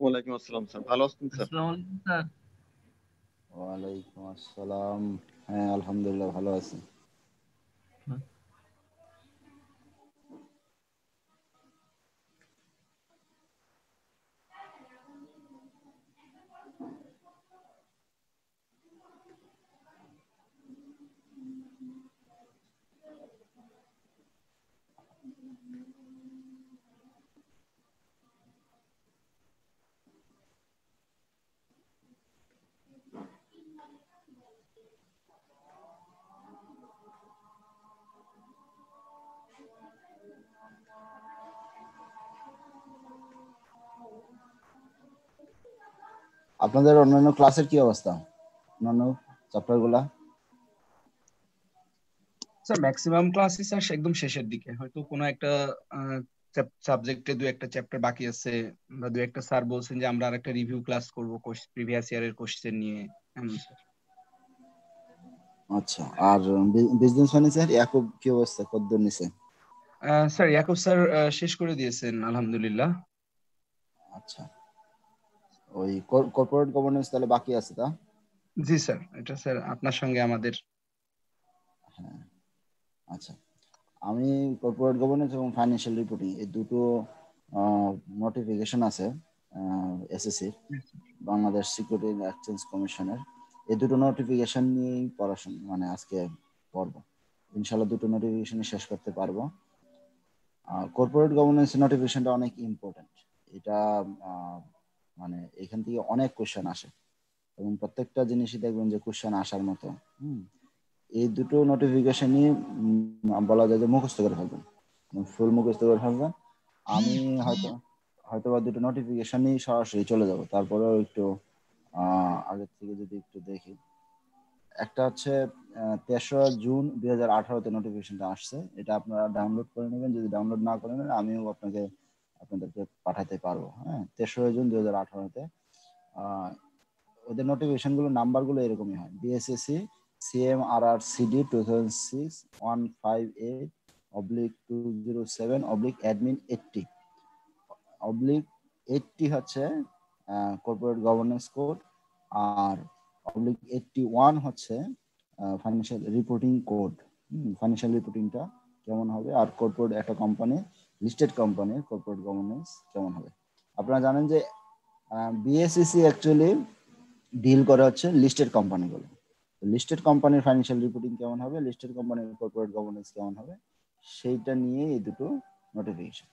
ওয়ালাইকুম আসসালাম স্যার। ভালো আছেন স্যার? স্যার। ওয়ালাইকুম আসসালাম। হ্যাঁ আলহামদুলিল্লাহ ভালো আছি। আপনাদের অন্যান্য ক্লাসের কি অবস্থা? অন্যান্য চ্যাপ্টারগুলা স্যার ম্যাক্সিমাম ক্লাসই স্যার একদম শেষের দিকে। হয়তো কোনো একটা সাবজেক্টে দু একটা চ্যাপ্টার বাকি আছে বা দু একটা স্যার বলছেন যে আমরা আরেকটা রিভিউ ক্লাস করব প্রিভিয়াস ইয়ারের কোশ্চেন নিয়ে স্যার আচ্ছা আর বিজনেস ফাইন্যান্সের ইয়াকুব কি অবস্থা? কতদূর নিছে? স্যার ইয়াকুব স্যার শেষ করে দিয়েছেন আলহামদুলিল্লাহ। আচ্ছা। ওই কর্পোরেট গভর্নেন্স তাহলে বাকি আছে তা? জি স্যার এটা স্যার আপনার সঙ্গে আমাদের হ্যাঁ আচ্ছা। আমি কর্পোরেট গভর্নেন্স এবং ফাইন্যান্সিয়াল রিপোর্টিং এই দুটো নোটিফিকেশন আছে এসএসসি বাংলাদেশ সিকিউরিটি এক্সচেঞ্জ কমিশনের এই দুটো নোটিফিকেশন নিয়েই পড়াশোনা মানে আজকে পড়ব। ইনশাল্লাহ দুটো নোটিফিকেশন শেষ করতে পারব। কর্পোরেট গভর্নেন্স নোটিফিকেশনটা অনেক ইম্পর্টেন্ট এটা মানে এখান থেকে অনেক কোশ্চেন আসে। এবং প্রত্যেকটা জিনিসই দেখবেন যে কোশ্চেন আসার মতো। হুম? এই দুটো নোটিফিকেশনই বলা যায় যে মুখস্থ করে ফেলবেন। ফুল মুখস্থ করে ফেলবেন। আমি হয়তো হয়তো বা দুটো নোটিফিকেশনই সরাসরি চলে যাব। তারপরেও একটু আগের থেকে যদি একটু দেখি। একটা হচ্ছে তেসরা জুন দুই হাজার আঠারোতে নোটিফিকেশনটা আসছে। এটা আপনারা ডাউনলোড করে নেবেন। যদি ডাউনলোড না করে নেন, আমিও আপনাকে আপনাদেরকে পাঠাতে পারব হ্যাঁ? তেসরা জুন দুই হাজার আঠারোতে ওদের নোটিফিকেশনগুলো নাম্বারগুলো এরকমই হয়। BSSC CM R R CD two thousand six one five eight oblique two zero seven oblique admin eighty oblique eighty হচ্ছে কর্পোরেট গভর্নেন্স কোড আর অবলিক এইটটি ওয়ান হচ্ছে ফাইন্যান্সিয়াল রিপোর্টিং কোড ফাইন্যান্সিয়াল রিপোর্টিংটা কেমন হবে? আর কর্পোরেট একটা company listed কোম্পানির corporate governance কেমন হবে? আপনারা জানেন যে বিএসসিসি অ্যাকচুয়ালি ডিল করে হচ্ছে লিস্টেড কোম্পানিগুলো লিস্টেড কোম্পানির ফাইন্যান্সিয়াল রিপোর্টিং কেমন হবে? লিস্টেড কোম্পানির কর্পোরেট গভর্নেন্স কেমন হবে? সেইটা নিয়ে এই দুটো নোটিফিকেশন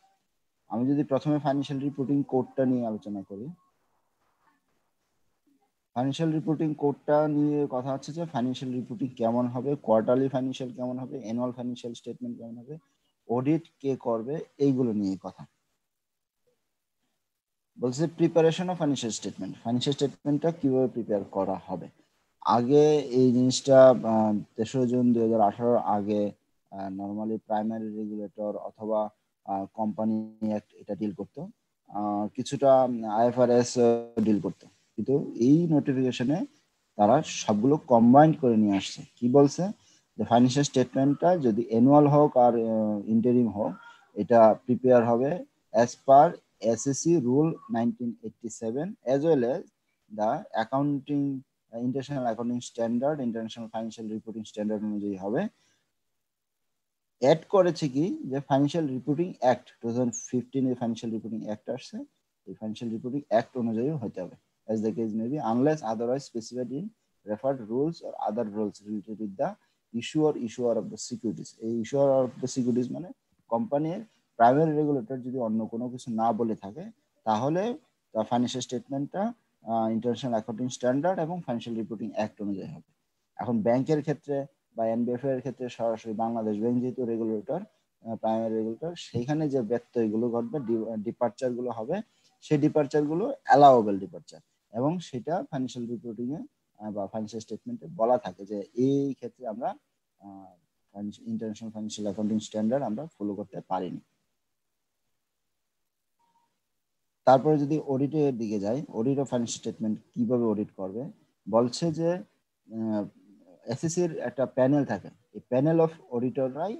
আমি যদি প্রথমে ফাইন্যান্সিয়াল রিপোর্টিং কোডটা নিয়ে আলোচনা করি ফাইন্যান্সিয়াল রিপোর্টিং কোডটা নিয়ে কথা হচ্ছে যে ফাইন্যান্সিয়াল রিপোর্টিং কেমন হবে? কোয়ার্টারলি ফাইন্যান্সিয়াল কেমন হবে? অ্যানুয়াল ফাইন্যান্সিয়াল স্টেটমেন্ট কেমন হবে? অডিট কে করবে, এইগুলো নিয়ে কথা। বলছে preparation of financial statement financial স্টেটমেন্টটা কীভাবে প্রিপেয়ার করা হবে? আগে এই জিনিসটা তেসরা জুন দুই আগে নর্মালি প্রাইমারি রেগুলেটর অথবা কোম্পানি অ্যাক্ট এটা ডিল করতো। কিছুটা আইএফআরএস ডিল করতো। কিন্তু এই নোটিফিকেশনে তারা সবগুলো কম্বাইন্ড করে নিয়ে আসছে। কি বলছে? যে ফাইন্যান্সিয়াল স্টেটমেন্টটা যদি অ্যানুয়াল হোক আর ইন্টারিম হোক, এটা প্রিপেয়ার হবে as per SSC rule nineteen eighty seven as well as the accounting international accounting standard international financial reporting standard অনুযায়ী হবে। অ্যাড করেছে কি? যে financial reporting act two thousand fifteen financial reporting act আসছে। এই ফাইন্যান্সিয়াল রিপোর্টিং অ্যাক্ট অনুযায়ী হতে হবে। As case may be, unless otherwise specified in referred rules or other rules related with the issuer issuer of the securities. এই issuer of the securities মানে কোম্পানির primary regulator যদি অন্য কোনো কিছু না বলে থাকে, তাহলে ফাইন্যান্সিয়াল স্টেটমেন্টটা ইন্টারন্যাশনাল অ্যাকাউন্টিং স্ট্যান্ডার্ড এবং ফাইন্যান্সিয়াল রিপোর্টিং অ্যাক্ট অনুযায়ী হবে। এখন ব্যাংকের ক্ষেত্রে বা এনবিএফ এর ক্ষেত্রে সরাসরি বাংলাদেশ ব্যাংক যেহেতু রেগুলেটর প্রাইমারি রেগুলেটর সেইখানে যে ব্যত্যয়গুলো ঘটবে ডিপার্চারগুলো হবে, সেই ডিপার্চারগুলো অ্যালাওয়েবল ডিপার্চার এবং সেটা ফাইন্যান্সিয়াল রিপোর্টিং এ বা ফাইন্যান্সিয়াল স্টেটমেন্টে বলা থাকে যে এই ক্ষেত্রে আমরা ইন্টারন্যাশনাল ফাইন্যান্সিয়াল অ্যাকাউন্টিং স্ট্যান্ডার্ড আমরা ফলো করতে পারিনি। তারপরে যদি অডিটের দিকে যাই অডিট অফ ফাইন্যান্সিয়াল স্টেটমেন্ট কীভাবে অডিট করবে? বলছে যে এসএসসির একটা প্যানেল থাকে, এই প্যানেল অফ অডিটররাই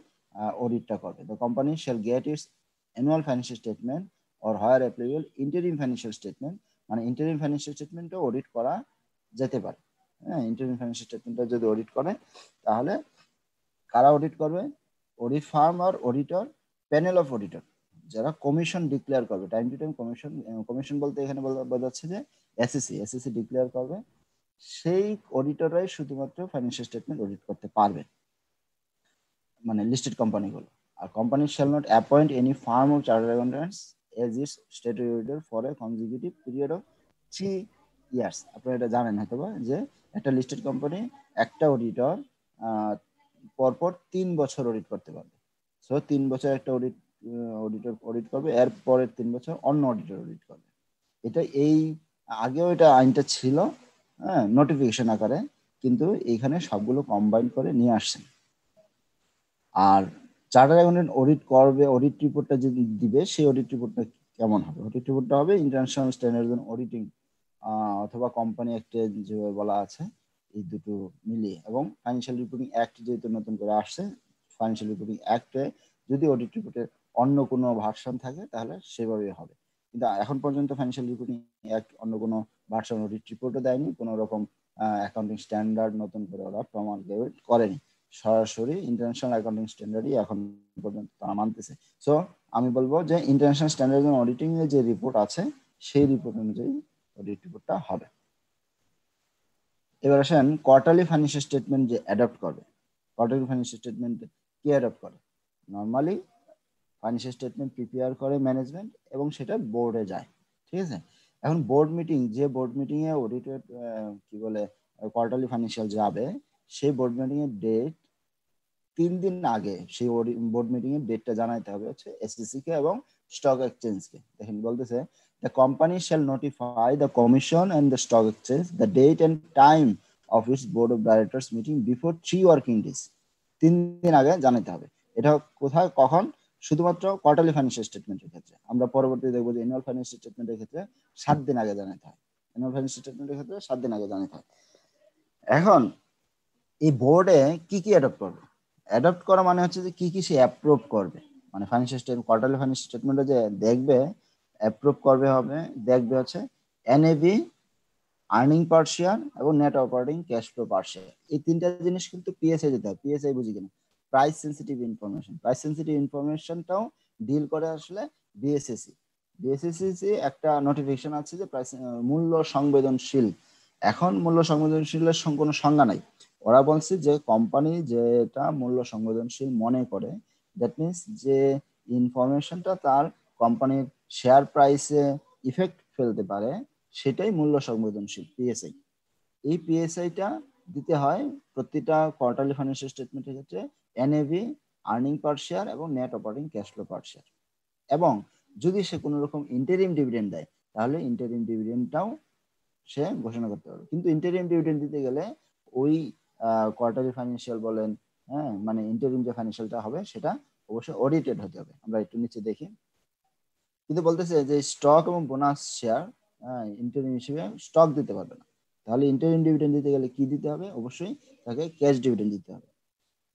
অডিটটা করবে। The company shall get its annual financial statement or higher applicable interim financial statement মানে ইন্টারিম ফাইন্যান্সিয়াল স্টেটমেন্টও অডিট করা যেতে পারে। হ্যাঁ ইন্টারিম ফাইন্যান্সিয়াল স্টেটমেন্টটা যদি অডিট করে, তাহলে কারা অডিট করবে? অডিট ফার্ম আর অডিটর প্যানেল অফ অডিটর যারা কমিশন ডিক্লেয়ার করবে। Time to time commission commission বলতে এখানে বোঝাচ্ছে যে এসএসসি এসএসসি ডিক্লেয়ার করবে। সেই অডিটররাই শুধুমাত্র ফাইন্যান্সিয়াল স্টেটমেন্ট অডিট করতে পারবে মানে লিস্টেড কোম্পানিগুলো আর company shall not appoint any firm of charter accountants as is state auditor for a consecutive period of three years আপনারা এটা জানেন হয়তো যে একটা লিস্টেড কোম্পানি একটা অডিটর পরপর তিন বছর অডিট করতে পারবে। সো তিন বছর একটা অডিট অডিটর অডিট করবে এর পরের তিন বছর অন্য অডিটর অডিট করবে। এটা এই, আগেও এটা আইনটা ছিল হ্যাঁ নোটিফিকেশন আকারে, কিন্তু এইখানে সবগুলো কম্বাইন করে নিয়ে আসছেন আর চার্টার অ্যাকাউন্টেন্ট অডিট করবে অডিট রিপোর্টটা যদি দিবে, সেই অডিট রিপোর্টটা কেমন হবে? অডিট রিপোর্টটা হবে ইন্টারন্যাশনাল স্ট্যান্ডার্ড অডিটিং অথবা কোম্পানি একটা যেভাবে বলা আছে, এই দুটো মিলিয়ে। এবং ফাইন্যান্সিয়াল রিপোর্টিং অ্যাক্ট যেহেতু নতুন করে আসছে ফাইন্যান্সিয়াল রিপোর্টিং অ্যাক্টে যদি অডিট রিপোর্টের অন্য কোনো ভার্সন থাকে, তাহলে সেভাবেই হবে। কিন্তু এখন পর্যন্ত ফাইন্যান্সিয়াল রিপোর্টিং অ্যাক্ট অন্য কোনো ভার্সন অডিট রিপোর্টও দেয়নি, কোনো রকম অ্যাকাউন্টিং স্ট্যান্ডার্ড নতুন করে ওরা প্রমাণ করেনি। সরাসরি ইন্টারন্যাশনাল অ্যাকাউন্টিং স্ট্যান্ডার্ডই এখন পর্যন্ত তারা মানতেছে। সো আমি বলব যে ইন্টারন্যাশনাল স্ট্যান্ডার্ড অডিটিং এর যে রিপোর্ট আছে, সেই রিপোর্ট অনুযায়ী অডিট রিপোর্টটা হবে। এবার আসেন কোয়ার্টারলি ফাইন্যান্সিয়াল স্টেটমেন্ট যে অ্যাডপ্ট করবে। কোয়ার্টারলি ফাইন্যান্সিয়াল স্টেটমেন্ট কে অ্যাডপ্ট করে? নর্মালি ফাইন্যান্সিয়াল স্টেটমেন্ট প্রিপেয়ার করে ম্যানেজমেন্ট এবং সেটা বোর্ডে যায়। ঠিক আছে? এখন বোর্ড মিটিং যে বোর্ড মিটিং এ অডিটেড কি বলে কোয়ার্টারলি ফাইন্যান্সিয়াল যাবে, সেই বোর্ড মিটিং এর ডেট তিন দিন আগে সেই বোর্ড মিটিং এর ডেটটা জানাইতে হবে হচ্ছে এসএসসি কে এবং স্টক এক্সচেঞ্জ কে দেখেন বলতেছে the company shall notify the commission and the stock exchange the date and time of its board of directors meeting before three working days তিন দিন আগে জানাতে হবে। এটা কোথায়, কখন? শুধুমাত্র কোয়ার্টারলি ফাইন্যান্সিয়াল স্টেটমেন্টের ক্ষেত্রে। আমরা পরবর্তীতে দেখব যে অ্যানুয়াল ফাইন্যান্সিয়াল স্টেটমেন্টের ক্ষেত্রে সাত দিন আগে জানাতে হয়। অ্যানুয়াল ফাইন্যান্সিয়াল স্টেটমেন্টের ক্ষেত্রে সাত দিন আগে জানাতে হয়। এখন, এই বোর্ডে কি কি অ্যাডপ্ট করবে? অ্যাডপ্ট করা মানে হচ্ছে যে কি কি সে অ্যাপ্রুভ করবে। মানে ফাইন্যান্সিয়াল স্টেটমেন্ট কোয়ার্টারলি ফাইন্যান্সিয়াল স্টেটমেন্টে যে দেখবে অ্যাপ্রুভ করবে হবে, দেখবে হচ্ছে এনএবি আর্নিং পার শেয়ার এবং net operating cash flow per share এই তিনটা জিনিস কিন্তু পিএসআই যেতে হয় পিএসআই বুঝি কিনা? Price sensitive information price sensitive ইনফরমেশনটাও deal করে আসলে বিএসএসি বিএসএসি একটা নোটিফিকেশন আছে যে প্রাইস মূল্য সংবেদনশীল। এখন মূল্য সংবেদনশীলের কোনো সংজ্ঞা নাই। ওরা বলছে যে কোম্পানি যেটা মূল্য সংবেদনশীল মনে করে দ্যাট মিনস যে ইনফরমেশনটা তার কোম্পানির শেয়ার প্রাইসে ইফেক্ট ফেলতে পারে, সেটাই মূল্য সংবেদনশীল পিএসআই এই পিএসআইটা দিতে হয় প্রতিটা কোয়ার্টারলি ফাইন্যান্সিয়াল স্টেটমেন্টের ক্ষেত্রে এনএভি আর্নিং পার শেয়ার এবং net operating cash flow per share এবং যদি সে কোনো রকম ইন্টারিম ডিভিডেন্ড দেয়, তাহলে ইন্টারিম ডিভিডেন্ডটাও সে ঘোষণা করতে পারবে। কিন্তু ইন্টারিম ডিভিডেন্ড দিতে গেলে ওই কোয়ার্টারলি ফাইন্যান্সিয়াল বলেন হ্যাঁ মানে ইন্টারিম যে ফাইন্যান্সিয়ালটা হবে, সেটা অবশ্যই অডিটেড হতে হবে। আমরা একটু নিচে দেখি। কিন্তু বলতেছে যে স্টক এবং বোনাস শেয়ার ইন্টারিম হিসেবে স্টক দিতে পারবে না। তাহলে ইন্টারিম ডিভিডেন্ড দিতে গেলে কি দিতে হবে? অবশ্যই তাকে ক্যাশ ডিভিডেন্ড দিতে হবে।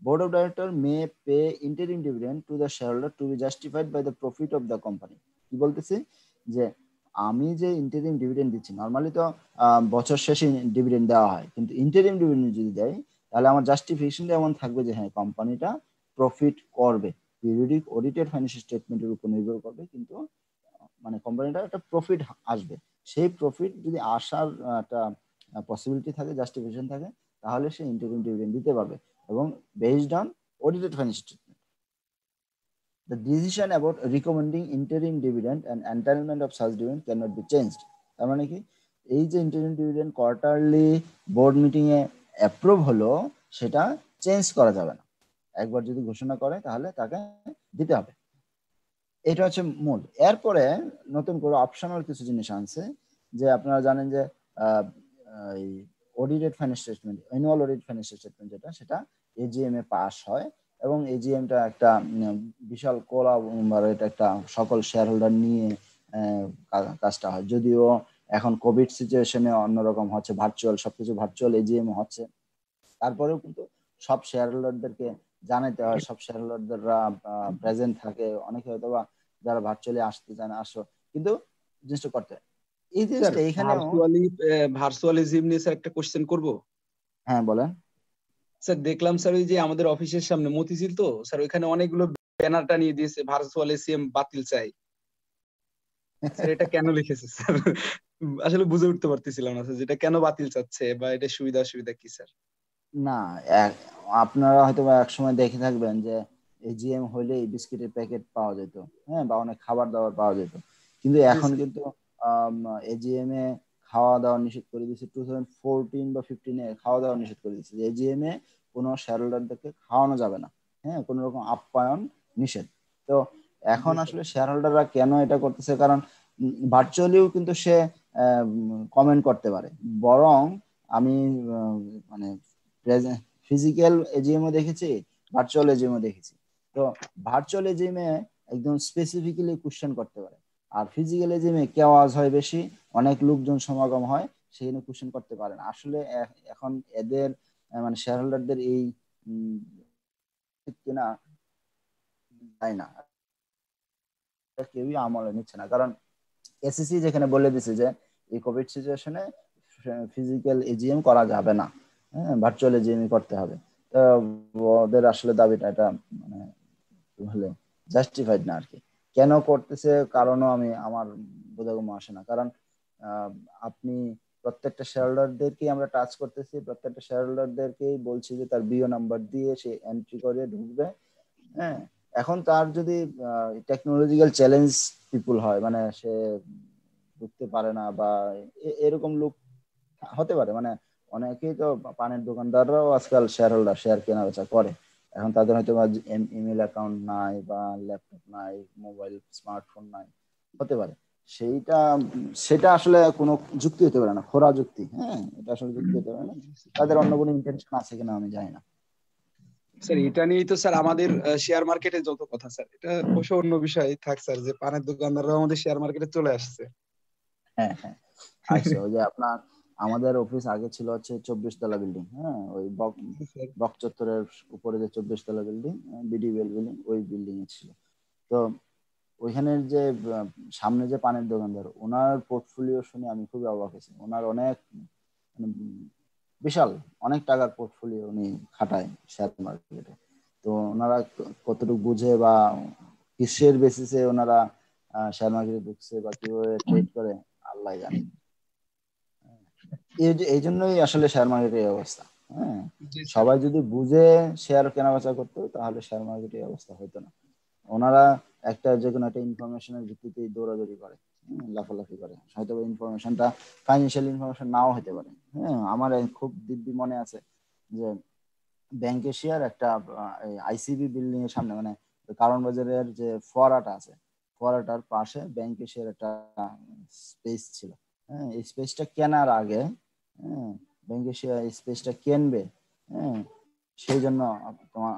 Board of director may pay interim dividend to the share holder to be justified by the profit of the company কি বলতেছে? যে আমি যে ইন্টারিম ডিভিডেন্ড দিচ্ছি নর্মালি তো বছর শেষে ডিভিডেন্ড দেওয়া হয়। কিন্তু ইন্টারিম ডিভিডেন্ড যদি দেয়, তাহলে আমার জাস্টিফিকেশনটা এমন থাকবে যে হ্যাঁ কোম্পানিটা প্রফিট করবে। পিরিয়ডিক অডিটেড ফাইন্যান্সিয়াল স্টেটমেন্টের উপর নির্ভর করবে, কিন্তু মানে কোম্পানিটার একটা প্রফিট আসবে। সেই প্রফিট যদি আসার একটা পসিবিলিটি থাকে জাস্টিফিকেশন থাকে, তাহলে সে ইন্টারিম ডিভিডেন্ড দিতে পারবে এবং based on audited financial statement The decision about recommending interim dividend and entitlement of such dividend cannot be changed. তার মানে কি? এই যে interim dividend quarterly board meeting এ অ্যাপ্রুভ হলো, সেটা চেঞ্জ করা যাবে না। একবার যদি ঘোষণা করে, তাহলে তাকে দিতে হবে। এটা হচ্ছে মূল। এরপরে নতুন করে অপশনাল কিছু জিনিস আনছে, যে আপনারা জানেন যে audited financial statement annual audit financial statement যেটা, সেটা এজিএম এ পাস হয় এবং এজিএমটা একটা বিশাল কোলা এটা একটা সকল শেয়ার হোল্ডার নিয়ে কাজটা হয়। যদিও এখন কোভিড সিচুয়েশনে অন্যরকম হচ্ছে ভার্চুয়াল সবকিছু ভার্চুয়াল এজিএম হচ্ছে। তারপরেও কিন্তু সব শেয়ার হোল্ডারদেরকে জানাইতে হয় সব শেয়ার হোল্ডাররা প্রেজেন্ট থাকে। অনেকে হয়তো বা যারা ভার্চুয়ালি আসতে চান আসো। কিন্তু জিনিসটা করতে এই জিনিসটা এখানেও ভার্চুয়ালি ভার্চুয়ালি জিম নিয়ে স্যার একটা কোশ্চেন করব? হ্যাঁ বলেন। স্যার দেখলাম স্যার ওই যে আমাদের অফিসের সামনে মতিঝিল তো। স্যার ওইখানে অনেকগুলো ব্যানার টানিয়ে দিয়েছে ভার্চুয়াল এসিএম বাতিল চাই। স্যার এটা কেন লিখেছে স্যার? আসলে বুঝে উঠতে পারতেছিলাম না স্যার যেটা কেন বাতিল চাচ্ছে বা এটা সুবিধা অসুবিধা কি স্যার? না এক- আপনারা হয়তো বা একসময় দেখে থাকবেন যে এজিএম হইলেই বিস্কিটের প্যাকেট পাওয়া যেত হ্যাঁ বা অনেক খাবার দাবার পাওয়া যেত। কিন্তু এখন কিন্তু এজিএম এ খাওয়া দাওয়া নিষেধ করে দিয়েছে টু থাউজেন্ড ফোরটিন বা ফিফটিনে খাওয়া দাওয়া নিষেধ করে দিয়েছে এজিএম এ কোনো শেয়ার হোল্ডারদেরকে খাওয়ানো যাবে না হ্যাঁ কোনো রকম আপ্যায়ন নিষেধ। তো এখন আসলে শেয়ার হোল্ডাররা কেন এটা করতেছে? কারণ ভার্চুয়ালিও কিন্তু সে কমেন্ট করতে পারে। বরং আমি মানে ফিজিক্যাল এজিএমও দেখেছি ভার্চুয়াল এজিএমও দেখেছি। তো ভার্চুয়াল এজিএমে একদম স্পেসিফিক্যালি কোশ্চেন করতে পারে। আর ফিজিক্যাল এজিএমে কেওয়াজ হয় বেশি, অনেক লোকজন সমাগম হয়, সেখানে কোশ্চেন করতে পারে না। আসলে এখন এদের মানে শেয়ার হোল্ডারদের এই কিনা তাই না। কেউই আমলে নিচ্ছে না। কারণ এসএসসি যেখানে বলে দিছে যে, এই কোভিড সিচুয়েশনে ফিজিক্যাল এজিএম করা যাবে না। হ্যাঁ ভার্চুয়াল এজিএম করতে হবে। ওদের আসলে দাবিটা এটা মানে বলে জাস্টিফাইড না আর কি কেন করতেছে কারণও আমি, আমার বোধগম্য আসে না। কারণ আপনি প্রত্যেকটা শেয়ারহোল্ডারদেরকে আমরা টাচ করতেছি, প্রত্যেকটা শেয়ারহোল্ডারদেরকেই বলছি যে তার বিও নাম্বার দিয়ে সে এন্ট্রি করে ঢুকবে। হ্যাঁ এখন তার যদি টেকনোলজিক্যাল চ্যালেঞ্জ পিপুল হয় মানে সে ঢুকতে পারে না বা এরকম লোক হতে পারে। মানে অনেকেই তো পানের দোকানদাররাও আজকাল শেয়ার হোল্ডার শেয়ার কেনা বেচা করে। এখন তাদের হয়তো বা ইমেল অ্যাকাউন্ট নাই বা ল্যাপটপ নাই মোবাইল স্মার্টফোন নাই হতে পারে। সেইটা সেটা আসলে কোনো যুক্তি হতে পারে না খোরা যুক্তি হ্যাঁ? এটা আসলে যুক্তি হতে পারে না। তাদের অন্য কোনো ইন্টেনশন আছে কিনা আমি জানি না। স্যার এটা নিয়েই তো স্যার আমাদের শেয়ার মার্কেটে যত কথা স্যার এটা অবশ্য অন্য বিষয় থাক স্যার যে পানের দোকানদাররাও আমাদের শেয়ার মার্কেটে চলে আসছে। হ্যাঁ হ্যাঁ। আচ্ছা ওই যে আপনার আমাদের অফিস আগে ছিল হচ্ছে চব্বিশ তলা বিল্ডিং হ্যাঁ? ওই বক চত্বরের উপরে যে চব্বিশ তলা বিল্ডিং বিডিবিএল বিল্ডিং ওই বিল্ডিং এ ছিল। তো ওইখানের যে সামনে যে পানের দোকানদার, ওনার পোর্টফোলিও শুনে আমি খুবই অবাক হয়েছি। ওনার অনেক মানে বিশাল, অনেক টাকার পোর্টফোলিও উনি খাটায় শেয়ার মার্কেটে তো ওনারা কতটুকু বুঝে বা কিসের বেসিসে ওনারা শেয়ার মার্কেটে ঢুকছে বা কীভাবে ট্রেড করে আল্লাহ জানে। এই যে- এই জন্যই আসলে শেয়ার মার্কেটের অবস্থা হ্যাঁ? সবাই যদি বুঝে শেয়ার কেনা বেচা করতো তাহলে শেয়ার মার্কেটে এই অবস্থা হতো না। ওনারা একটা যে কোনো একটা ইনফরমেশনের ভিত্তিতে দৌড়াদৌড়ি করে লাফালাফি করে। হয়তো ইনফরমেশনটা ফাইন্যান্সিয়াল ইনফরমেশন নাও হতে পারে হ্যাঁ? আমার খুব দিব্যি মনে আছে যে ব্যাংক শেয়ার একটা আইসিবি বিল্ডিং এর সামনে মানে কারণ বাজারের যে ফোয়ারাটা আছে ফোয়ারাটার পাশে ব্যাংক শেয়ার একটা স্পেস ছিল। স্পেসটা কেনার আগে হ্যাঁ ব্যাংক স্পেসটা কিনবে হ্যাঁ সেই জন্য তোমার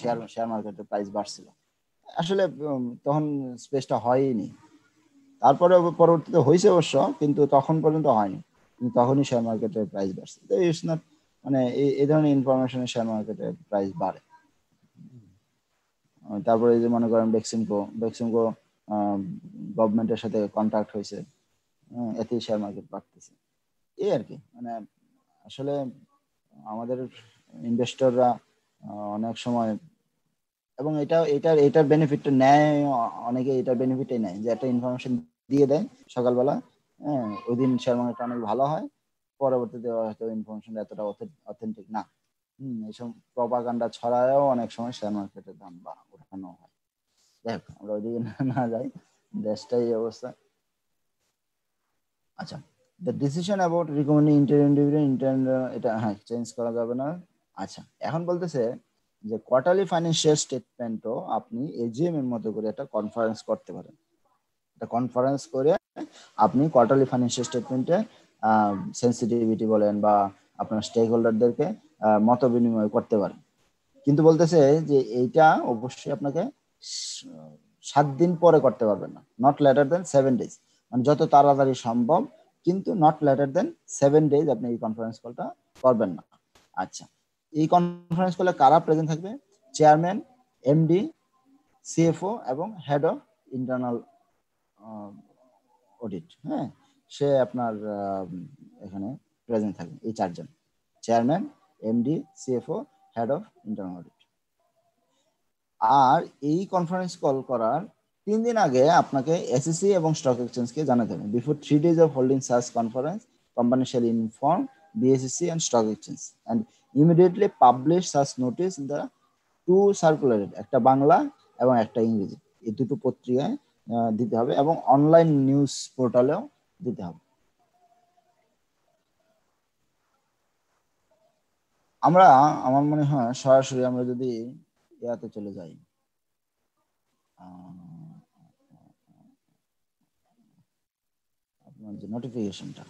শেয়ার শেয়ার মার্কেটের প্রাইস বাড়ছিল। আসলে তখন স্পেসটা হয়নি তারপরে পরবর্তীতে হয়েছে অবশ্য, কিন্তু তখন পর্যন্ত হয়নি। তখনই শেয়ার মার্কেটের প্রাইস বাড়ছে। তো ইটস নট মানে এই ধরনের ইনফরমেশনে শেয়ার মার্কেটের প্রাইস বাড়ে। তারপরে যে মনে করেন বেক্সিমকো বেক্সিমকো গভর্নমেন্টের সাথে কন্ট্যাক্ট হয়েছে। এতেই শেয়ার মার্কেট বাড়তেছে। এই আর কি মানে আসলে আমাদের ইনভেস্টররা অনেক সময় এবং এটা, এটার এটার বেনিফিটটা নেয়, অনেকে এটার বেনিফিটই নেয় যে একটা ইনফরমেশন দিয়ে দেয় সকালবেলা হ্যাঁ ওই দিন শেয়ার মার্কেট অনেক ভালো হয়, পরবর্তীতে হয়তো ইনফরমেশনটা এতটা অথেন্টিক না। হম, এইসব প্রপাগান্ডা ছড়ায়ও অনেক সময় শেয়ার মার্কেটের দাম বা ওঠানো হয়। দেখ আমরা ওইদিকে না- যাই, দেশটাই অবস্থা। আচ্ছা। The decision about recommending inter individual inter এটা হ্যাঁ চেঞ্জ করা যাবে না। আচ্ছা এখন বলতেছে যে কোয়ার্টারলি ফাইন্যান্সিয়াল স্টেটমেন্টও আপনি এজিএম এর মতো করে একটা কনফারেন্স করতে পারেন। একটা কনফারেন্স করে আপনি কোয়ার্টারলি ফাইন্যান্সিয়াল স্টেটমেন্টে সেন্সিটিভিটি বলেন বা আপনার স্টেক হোল্ডারদেরকে মত বিনিময় করতে পারেন। কিন্তু বলতেছে যে এইটা অবশ্যই আপনাকে সাত দিন পরে করতে পারবেন না not later than seven days মানে যত তাড়াতাড়ি সম্ভব, কিন্তু not later than seven days আপনি এই কনফারেন্স কলটা করবেন না। আচ্ছা এই কনফারেন্স কলে কারা প্রেজেন্ট থাকবে? চেয়ারম্যান এমডি সিএফও এবং হেড অফ ইন্টারনাল অডিট হ্যাঁ? সে আপনার এখানে প্রেজেন্ট থাকবে, এই চারজন। Chairman MD CFO head of internal audit আর এই কনফারেন্স কল করার তিন দিন আগে আপনাকে এসএসসি এবং স্টক এক্সচেঞ্জকে জানাতে হবে। Before three days of holding search conference company shall inform B S S C and stock exchange and immediately publish search notice in the to circulate একটা বাংলা এবং একটা ইংরেজি। এই দুটো পত্রিকায় দিতে হবে এবং অনলাইন নিউজ পোর্টালেও দিতে হবে। আমরা, আমার মনে হয় সরাসরি আমরা যদি ইয়াতে চলে যাই আপনার যে নোটিফিকেশনটা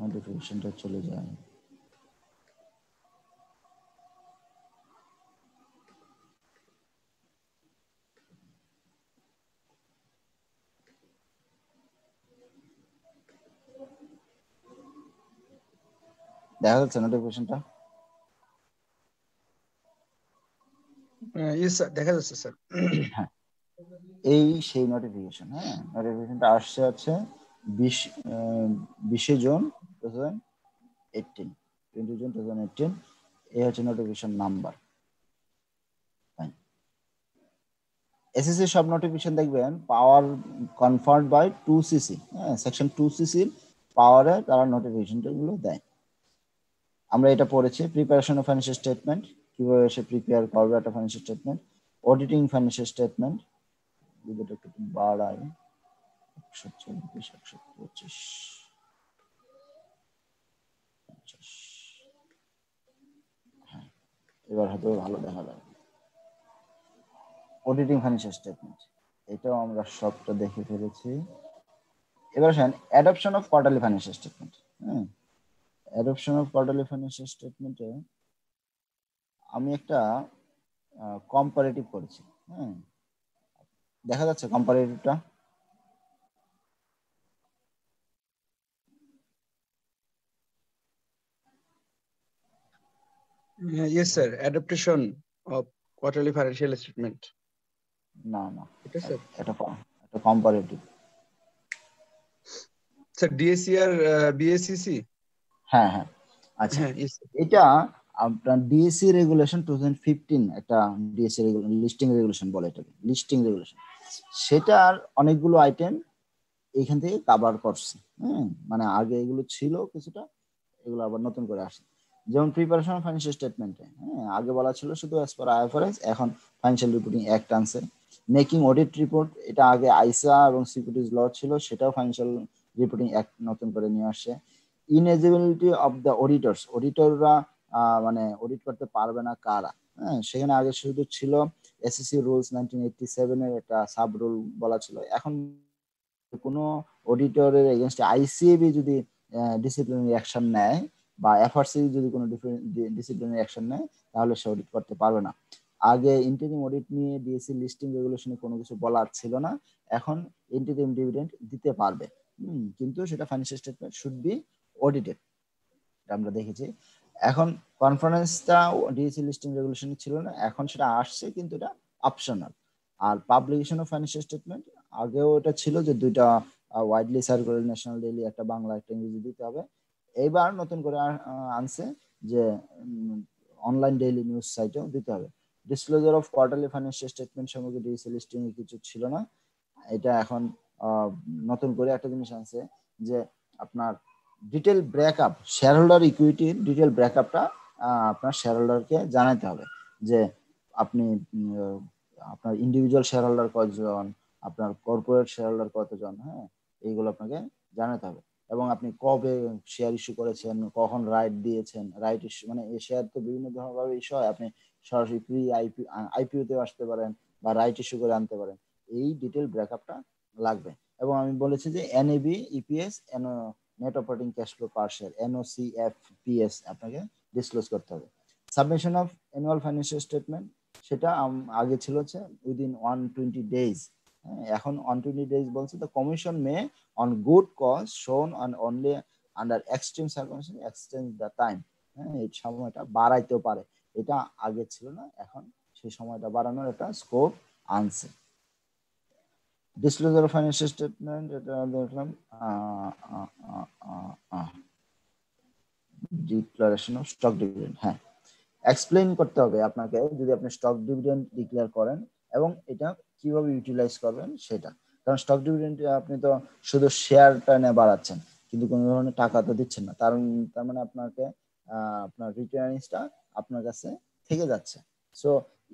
নোটিফিকেশনটা চলে যায় দেখা যাচ্ছে নোটিফিকেশনটা ইয়েস স্যার দেখা যাচ্ছে স্যার হ্যাঁ এই সেই নোটিফিকেশন হ্যাঁ? নোটিফিকেশনটা আসছে আছে বিশ বিশে June two thousand eighteen twenty June two thousand eighteen এই হচ্ছে নোটিফিকেশন নাম্বার এসএসসি সব নোটিফিকেশন দেখবেন power conferred by two CC হ্যাঁ? সেকশন টু সিসির পাওয়ারে তারা নোটিফিকেশনটা গুলো দেয়। আমরা এটা পড়েছি প্রিপারেশন অফ ফাইন্যান্সিয়াল স্টেটমেন্ট কীভাবে সে প্রিপেয়ার করবে একটা financial statement auditing financial statement দুটো একটু বাড়াই একশো চব্বিশ একশো পঁচিশ হ্যাঁ এবার হয়তো ভালো দেখা যাবে। অডিটিং ফাইন্যান্সিয়াল স্টেটমেন্ট এটাও আমরা সবটা দেখে ফেলেছি। এবার আসেন adoption of quarterly financial statement হ্যাঁ অ্যাডপশন অফ কোয়ার্টারলি ফাইন্যান্সিয়াল স্টেটমেন্টে আমি একটা কম্পারেটিভ করেছি হ্যাঁ দেখা যাচ্ছে কম্পারেটিভটা yes sir adaptation of quarterly financial statement না না। এটা স্যার এটা এটা কম্পারেটিভ স্যার ডিএসসি আর বিএসসিসি হ্যাঁ হ্যাঁ। আচ্ছা। হ্যাঁ এটা আপনার ডিএসসি রেগুলেশন টু একটা ডিএসসি লিস্টিং রেগুলেশন বলে এটাকে। লিস্টিং রেগুলেশন সেটার অনেকগুলো আইটেম এখান থেকে কাভার করছে হ্যাঁ মানে আগে এগুলো ছিল কিছুটা, এগুলো আবার নতুন করে আসছে। যেমন প্রিপারেশন ফাইন্যান্সিয়াল স্টেটমেন্টে হ্যাঁ আগে বলা ছিল শুধু অ্যাজ পার আইএফআরএস এখন ফাইন্যান্সিয়াল রিপোর্টিং অ্যাক্ট আনছে। মেকিং অডিট রিপোর্ট এটা আগে আইসা এবং সিকিউরিটিজ ল ছিল, সেটাও ফাইন্যান্সিয়াল রিপোর্টিং অ্যাক্ট নতুন করে নিয়ে আসছে। ইনএজিবিলিটি অফ দ্য অডিটরস অডিটররা মানে অডিট করতে পারবে না কারা হ্যাঁ সেখানে আগে শুধু ছিল এসএসসি রুলস নাইনটিন সেভেনের একটা সাব রুল বলা ছিল। এখন কোনো অডিটরের এগেনস্টে আইসিএবি যদি ডিসিপ্লিনারি অ্যাকশন নেয় বা এফআরসি যদি কোনো ডিসিপ্লিনারি অ্যাকশন নেয়, তাহলে সে অডিট করতে পারবে না। আগে ইন্টারিম অডিট নিয়ে ডিএসসি লিস্টিং রেগুলেশনে কোনো কিছু বলার ছিল না। এখন ইন্টারিম ডিভিডেন্ড দিতে পারবে। কিন্তু সেটা financial statement should be audited আমরা দেখেছি। এখন কনফারেন্সটা ডিএসসি লিস্টিং রেগুলেশন ছিল না, এখন সেটা আসছে কিন্তু এটা অপশনাল আর পাবলিকেশন অফ ফাইন্যান্সিয়াল স্টেটমেন্ট আগেও এটা ছিল যে দুইটা ওয়াইডলি সার্কুলার ন্যাশনাল ডেইলি একটা বাংলা, একটা ইংরেজি দিতে হবে। এইবার নতুন করে আনছে যে অনলাইন ডেইলি নিউজ সাইটেও দিতে হবে। Disclosure of quarterly financial statement সম্পর্কে ডিএসসি লিস্টিং কিছু ছিল না। এটা এখন নতুন করে একটা জিনিস আনছে যে আপনার ডিটেল ব্রেকআপ শেয়ার হোল্ডার ইকুইটির ডিটেল ব্রেকআপটা আপনার শেয়ার হোল্ডারকে জানাতে হবে যে আপনি আপনার ইন্ডিভিজুয়াল শেয়ার হোল্ডার কতজন, আপনার কর্পোরেট শেয়ার হোল্ডার কতজন হ্যাঁ এইগুলো আপনাকে জানাতে হবে। এবং আপনি কবে শেয়ার ইস্যু করেছেন, কখন রাইট দিয়েছেন রাইট ইস্যু মানে এই শেয়ার তো বিভিন্ন ধরনের ইস্যু হয়, আপনি সরাসরি প্রি আইপি আইপিওতে আসতে পারেন বা রাইট ইস্যু করে আনতে পারেন, এই ডিটেল ব্রেকআপটা লাগবে। এবং আমি বলেছি যে NAV EPS N net operating cash flow per share NOCFPS আপনাকে ডিসক্লোজ করতে হবে। Submission of annual financial statement সেটা আগে ছিল হচ্ছে উইদিন ওয়ান টোয়েন্টি ডেজ এখন ওয়ান টোয়েন্টি ডেজ বলছে the commission may on good cause shown on only under extreme circumstance extend the time হ্যাঁ এই সময়টা বাড়াইতেও পারে। এটা আগে ছিল না, এখন সেই সময়টা বাড়ানোর একটা স্কোপ আনছে। ডিসক্লোজার ফাইন্যান্সিয়াল স্টেটমেন্ট এটা দেখলাম ডিক্লারেশন অফ স্টক ডিভিডেন্ড হ্যাঁ। এক্সপ্লেইন করতে হবে আপনাকে, যদি আপনি স্টক ডিভিডেন্ড ডিক্লেয়ার করেন, এবং এটা কীভাবে ইউটিলাইজ করবেন সেটা। কারণ স্টক ডিভিডেন্ড আপনি তো শুধু শেয়ারটা নিয়ে বাড়াচ্ছেন, কিন্তু কোনো ধরনের টাকা তো দিচ্ছেন না। তার তার মানে আপনাকে আপনার রিটার্নিংসটা আপনার কাছে থেকে যাচ্ছে। সো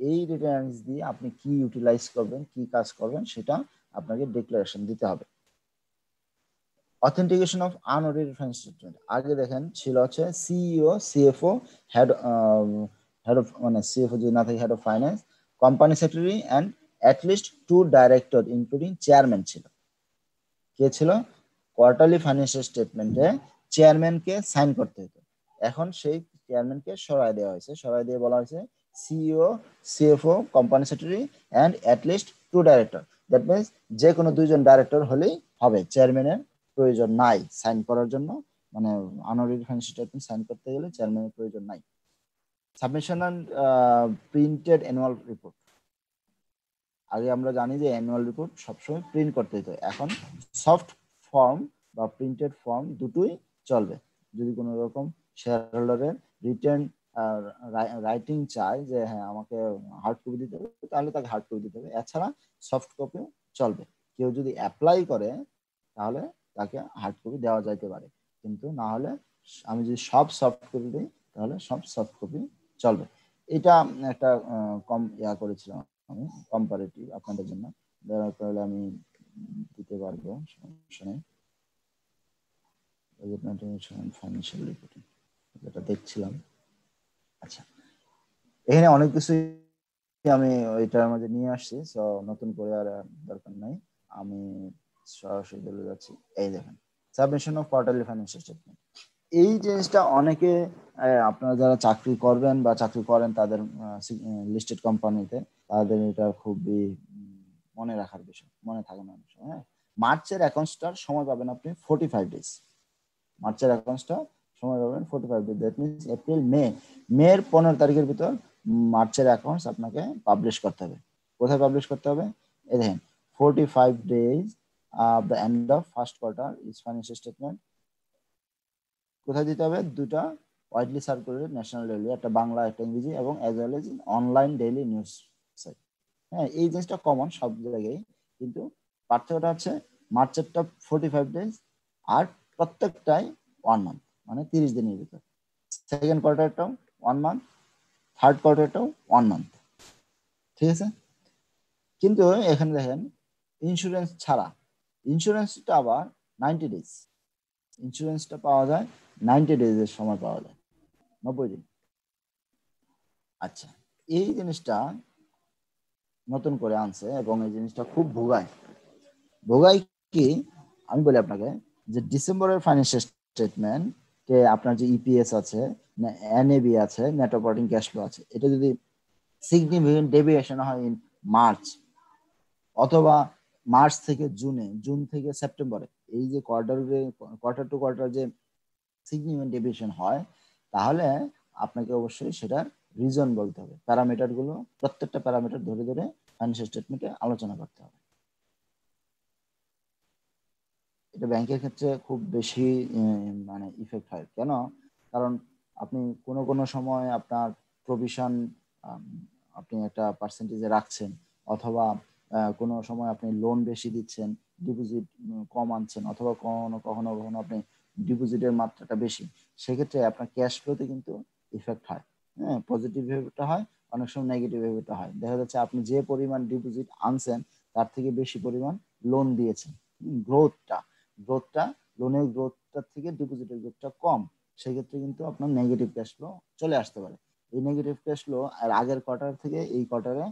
এই রিটার্নিংস দিয়ে আপনি কি ইউটিলাইজ করবেন, কি কাজ করবেন সেটা আপনাকে ডিক্লারেশন দিতে হবে। Authentication of unaudited finance statement আগে দেখেন, ছিল হচ্ছে CEO CFO head head of মানে সিএফও যদি না থাকে head of finance company secretary and at least two director including chairman ছিল। কে ছিল? কোয়ার্টারলি ফাইন্যান্সিয়াল স্টেটমেন্টে চেয়ারম্যানকে সাইন করতে হতো। এখন সেই চেয়ারম্যানকে সরাই দেওয়া হয়েছে। সরাই দিয়ে বলা হয়েছে CEO CFO company secretary and at least two director that means যে কোনো দুইজন ডাইরেক্টর হলেই হবে। চেয়ারম্যানের প্রয়োজন নাই সাইন করার জন্য। মানে ফাইন্যান্সিয়াল স্টেটমেন্ট সাইন করতে গেলে চেয়ারম্যানের প্রয়োজন নাই। Submission and printed annual report আগে আমরা জানি যে অ্যানুয়াল রিপোর্ট সবসময় প্রিন্ট করতে হতো এখন সফট ফর্ম বা প্রিন্টেড ফর্ম দুটোই চলবে। যদি কোনো রকম শেয়ার হোল্ডারের রিটার্ন রাইটিং চায় যে হ্যাঁ আমাকে হার্ড কপি দিতে হবে, তাহলে তাকে হার্ড কপি দিতে হবে। এছাড়া সফট কপিও চলবে। কেউ যদি অ্যাপ্লাই করে, তাহলে তাকে হার্ড কপি দেওয়া যাইতে পারে। কিন্তু না হলে আমি যদি সব সফট কপি দিই, তাহলে সব সফট কপি চলবে। এটা একটা কম ইয়া করেছিলাম আমি কম্পারেটিভ আপনাদের জন্য। করলে আমি দিতে পারব, সমস্যা নেই। ফাইন্যান্সিয়াল রিপোর্টিং যেটা দেখছিলাম। আচ্ছা। এখানে অনেক কিছু আমি ওইটার মধ্যে নিয়ে আসছি সো নতুন করে আর দরকার নাই। আমি সরাসরি চলে যাচ্ছি। এই দেখেন submission of quarterly financial statement এই জিনিসটা অনেকে আপনারা যারা চাকরি করবেন বা চাকরি করেন তাদের লিস্টেড কোম্পানিতে তাদের এটা খুবই মনে রাখার বিষয়, মনে থাকে না হ্যাঁ। মার্চের অ্যাকাউন্টসটার সময় পাবেন আপনি ফোর্টি ফাইভ ডেজ মার্চের অ্যাকাউন্টসটা সময় পাবেন forty five days that means April May মের পনেরো তারিখের ভিতর মার্চের অ্যাকাউন্টস আপনাকে পাবলিশ করতে হবে। কোথায় পাবলিশ করতে হবে? এই দেখেন forty five days of the end of first quarter is financial statement কোথায় দিতে হবে? দুটা ওয়াইডলি সার্কুলেটেড ন্যাশনাল ডেইলি একটা বাংলা, একটা ইংরেজি এবং as well as online daily news site হ্যাঁ এই জিনিসটা কমন সব জায়গায়, কিন্তু পার্থক্যটা হচ্ছে মার্চেরটা ফোর্টি ফাইভ ডেজ আর প্রত্যেকটাই ওয়ান মান্থ মানে তিরিশ দিনের ভিতর। সেকেন্ড কোয়ার্টারটাও ওয়ান মান্থ থার্ড কোয়ার্টারটাও ওয়ান মান্থ ঠিক আছে? কিন্তু এখানে দেখেন ইন্স্যুরেন্স ছাড়া ইন্স্যুরেন্সটা আবার নাইনটি ডেজ ইন্স্যুরেন্সটা পাওয়া যায় নাইনটি ডেজের সময় পাওয়া যায়। নব্বই দিন। আচ্ছা এই জিনিসটা নতুন করে আনছে এবং এই জিনিসটা খুব ভোগায়। ভোগায় কি? আমি বলি আপনাকে যে ডিসেম্বরের ফাইন্যান্সিয়াল স্টেটমেন্ট কে আপনার যে ইপিএস আছে এনএবি আছে নেট অপারেটিং ক্যাশ ফ্লো আছে, এটা যদি সিগনিফিকেন্ট ডেভিয়েশন হয় ইন মার্চ অথবা মার্চ থেকে জুনে জুন থেকে সেপ্টেম্বরে এই যে কোয়ার্টার কোয়ার্টার টু কোয়ার্টার যে সিগনিফিকেন্ট ডেভিয়েশন হয়, তাহলে আপনাকে অবশ্যই সেটার রিজন বলতে হবে। প্যারামিটারগুলো, প্রত্যেকটা প্যারামিটার ধরে ধরে ফাইন্যান্সিয়াল স্টেটমেন্টে আলোচনা করতে হবে। এটা ব্যাংকের ক্ষেত্রে খুব বেশি মানে ইফেক্ট হয়। কেন? কারণ আপনি কোনো কোনো সময় আপনার প্রভিশন আপনি একটা পার্সেন্টেজে রাখছেন অথবা কোনো সময় আপনি লোন বেশি দিচ্ছেন ডিপোজিট কম আনছেন অথবা কখনো কখনো কখনো আপনি ডিপোজিটের মাত্রাটা বেশি, সেক্ষেত্রে আপনার ক্যাশ ফ্লোতে কিন্তু ইফেক্ট হয়। হ্যাঁ পজিটিভ ভেবেটা হয়, অনেক সময় নেগেটিভ ভেবেটা হয়। দেখা যাচ্ছে আপনি যে পরিমাণ ডিপোজিট আনছেন, তার থেকে বেশি পরিমাণ লোন দিয়েছেন। গ্রোথটা গ্রোথটা লোনের গ্রোথটার থেকে ডিপোজিটের গ্রোথটা কম, সেক্ষেত্রে কিন্তু আপনার নেগেটিভ ক্যাশ ফ্লো চলে আসতে পারে। এই নেগেটিভ ক্যাশ ফ্লো আর আগের কোয়ার্টার থেকে এই কোয়ার্টারে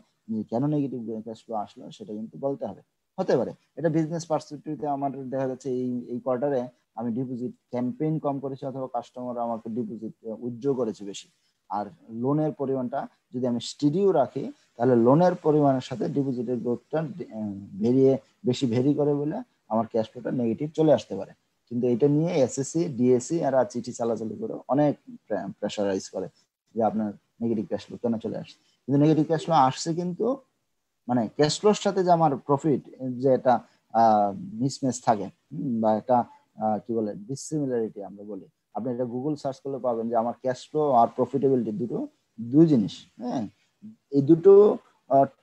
কেন নেগেটিভ ক্যাশ ফ্লো আসলো সেটা কিন্তু বলতে হবে। হতে পারে। এটা বিজনেস পার্সপেক্টিভে আমার দেখা যাচ্ছে এই এই কোয়ার্টারে আমি ডিপোজিট ক্যাম্পেইন কম করেছি অথবা কাস্টমার আমাকে ডিপোজিট উজ্জ্ব করেছে বেশি। আর লোনের পরিমাণটা যদি আমি স্টিডিও রাখি, তাহলে লোনের পরিমাণের সাথে ডিপোজিটের গ্রোথটা ভেরিয়ে বেশি ভেরি করে বলে আমার ক্যাশ ফ্লোটা নেগেটিভ চলে আসতে পারে। কিন্তু এটা নিয়ে এসএসসি ডিএসসি আর চিঠি চালাচালি করে অনেক প্রেশারাইজ করে যে আপনার নেগেটিভ ক্যাশ ফ্লো কেন চলে আসছে। কিন্তু নেগেটিভ ক্যাশ ফ্লো আসছে কিন্তু মানে ক্যাশ ফ্লোর সাথে যে আমার প্রফিট যে এটা মিসম্যাচ থাকে বা একটা কি বলে ডিসিমিলারিটি আমরা বলি। আপনি এটা গুগল সার্চ করলে পাবেন যে আমার ক্যাশ ফ্লো আর প্রফিটেবিলিটি দুটো, দুই জিনিস হ্যাঁ। এই দুটো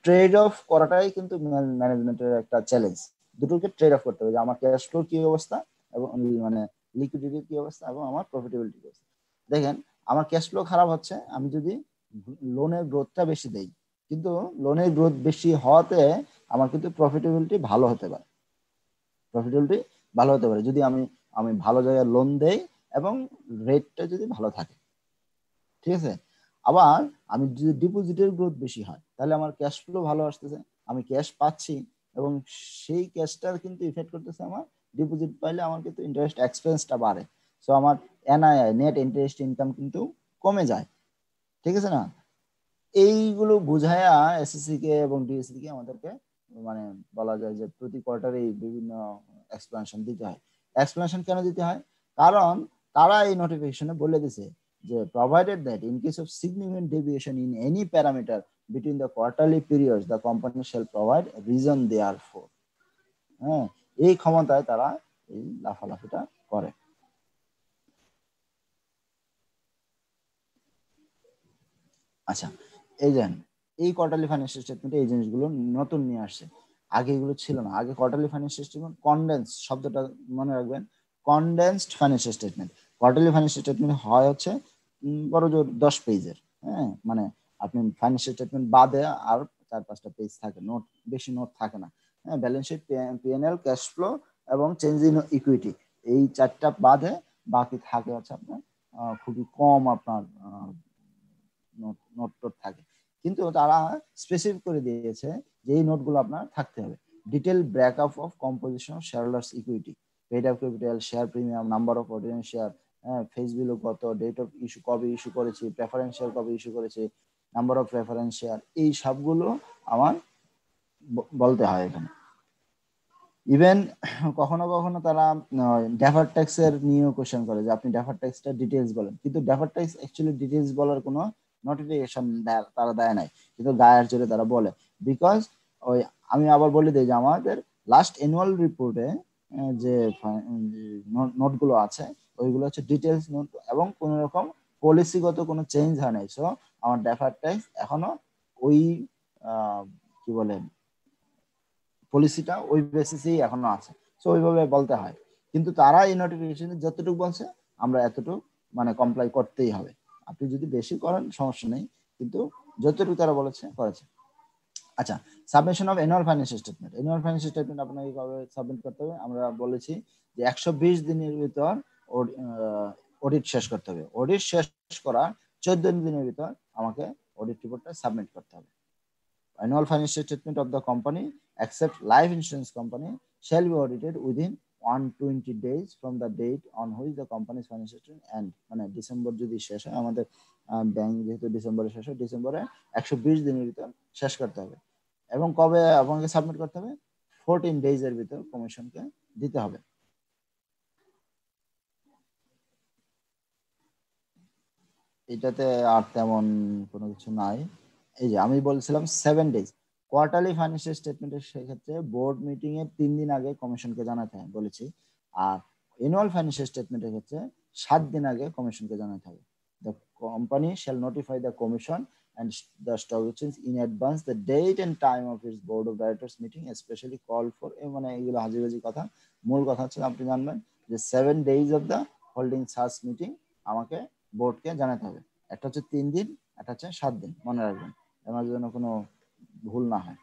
ট্রেড অফ করাটাই কিন্তু ম্যানেজমেন্টের একটা চ্যালেঞ্জ দুটোকে ট্রেড অফ করতে হবে যে আমার ক্যাশ ফ্লো কি অবস্থা এবং মানে লিকুইডিটির কি অবস্থা এবং আমার প্রফিটেবিলিটি কি অবস্থা। দেখেন, আমার ক্যাশ ফ্লো খারাপ হচ্ছে, আমি যদি লোনের গ্রোথটা বেশি দেই, কিন্তু লোনের গ্রোথ বেশি হওয়াতে আমার কিন্তু প্রফিটেবিলিটি ভালো হতে পারে। প্রফিটেবিলিটি ভালো হতে পারে যদি আমি আমি ভালো জায়গায় লোন দেই এবং রেটটা যদি ভালো থাকে। ঠিক আছে? আবার আমি যদি ডিপোজিটের গ্রোথ বেশি হয়, তাহলে আমার ক্যাশ ফ্লো ভালো আসতেছে, আমি ক্যাশ পাচ্ছি এবং সেই ক্যাশটার কিন্তু ইফেক্ট করতেছে আমার ডিপোজিট পাইলে আমার কিন্তু ইন্টারেস্ট এক্সপেন্সটা বাড়ে। সো আমার এনআইআই নেট ইন্টারেস্ট ইনকাম কিন্তু কমে যায়। ঠিক আছে না? এইগুলো বুঝায়া এসএসসি কে এবং ডিএসসি কে আমাদেরকে মানে বলা যায় যে প্রতি কোয়ার্টারে বিভিন্ন এক্সপ্লেনেশন দিতে হয়। এক্সপ্লেনেশন কেন দিতে হয়? কারণ তারা এই নোটিফিকেশনে বলে দিছে যে, provided that in case of significant deviation in any parameter between the quarterly periods the company shall provide reason therefore. হ্যাঁ এই ক্ষমতায় তারা এই লাফালাফিটা করে। আচ্ছা এই যেন এই কোয়ার্টারলি ফাইন্যান্সিয়াল স্টেটমেন্টে এই জিনিসগুলো নতুন নিয়ে আসছে। আগে এগুলো ছিল না। আগে কোয়ার্টারলি ফাইন্যান্সিয়াল স্টেটমেন্ট কনডেন্স শব্দটা মনে রাখবেন। Condensed financial statement quarterly financial statement হয় হচ্ছে বড় জোর দশ পেজের হ্যাঁ মানে আপনি ফাইন্যান্সিয়াল স্টেটমেন্ট বাদে আর চার পাঁচটা পেজ থাকে নোট বেশি নোট থাকে না। হ্যাঁ balance sheet PNL cash flow এবং চেঞ্জ ইন ইকুইটি এই চারটা বাদে বাকি থাকে হচ্ছে আপনার খুবই কম আপনার নোট নোট থাকে। কিন্তু তারা স্পেসিফিক করে দিয়েছে যে এই নোটগুলো আপনার থাকতে হবে। Detail breakup of composition shareholders equity paid of capital share premium number of ordinary share face value কত ডেট অফ ইস্যু কবে ইস্যু করেছি প্রেফারেন্স শেয়ার কবে ইস্যু করেছি নাম্বার অফ রেফারেন্স শেয়ার এই সবগুলো আমার বলতে হয় এখানে। ইভেন কখনো কখনো তারা ডেফার ট্যাক্সের নিয়েও কোশ্চেন করে যে আপনি ডেফার ট্যাক্সটা ডিটেলস বলেন। কিন্তু ডেফার ট্যাক্স অ্যাকচুয়ালি ডিটেলস বলার কোনো নোটিফিকেশন তারা দেয় নাই। কিন্তু গায়ের জোরে তারা বলে। বিকজ ওই আমি আবার বলে দিই যে আমাদের লাস্ট অ্যানুয়াল রিপোর্টে যে নোটগুলো আছে, ওইগুলো হচ্ছে ডিটেলস নোট এবং কোন রকম পলিসিগত কোনো চেঞ্জ হয় নাই। সো আমার ডেফার ট্যাক্স এখনও ওই কি বলে পলিসিটা ওই বেসিসেই এখনও আছে। সো ওইভাবে বলতে হয়। কিন্তু তারা এই নোটিফিকেশনে যতটুকু বলছে, আমরা এতটুকু মানে কমপ্লাই করতেই হবে। আপনি যদি বেশি করেন, সমস্যা নেই। কিন্তু যতটুকু তারা বলেছে, করেছে। আচ্ছা submission of annual financial statement annual financial statement আপনাকে কবে সাবমিট করতে হবে? আমরা বলেছি যে একশো বিশ দিনের ভিতর অডিট শেষ করতে হবে। অডিট শেষ করা চোদ্দ দিনের ভিতর আমাকে অডিট রিপোর্টটা সাবমিট করতে হবে। Annual financial statement of the company accept life insurance company shall be audited within one twenty days from the date on which the company financial statement মানে ডিসেম্বর যদি শেষ হয়, আমাদের ব্যাংক যেহেতু ডিসেম্বরে শেষ হয় ডিসেম্বরে একশো বিশ দিনের ভিতর শেষ করতে হবে। এবং কবে আপনাকে সাবমিট করতে হবে? ফোরটিন ডেজের ভিতর কমিশনকে দিতে হবে। এটাতে আর তেমন কোনো কিছু নাই। এই যে আমি বলছিলাম সেভেন ডেজ কোয়ার্টারলি ফাইন্যান্সিয়াল স্টেটমেন্টের সেক্ষেত্রে বোর্ড মিটিং এর তিন দিন আগে কমিশনকে জানাতে হয় বলেছি। আর অ্যানুয়াল ফাইন্যান্সিয়াল স্টেটমেন্টের ক্ষেত্রে সাত দিন আগে কমিশনকে জানাতে হবে। The company shall notify the commission and the stock exchange in advance the date and time of its board of directors meeting, especially call for মানে এগুলো হাজিবাজি কথা। মূল কথা হচ্ছে আপনি জানবেন যে seven days of the holding search meeting আমাকে বোর্ডকে জানাতে হবে। একটা হচ্ছে তিন দিন, একটা হচ্ছে সাত দিন, মনে রাখবেন। আমার যেন কোনো ভুল না হয়।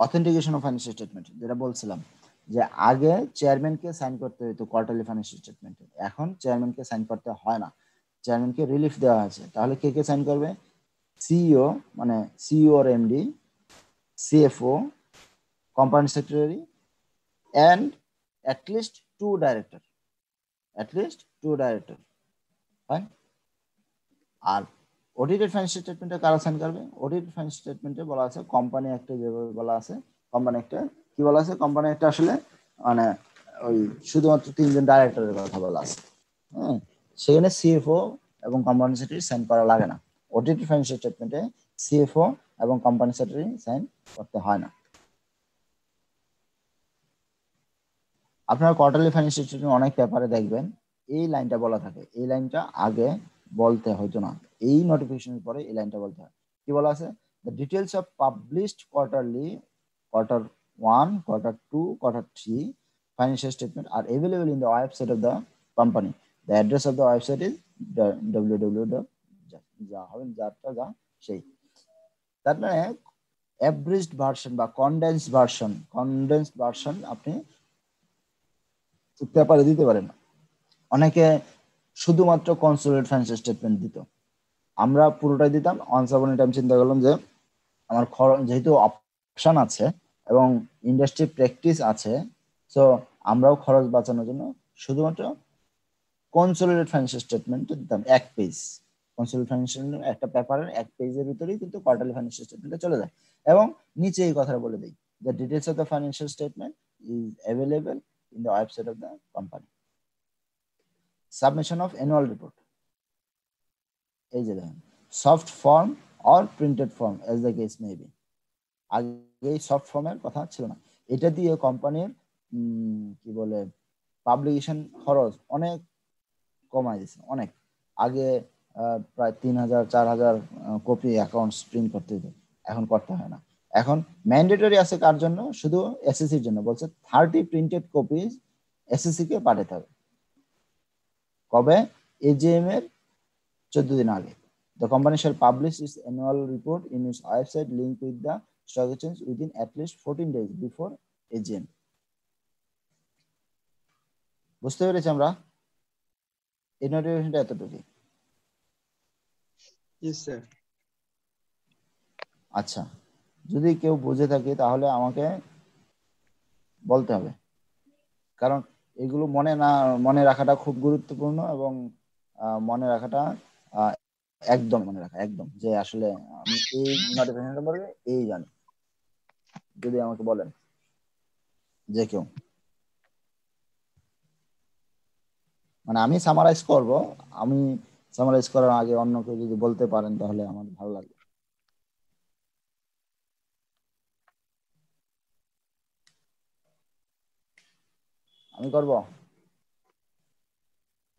অথেন্টিকেশন অফ ফাইন্যান্সিয়াল স্টেটমেন্ট যেটা বলছিলাম, যে আগে চেয়ারম্যানকে সাইন করতে হতো কোয়ার্টারলি ফাইন্যান্সিয়াল স্টেটমেন্টে এখন চেয়ারম্যানকে সাইন করতে হয় না। চেয়ারম্যানকে রিলিফ দেওয়া আছে তাহলে কে কে সাইন করবে? সিইও মানে CEO R MD CFO company secretary and at least two director at least two director fine আর অডিটেড ফাইন্যান্সিয়াল স্টেটমেন্টে কারা সাইন করবে? অডিটেড ফাইন্যান্সিয়াল স্টেটমেন্টে বলা আছে কোম্পানি একটা যেভাবে বলা আছে কোম্পানি একটা কি বলা আছে? কোম্পানি একটা আসলে মানে ওই শুধুমাত্র তিনজন ডাইরেক্টরের কথা বলা আছে। হ্যাঁ সেখানে সিএফও এবং কোম্পানি সেক্রেটারি সাইন করা লাগে না। অডিট ফাইন্যান্সিয়াল স্টেটমেন্টে সিএফও এবং কোম্পানি সেক্রেটারি সাইন করতে হয় না। আপনারা কোয়ার্টারলি ফাইন্যান্সিয়াল স্টেটমেন্ট অনেক পেপারে দেখবেন এই লাইনটা বলা থাকে এই লাইনটা আগে বলতে হয়তো না এই নোটিফিকেশনের পরে এই লাইনটা বলতে হয় কি বলা আছে the details of published quarterly quarter one quarter two quarter three financial statement are available in the website of the company. The address. যা হবে যারটা যা সেই তার মানে অ্যাব্রিজড ভার্সন বা কনডেন্স ভার্সন কনডেন্স ভার্সন আপনি পেপারে দিতে পারে না। অনেকে শুধুমাত্র কনসোলেট ফাইন্যান্সিয়াল স্টেটমেন্ট দিত। আমরা পুরোটাই দিতাম অনস আপন টাইম চিন্তা করলাম যে আমার খরচ যেহেতু অপশন আছে এবং ইন্ডাস্ট্রি প্র্যাকটিস আছে সো আমরাও খরচ বাঁচানোর জন্য শুধুমাত্র কনসোলিডেট ফাইন্যান্সিয়াল স্টেটমেন্ট দিতাম, এক পেজ কনসোলিডেট ফাইন্যান্সিয়াল একটা পেপারের এক পেজের ভিতরেই কিন্তু কোয়ার্টারলি ফাইন্যান্সিয়াল স্টেটমেন্টে চলে যায়। এবং নিচে এই কথাটা বলে দিই the details of the financial statement is available of the company submission of annual report এই যে দেখেন soft form or printed form as the case may be আগে সফট ফর্মের কথা ছিল না। এটা দিয়ে কোম্পানির কি বলে পাবলিকেশন খরচ অনেক কমাই দিছে অনেক। আগে প্রায় তিন হাজার, চার হাজার কপি অ্যাকাউন্টস প্রিন্ট করতে হতো। এখন করতে হয় না। এখন ম্যান্ডেটরি আছে কার জন্য? শুধু এসএসসির জন্য। বলছে থার্টি প্রিন্টেড কপিজ এসএসসি কে পাঠাতে হবে। কবে? এজিএম এর চোদ্দ দিন আগে। The company shall publish its annual report in its website link with the stock exchange within at least fourteen days before AGM বুঝতে পেরেছি আমরা? এই নোটিফিকেশনটা এতটুকু আচ্ছা। যদি কেউ বুঝে থাকে, তাহলে আমাকে বলতে হবে। কারণ এগুলো মনে না, মনে রাখাটা খুব গুরুত্বপূর্ণ এবং মনে রাখাটা একদম মনে রাখা, একদম যে আসলে আমি এই নোটিফিকেশনটা বলবে এই জানি। যদি আমাকে বলেন, যে কেউ। মানে আমি সামারাইজ করব। আমি সামারাইজ করার আগে অন্য কেউ যদি বলতে পারেন, তাহলে আমার ভালো লাগবে। আমি করব।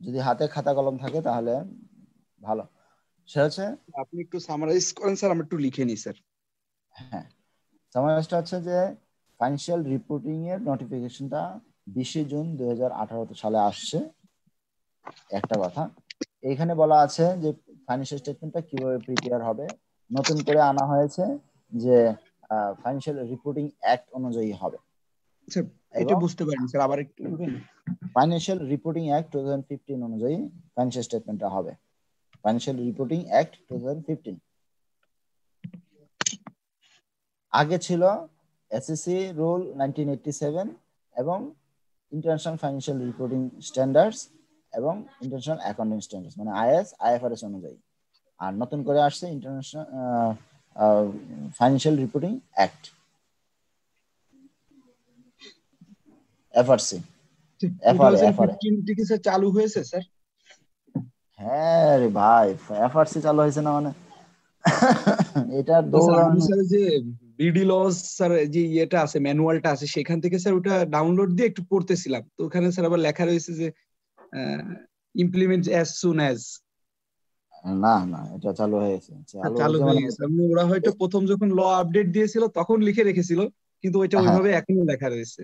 যদি হাতে খাতা কলম থাকে তাহলে ভালো। সেটা হচ্ছে আপনি একটু সামারাইজ করেন স্যার আমরা একটু লিখে নিই স্যার। হ্যাঁ। সামারাইজটা হচ্ছে যে ফাইন্যান্সিয়াল রিপোর্টিং এর নোটিফিকেশনটা বিশে জুন দুই সালে আসছে। একটা কথা। এখানে বলা আছে যে ফাইন্যান্সিয়াল স্টেটমেন্টটা কীভাবে প্রিপেয়ার হবে। নতুন করে আনা হয়েছে যে ফাইন্যান্সিয়াল রিপোর্টিং অ্যাক্ট অনুযায়ী হবে। আচ্ছা এটা বুঝতে পারিনি স্যার আবার একটু ফাইন্যান্সিয়াল রিপোর্টিং অ্যাক্ট 2015 অনুযায়ী ফাইন্যান্সিয়াল স্টেটমেন্টটা হবে। ফাইন্যান্সিয়াল রিপোর্টিং অ্যাক্ট 2015 আগে ছিল এসএসসি রুল 1987 এবং ইন্টারন্যাশনাল ফাইন্যান্সিয়াল রিপোর্টিং স্ট্যান্ডার্ডস এবং ইন্টারন্যাশনাল অ্যাকাউন্টিং স্ট্যান্ডার্ডস মানে আইএস আইএফআরএস অনুযায়ী। আর নতুন করে আসছে international financial reporting act FRC. চালু হয়েছে স্যার? হ্যাঁ রে ভাই এফআরসি চালু হয়েছে না মানে? এটার দৌড়ানো যে বিডি লস স্যার যে ইয়েটা আছে ম্যানুয়ালটা আছে সেখান থেকে স্যার ওটা ডাউনলোড দিয়ে একটু পড়তেছিলাম। তো ওখানে স্যার আবার লেখা রয়েছে যে ইমপ্লিমেন্ট অ্যাজ সুন অ্যাজ না না এটা চালু হয়েছে। চালু হয়ে গেছে ওরা হয়তো প্রথম যখন ল আপডেট দিয়েছিল তখন লিখে রেখেছিল কিন্তু ওইটা ওইভাবে এখনও লেখা রয়েছে।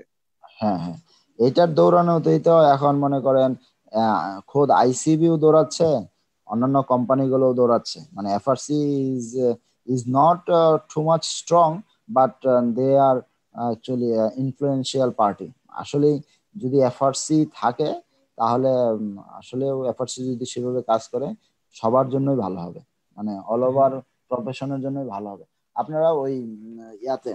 হ্যাঁ হ্যাঁ। এটার দৌড়ানোতেই তো এখন মনে করেন খোদ আইসিবিও দৌড়াচ্ছে অন্যান্য কোম্পানি কোম্পানিগুলো দৌড়াচ্ছে। মানে FRC is is not too much strong but they are actually influential party আসলে যদি এফআরসি থাকে তাহলে আসলে এফআরসি যদি সেভাবে কাজ করে সবার জন্যই ভালো হবে। মানে অল ওভার প্রফেশনের জন্যই ভালো হবে। আপনারা ওই ইয়াতে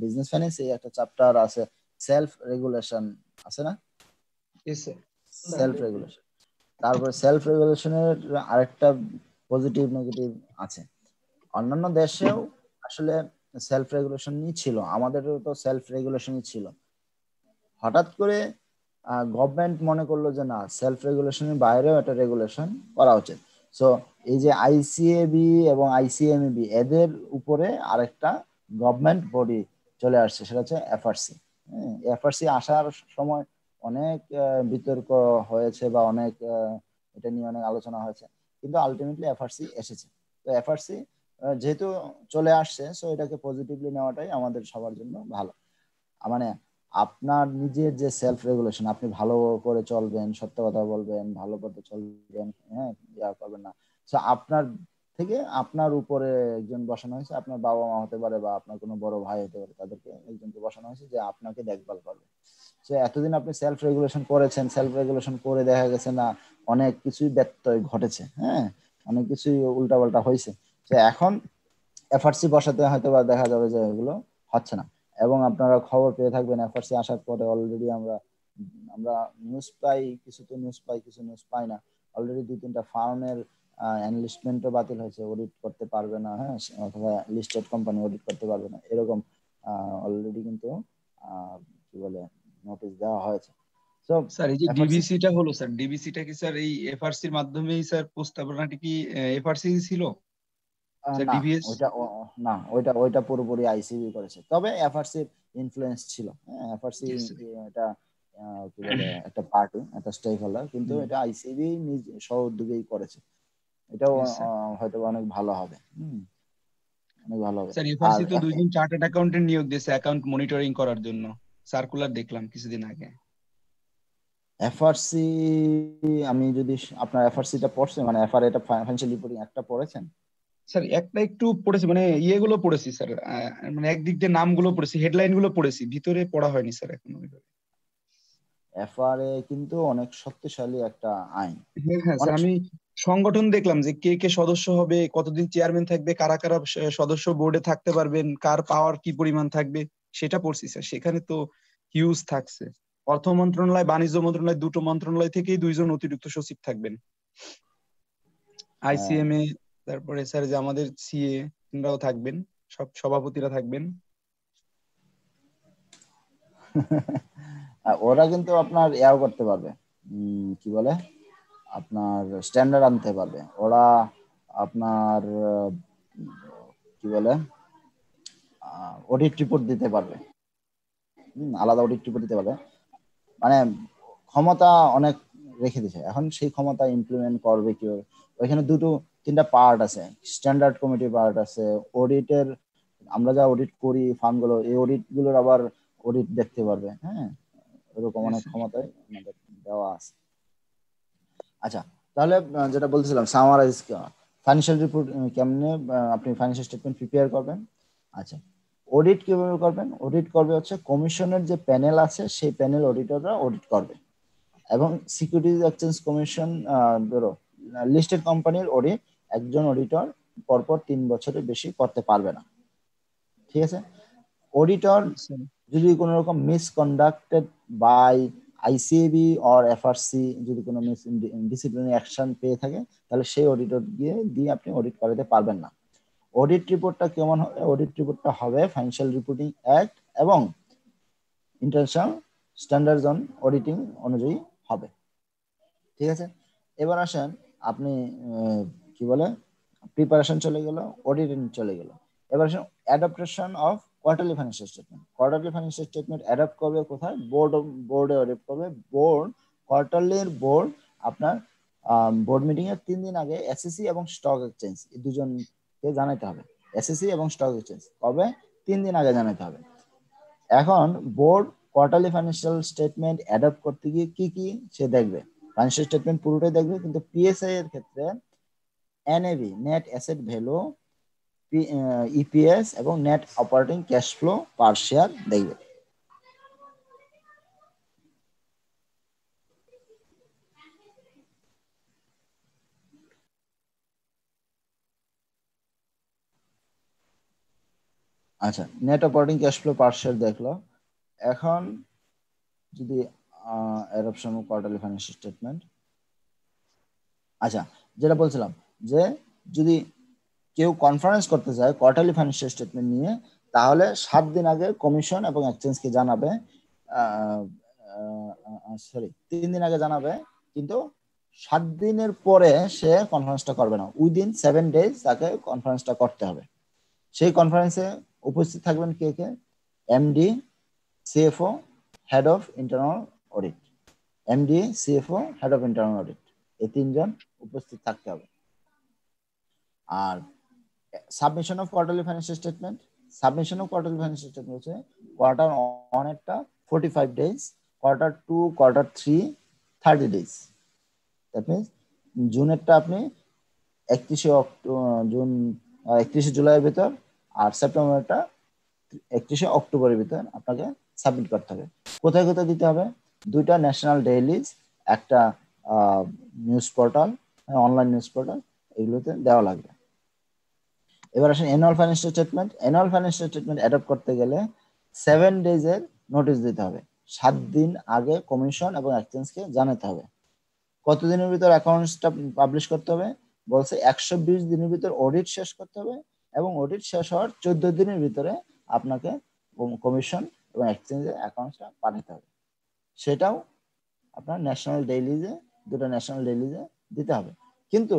বিজনেস ফাইন্যান্স এই একটা চ্যাপ্টার আছে সেলফ রেগুলেশন আছে না? সেলফ রেগুলেশন তারপরে সেলফ রেগুলেশনের আরেকটা পজিটিভ নেগেটিভ আছে। অন্যান্য দেশেও আসলে সেলফ রেগুলেশনই ছিল আমাদেরও তো সেলফ রেগুলেশনই ছিল। হঠাৎ করে গভর্নমেন্ট মনে করল যে না সেলফ রেগুলেশনের বাইরেও একটা রেগুলেশন করা উচিত। সো এই যে আইসিএবি এবং আইসিএমবি এদের উপরে আরেকটা গভর্নমেন্ট বডি চলে আসছে, সেটা হচ্ছে এফআরসি এফআরসি আসার সময় অনেক বিতর্ক হয়েছে বা অনেক এটা নিয়ে অনেক আলোচনা হয়েছে, কিন্তু আলটিমেটলি এফআরসি এসেছে। তো এফআরসি যেহেতু চলে আসছে সো এটাকে পজিটিভলি নেওয়াটাই আমাদের সবার জন্য ভালো। মানে আপনার নিজের যে সেলফ রেগুলেশন আপনি ভালো করে চলবেন, সত্য কথা বলবেন, ভালো পথে চলবেন হ্যাঁ ইয়া করবেন না। সো আপনার থেকে আপনার উপরে একজন বসানো হয়েছে, আপনার বাবা মা হতে পারে বা আপনার কোনো বড় ভাই হতে পারে, তাদেরকে একজনকে বসানো হয়েছে যে আপনাকে দেখভাল করবে। সো এতদিন আপনি সেলফ রেগুলেশন করেছেন সেলফ রেগুলেশন করে দেখা গেছে না, অনেক কিছুই ব্যত্যয় ঘটেছে হ্যাঁ অনেক কিছুই উল্টাপাল্টা হয়েছে। তো এখন এফআরসি বসাতে হয়তো বা দেখা যাবে যে এগুলো হচ্ছে না। এবং আপনারা খবর পেয়ে থাকবেন এফআরসি আসার পরে অলরেডি আমরা আমরা নিউজ পাই কিছু তো নিউজ পাই কিছু নিউজ পাই না। অলরেডি দুই তিনটা ফার্মের এনলিস্টমেন্টও বাতিল হয়েছে অডিট করতে পারবে না হ্যাঁ অথবা লিস্টেড কোম্পানি অডিট করতে পারবে না এরকম অলরেডি কিন্তু কি বলে নোটিশ দেওয়া হয়েছে। স্যার এই যে ডিবিসিটা হলো স্যার ডিবিসিটা কি স্যার এই এফআরসির মাধ্যমেই স্যার প্রস্তাবনাটি কি এফআরসি ছিল? ওইটা না ওইটা ওইটা পুরোপুরি আইসিবি করেছে। তবে এফআরসি ইনফ্লুয়েন্স ছিল হ্যাঁ এফআরসি এটা একটা পার্টি একটা স্টেক হোল্ডার কিন্তু এটা আইসিবি নিজ সহ উদ্যোগেই করেছে। এটাও হয়তো অনেক ভালো হবে অনেক ভালো হবে। স্যার এফআরসি তো দুইজন চার্টার্ড অ্যাকাউন্টেন্ট নিয়োগ দিয়েছে অ্যাকাউন্ট মনিটরিং করার জন্য। সার্কুলার দেখলাম কিছুদিন আগে। এফআরসি আমি যদি আপনার এফআরসিটা পড়ছেন মানে এফআর এটা ফাইন্যান্সিয়াল রিপোর্টিং একটা পড়েছেন স্যার একটা একটু পড়েছি মানে ইয়েগুলো পড়েছি স্যার মানে একদিক দিয়ে নামগুলো পড়েছি হেডলাইনগুলো পড়েছি ভিতরে পড়া হয়নি স্যার এখন এফআরএ কিন্তু অনেক শক্তিশালী একটা আইন। হ্যাঁ হ্যাঁ স্যার আমি সংগঠন দেখলাম যে কে কে সদস্য হবে কতদিন চেয়ারম্যান থাকবে কারা কারা সদস্য বোর্ডে থাকতে পারবেন কার পাওয়ার কি পরিমাণ থাকবে সেটা পড়ছি স্যার সেখানে তো হিউজ থাকছে। অর্থ মন্ত্রণালয় বাণিজ্য মন্ত্রণালয় দুটো মন্ত্রণালয় থেকেই দুইজন অতিরিক্ত সচিব থাকবেন। আইসিএমএ তারপরে স্যার যে আমাদের সিএ তিনরাও থাকবেন, সব সভাপতিরা থাকবেন। ওরা কিন্তু আপনার ইয়াও করতে পারবে। কি বলে? আপনার স্ট্যান্ডার্ড আনতে পারবে। ওরা আপনার কি বলে? অডিট রিপোর্ট দিতে পারবে। আলাদা অডিট রিপোর্ট দিতে পারবে। মানে ক্ষমতা অনেক রেখে দিছে এখন সেই ক্ষমতা ইমপ্লিমেন্ট করবে কি ওইখানে দুটো তিনটা পার্ট আছে। স্ট্যান্ডার্ড কমিটি পার্ট আছে অডিটের আমরা যা অডিট করি ফার্মগুলো এই অডিটগুলোর আবার অডিট দেখতে পারবে হ্যাঁ? এরকম অনেক ক্ষমতায় আমাদের দেওয়া আছে। আচ্ছা তাহলে যেটা বলতেছিলাম সামারাইজ ফাইন্যান্সিয়াল রিপোর্ট কেমনে আপনি ফাইন্যান্সিয়াল স্টেটমেন্ট প্রিপেয়ার করবেন? আচ্ছা অডিট কীভাবে করবেন? অডিট করবে হচ্ছে কমিশনের যে প্যানেল আছে সেই প্যানেল অডিটররা অডিট করবে। এবং সিকিউরিটিজ এক্সচেঞ্জ কমিশন ধরো লিস্টেড কোম্পানির অডিট একজন অডিটর পরপর তিন বছরের বেশি করতে পারবে না। ঠিক আছে? অডিটর যদি কোনো রকম misconducted by ICAB or FRC যদি কোনো মিস ডিসিপ্লিনারি অ্যাকশন পেয়ে থাকে তাহলে সেই অডিটর গিয়ে দিয়ে আপনি অডিট করাতে পারবেন না। অডিট রিপোর্টটা কেমন হবে? অডিট রিপোর্টটা হবে ফাইন্যান্সিয়াল রিপোর্টিং অ্যাক্ট এবং ইন্টারন্যাশনাল স্ট্যান্ডার্ডস অন অডিটিং অনুযায়ী হবে। ঠিক আছে? এবার আসেন আপনি কি বলে? প্রিপারেশন চলে গেল অডিটিং চলে গেল। এবার adaptation of quarterly financial statement quarterly financial statement adapt করবে কোথায়? বোর্ড বোর্ডে অ্যাডাপ্ট করবে। বোর্ড কোয়ার্টারলির বোর্ড আপনার বোর্ড মিটিং এর তিন দিন আগে এসএসসি এবং স্টক এক্সচেঞ্জ এই দুজনকে জানাতে হবে। এসএসসি এবং স্টক এক্সচেঞ্জ কবে? তিন দিন আগে জানাতে হবে। এখন board quarterly financial statement adapt করতে গিয়ে কি কি সে দেখবে? ফাইন্যান্সিয়াল স্টেটমেন্ট পুরোটাই দেখবে, কিন্তু পিএসআই এর ক্ষেত্রে NAV net asset value EPS এবং net operating cash flow per share দেখবে আচ্ছা net operating cash flow per share দেখল। এখন যদি অ্যাডপশন কোয়ার্টারলি ফাইন্যান্সিয়াল স্টেটমেন্ট আচ্ছা যেটা বলছিলাম যে যদি কেউ কনফারেন্স করতে চায় কোয়ার্টারলি ফাইন্যান্সিয়াল স্টেটমেন্ট নিয়ে, তাহলে সাত দিন আগে কমিশন এবং এক্সচেঞ্জকে জানাবে সরি তিন দিন আগে জানাবে, কিন্তু সাত দিনের পরে সে কনফারেন্সটা করবে না। উইদিন সেভেন ডেজ তাকে কনফারেন্সটা করতে হবে। সেই কনফারেন্সে উপস্থিত থাকবেন কে কে? MD CFO head of internal audit MD CFO head of internal audit এই তিনজন উপস্থিত থাকতে হবে। আর submission of quarterly financial statement submission of quarterly financial statement হচ্ছে কোয়ার্টার ওয়ান একটা forty five days quarter two quarter three thirty days that means জুনেরটা আপনি একত্রিশে June একত্রিশে জুলাইয়ের ভিতর আর সেপ্টেম্বরটা একত্রিশে অক্টোবরের ভিতর আপনাকে সাবমিট করতে হবে। কোথায় কোথায় দিতে হবে? দুইটা ন্যাশনাল ডেইলিজ একটা news portal online news portal এগুলোতে দেওয়া লাগবে। এবার আসেন annual financial statement annual financial statement adopt করতে গেলে সেভেন ডেজের নোটিশ দিতে হবে। সাত দিন আগে কমিশন এবং এক্সচেঞ্জকে জানাতে হবে। কতদিনের ভিতর অ্যাকাউন্টসটা পাবলিশ করতে হবে? বলছে একশো বিশ দিনের ভিতর অডিট শেষ করতে হবে এবং অডিট শেষ হওয়ার চোদ্দ দিনের ভিতরে আপনাকে কমিশন এবং এক্সচেঞ্জে অ্যাকাউন্টসটা পাঠাতে হবে। সেটাও আপনার ন্যাশনাল ডেইলিজে দুটো ন্যাশনাল ডেইলিজে দিতে হবে। কিন্তু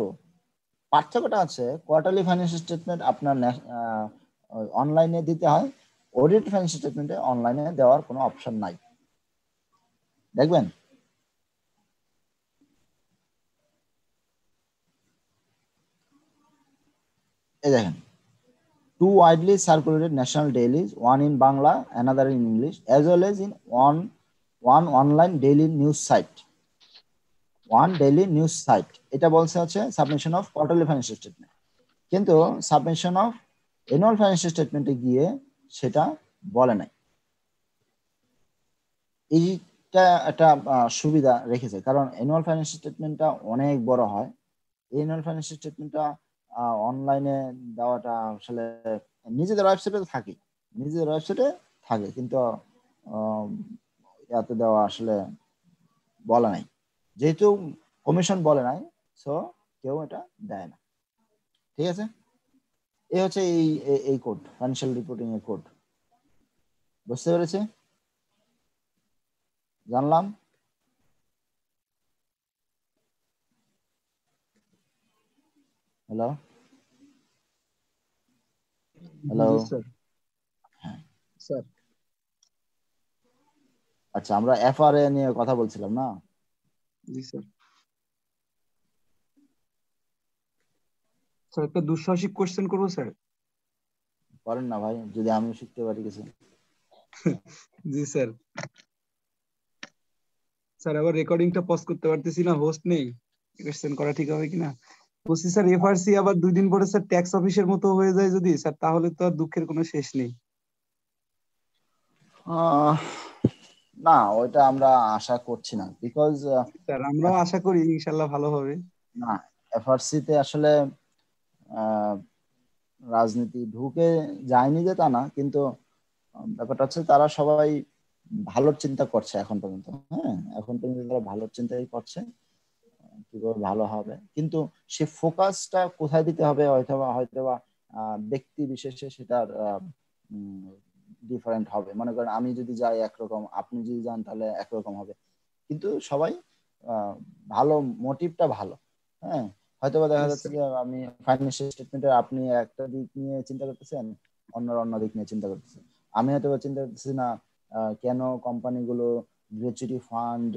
পার্থক্যটা আছে কোয়ার্টারলি ফাইন্যান্সিয়াল স্টেটমেন্ট আপনার অনলাইনে দিতে হয় অডিট ফাইন্যান্সিয়াল স্টেটমেন্টে অনলাইনে দেওয়ার কোনো অপশন নাই। দেখবেন? দেখেন two widely circulated national dailies one in Bangla another in English as well as in one one online daily news site One daily news site এটা বলছে হচ্ছে submission of quarterly financial statement কিন্তু submission of annual financial স্টেটমেন্টে গিয়ে সেটা বলে নাই। এইটা একটা সুবিধা রেখেছে। কারণ অ্যানুয়াল ফাইন্যান্সিয়াল স্টেটমেন্টটা অনেক বড় হয়। এই অ্যানুয়াল ফাইন্যান্সিয়াল স্টেটমেন্টটা অনলাইনে দেওয়াটা আসলে নিজেদের ওয়েবসাইটে থাকে নিজেদের ওয়েবসাইটে থাকে, কিন্তু এত দেওয়া আসলে বলা নাই। যেহেতু কমিশন বলে নাই সো কেউ এটা দেয় না। ঠিক আছে? এই হচ্ছে এই এই কোড ফাইন্যান্সিয়াল রিপোর্টিং এর কোড বুঝতে পেরেছে? জানলাম? হ্যালো হ্যালো হ্যাঁ। স্যার আচ্ছা আমরা এফআরএ নিয়ে কথা বলছিলাম না? জি স্যার স্যার একটা দুঃসাহসিক কোশ্চেন করব স্যার করেন না ভাই যদি আমি শিখতে পারি কিছু। জি স্যার স্যার আবার রেকর্ডিংটা পজ করতে পারতেছি না হোস্ট নেই। কোশ্চেন করা ঠিক হবে কিনা? বলছি স্যার এফআরসি আবার দুই দিন পরে স্যার ট্যাক্স অফিসের মতো হয়ে যায় যদি স্যার তাহলে তো আর দুঃখের কোনো শেষ নেই। না ওইটা আমরা আশা করছি না বিকজ স্যার আমরাও আশা করি ইনশাল্লাহ ভালো হবে। না এফআরসি তে আসলে রাজনীতি ঢুকে যায়নি যে তা না কিন্তু ব্যাপারটা হচ্ছে তারা সবাই ভালোর চিন্তা করছে এখন পর্যন্ত হ্যাঁ? এখন পর্যন্ত তারা ভালো চিন্তাই করছে কীভাবে ভালো হবে। কিন্তু সে ফোকাসটা কোথায় দিতে হবে হয়তো বা হয়তো বা ব্যক্তি বিশেষে সেটার ডিফারেন্ট হবে। মনে করেন আমি যদি যাই একরকম আপনি যদি যান তাহলে একরকম হবে। কিন্তু সবাই ভালো মোটিভটা ভালো হ্যাঁ? হয়তো বা দেখা যাচ্ছে যে আমি ফাইন্যান্সিয়াল স্টেটমেন্টে আপনি একটা দিক নিয়ে চিন্তা করতেছেন অন্য অন্য দিক নিয়ে চিন্তা করতেছেন আমি হয়তো বা চিন্তা করতেছি না কেন কোম্পানিগুলো গ্র্যাচুইটি ফান্ড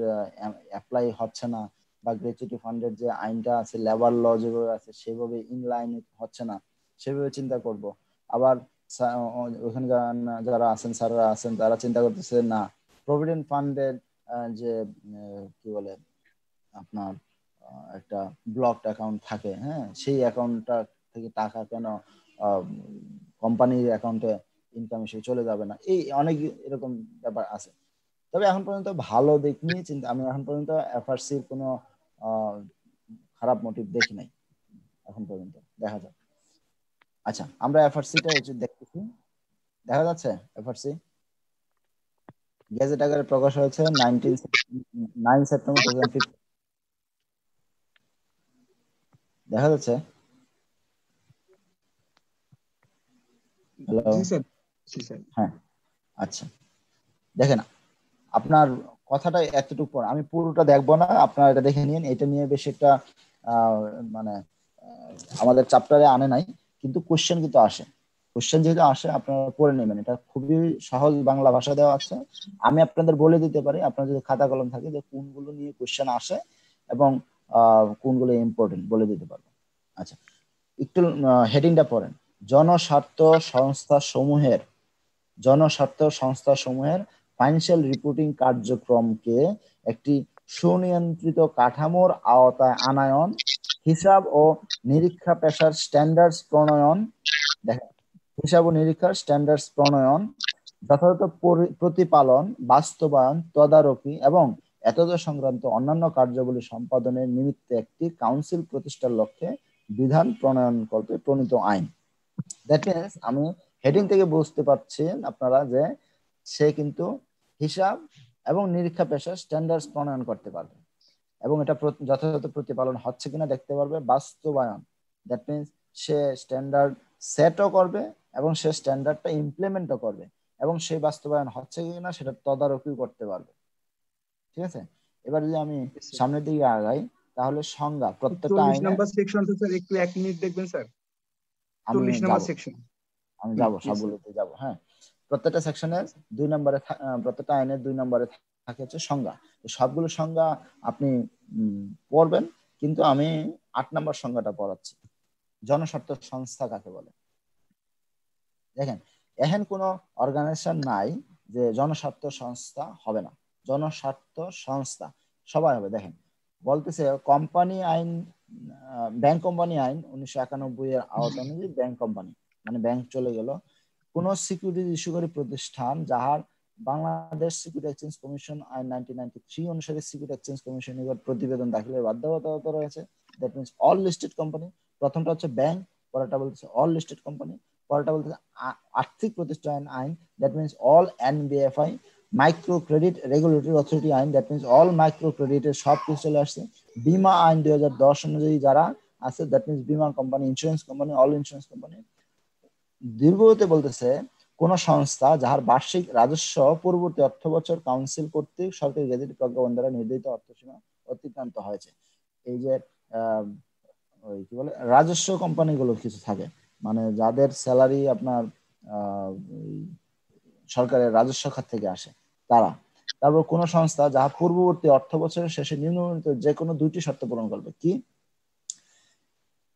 অ্যাপ্লাই হচ্ছে না বা গ্র্যাচুইটি ফান্ডের যে আইনটা আছে লেবার ল যেভাবে আছে সেভাবে ইনলাইন হচ্ছে না সেভাবে চিন্তা করব। আবার যারা আছেন, স্যাররা আছেন, তারা চিন্তা করতেছে, না প্রভিডেন্ট ফান্ডের যে কি বলে, আপনার একটা ব্লকড অ্যাকাউন্ট থাকে হ্যাঁ সেই অ্যাকাউন্টটা থেকে টাকা কেন কোম্পানির অ্যাকাউন্টে ইনকাম এসে চলে যাবে না? এই অনেক এরকম ব্যাপার আছে। তবে এখন পর্যন্ত ভালো দিক নিয়ে চিন্তা, আমি এখন পর্যন্ত এফআরসির কোনো খারাপ মোটিভ দেখি নাই, এখন পর্যন্ত, দেখা যাক। আচ্ছা আমরা এফআরসিটা দেখতেছি। দেখা যাচ্ছে এফআরসি গেজেট আকারে প্রকাশ হয়েছে nineteen nine September two thousand দেখা যাচ্ছে? হ্যালো হ্যাঁ আচ্ছা। দেখেন আপনার কথাটা এতটুকু পর আমি পুরোটা দেখব না আপনারা এটা দেখে নিন। এটা নিয়ে বেশি একটা আহ, মানে আমাদের চ্যাপ্টারে আনে নাই। কিন্তু কোশ্চেন কিন্তু আসে। কোশ্চেন যেহেতু আসে, আপনারা করে নেবেন। এটা খুবই সহজ বাংলা ভাষা দেওয়া আছে। আমি আপনাদের বলে দিতে পারি। আপনার যদি খাতা কলম থাকে যে কোনগুলো নিয়ে কোশ্চেন আসে এবং কোনগুলো ইম্পর্টেন্ট বলে দিতে পারব। আচ্ছা একটু হেডিংটা পড়েন। জনস্বার্থ সংস্থা সমূহের, জনস্বার্থ সংস্থা সমূহের ফাইন্যান্সিয়াল রিপোর্টিং কার্যক্রমকে একটি সুনিয়ন্ত্রিত কাঠামোর আওতায় আনায়ন হিসাব ও নিরীক্ষা পেশার স্ট্যান্ডার্ডস প্রণয়ন হিসাব ও নিরীক্ষার স্ট্যান্ডার্ডস প্রণয়ন, যথাযথ পরি- প্রতিপালন, বাস্তবায়ন, তদারকি এবং এতদ সংক্রান্ত অন্যান্য কার্যাবলী সম্পাদনের নিমিত্তে একটি কাউন্সিল প্রতিষ্ঠার লক্ষ্যে বিধান প্রণয়ন কল্পে প্রণীত আইন। দ্যাট মিনস আমি হেডিং থেকে বুঝতে পারছেন আপনারা যে সে কিন্তু হিসাব এবং নিরীক্ষা পেশার স্ট্যান্ডার্ড প্রণয়ন করতে পারবে। এবং এটা যথাযথ প্রতিপালন হচ্ছে কিনা দেখতে পারবে। বাস্তবায়ন দ্যাট মিনস সে স্ট্যান্ডার্ড সেটও করবে এবং সে স্ট্যান্ডার্ডটা ইমপ্লিমেন্টও করবে এবং সেই বাস্তবায়ন হচ্ছে কিনা সেটা তদারকিও করতে পারবে। ঠিক আছে? এবার যদি আমি সামনের দিকে আগাই তাহলে সংজ্ঞা প্রত্যেকটা আইনে নাম্বার সেকশনটা স্যার একটু এক মিনিট দেখবেন স্যার আমি চল্লিশ নাম্বার সেকশন আমি যাব সবগুলোতে যাব হ্যাঁ। প্রত্যেকটা সেকশনের দুই নম্বরে প্রত্যেকটা আইনের দুই নম্বরে থাকে হচ্ছে সংজ্ঞা। সবগুলো সংজ্ঞা আপনি পড়বেন, কিন্তু আমি আট নম্বর সংজ্ঞাটা পড়াচ্ছি। জনস্বার্থ সংস্থা কাকে বলে? দেখেন, এহেন কোনো অর্গানাইজেশন নাই যে জনস্বার্থ সংস্থা হবে না। জনস্বার্থ সংস্থা সবাই হবে। দেখেন, বলতেছে কোম্পানি আইন ব্যাংক কোম্পানি আইন উনিশশো একানব্বই এর আওতা অনুযায়ী ব্যাংক কোম্পানি মানে ব্যাংক চলে গেল। কোন সিকিউরিটি ইস্যুকারী প্রতিষ্ঠান যাহার বাংলাদেশ সিকিউরিটি এক্সচেঞ্জ কমিশন আইন নাইনটিন নাইনটি থ্রি অনুসারে সিকিউরিটি এক্সচেঞ্জ কমিশন নিকট প্রতিবেদন দাখিলের বাধ্যবাধকতা রয়েছে। That means all listed company প্রথমটা হচ্ছে ব্যাংক পরেরটা বলতেছে অল লিস্টেড কোম্পানি পরেরটা বলতেছে আর্থিক প্রতিষ্ঠান আইন that means all NBFI micro credit regulatory authority আইন দ্যাট মিনস অল মাইক্রো ক্রেডিটের সব কিছু চলে আসছে। বিমা আইন দুই হাজার দশ অনুযায়ী যারা আছে দ্যাট মিনস বিমা company insurance company all insurance company দীর্ঘতে বলতেছে কোন সংস্থা যাহার বার্ষিক রাজস্ব পূর্ববর্তী অর্থ বছর কাউন্সিল কর্তৃক সরকারি গেজেট প্রজ্ঞাপন দ্বারা নির্ধারিত অর্থসীমা অতিক্রান্ত হয়েছে। এই যে ওই কি বলে, রাজস্ব কোম্পানিগুলো কিছু থাকে। মানে যাদের স্যালারি আপনার সরকারের রাজস্ব খাত থেকে আসে, তারা। তারপর কোন সংস্থা যাহা পূর্ববর্তী অর্থ বছরের শেষে নিম্নলিখিত যে কোনো দুইটি শর্ত পূরণ করবে। কি?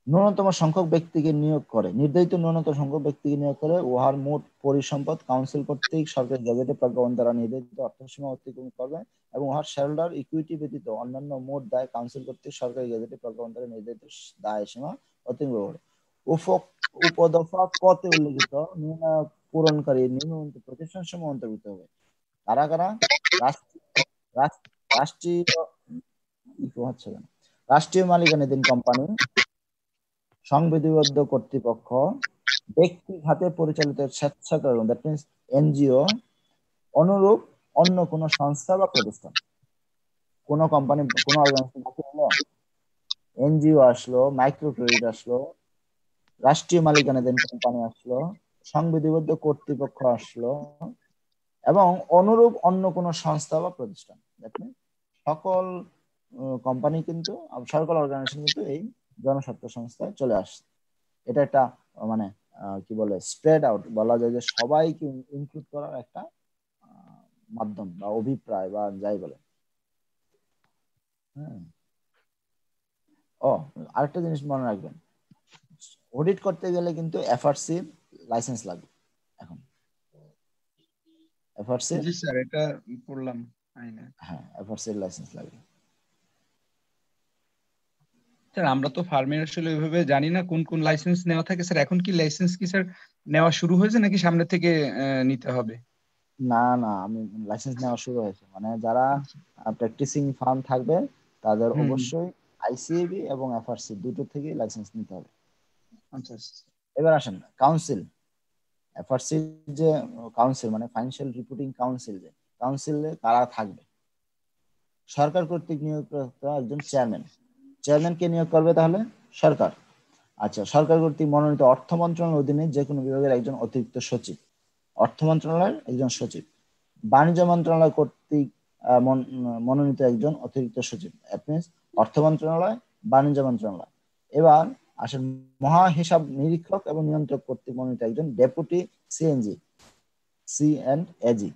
ন্যূনতম সংখ্যক ব্যক্তিকে নিয়োগ করে। নির্ধারিত ন্যূনতম সংখ্যক ব্যক্তিকে নিয়োগ করে উহার মোট পরিসম্পদ কাউন্সিল কর্তৃক সরকারি গেজেটে প্রজ্ঞাপন দ্বারা নির্ধারিত অর্থসীমা অতিক্রম করবে এবং উহার শেয়ারহোল্ডার ইকুইটি ব্যতীত অন্যান্য মোট দায় কাউন্সিল কর্তৃক সরকারি গেজেটে প্রজ্ঞাপন দ্বারা নির্ধারিত দায় সীমা অতিক্রম উপ- উপদফা কতে উল্লেখিত পূরণকারী নিম্নলিখিত প্রতিষ্ঠান সমূহ অন্তর্ভুক্ত হবে। কারা কারা? রাষ্ট্র- রাষ্ট্র- রাষ্ট্রীয়? রাষ্ট্রীয় মালিকানাধীন কোম্পানি সংবিধিবদ্ধ কর্তৃপক্ষ ব্যক্তি খাতে পরিচালিত স্বেচ্ছাকরণ দ্যাট মিনস এনজিও, অনুরূপ অন্য কোন সংস্থা বা প্রতিষ্ঠান। কোন কোম্পানি কোন অর্গানাইজেশন এনজিও আসলো মাইক্রো ক্রেডিট আসলো, রাষ্ট্রীয় মালিকানাধীন কোম্পানি আসলো, সংবিধিবদ্ধ কর্তৃপক্ষ আসলো, এবং অনুরূপ অন্য কোন সংস্থা বা প্রতিষ্ঠান। সকল কোম্পানি কিন্তু সকল অর্গানাইজেশন কিন্তু এই জনস্বার্থ সংস্থায় চলে আসছে। এটা একটা মানে কি বলে স্প্রেড আউট বলা যায় যে সবাইকে ইনক্লুড করার একটা মাধ্যম বা অভিপ্রায় বা যাই বলে। ও আরেকটা জিনিস মনে রাখবেন। অডিট করতে গেলে কিন্তু এফআরসি লাইসেন্স লাগবে এখন। এফআরসি জি স্যার এটা পড়লাম আইনে। হ্যাঁ এফআরসি লাইসেন্স লাগবে। স্যার আমরা তো ফার্মের আসলে ওইভাবে জানি না কোন কোন লাইসেন্স নেওয়া থাকে। স্যার এখন কি লাইসেন্স কি স্যার নেওয়া শুরু হয়েছে নাকি সামনে থেকে নিতে হবে? না না আমি লাইসেন্স নেওয়া শুরু হয়েছে। মানে যারা প্র্যাকটিসিং ফার্ম থাকবে তাদের অবশ্যই আইসিএবি এবং এফআরসি দুটো থেকেই লাইসেন্স নিতে হবে। আচ্ছা আচ্ছা। এবার আসেন কাউন্সিল এফআরসি যে কাউন্সিল মানে ফাইন্যান্সিয়াল রিপোর্টিং কাউন্সিল যে কাউন্সিলে কারা থাকবে। সরকার কর্তৃক নিয়োগপ্রাপ্ত একজন চেয়ারম্যান চেয়ারম্যান কে নিয়োগ করবে তাহলে? সরকার। আচ্ছা সরকার কর্তৃক মনোনীত অর্থ মন্ত্রণালয়ের অধীনে যে কোনো বিভাগের একজন অতিরিক্ত সচিব। অর্থ মন্ত্রণালয়ের একজন সচিব। বাণিজ্য মন্ত্রণালয় কর্তৃক মন- মনোনীত একজন অতিরিক্ত সচিব। অর্থ মন্ত্রণালয়, বাণিজ্য মন্ত্রণালয়। এবার আসেন মহা হিসাব নিরীক্ষক এবং নিয়ন্ত্রক কর্তৃক মনোনীত একজন deputy CNG C and AG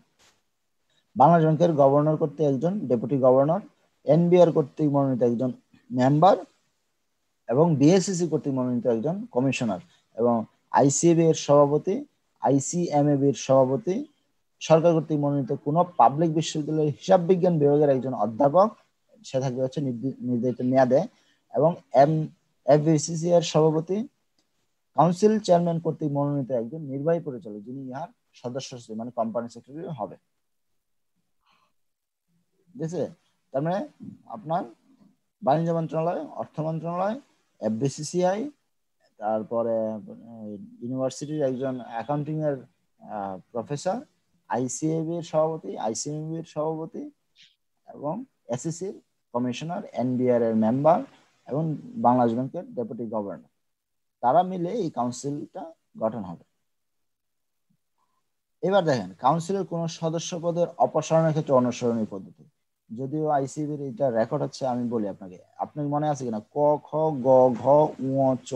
Bangladesh ব্যাংকের গভর্নর কর্তৃক একজন ডেপুটি গভর্নর। এনবিআর কর্তৃক মনোনীত একজন মেম্বার এবং বিএসসিসি কর্তৃক মনোনীত একজন কমিশনার এবং আইসিএবি এর সভাপতি আইসিএমএবি এর সভাপতি, সরকার কর্তৃক মনোনীত কোন পাবলিক বিশ্ববিদ্যালয়ের হিসাব বিজ্ঞান বিভাগের একজন অধ্যাপক, সে থাকবে হচ্ছে নির্ধারিত মেয়াদে এবং এম এফবিসিসি এর সভাপতি কাউন্সিল চেয়ারম্যান কর্তৃক মনোনীত একজন নির্বাহী পরিচালক যিনি ইহার সদস্য সচিব মানে কোম্পানি সেক্রেটারি হবে। ঠিক আছে? তার মানে আপনার বাণিজ্য মন্ত্রণালয়, অর্থ মন্ত্রণালয় এফবিসিসিআই তারপরে ইউনিভার্সিটির একজন অ্যাকাউন্টিং এর প্রফেসর আইসিএবি এর সভাপতি আইসিএমবি এর সভাপতি এবং এসএসসির কমিশনার এনবিআর এর মেম্বার এবং বাংলাদেশ ব্যাংকের ডেপুটি গভর্নর তারা মিলে এই কাউন্সিলটা গঠন হবে। এবার দেখেন কাউন্সিলের কোন সদস্য পদের অপসারণের ক্ষেত্রে অনুসরণীয় পদ্ধতি। যদিও আইসিবির এটা রেকর্ড হচ্ছে আমি বলি আপনাকে। আপনার মনে আছে কিনা? ক খ গ ঘ উ চ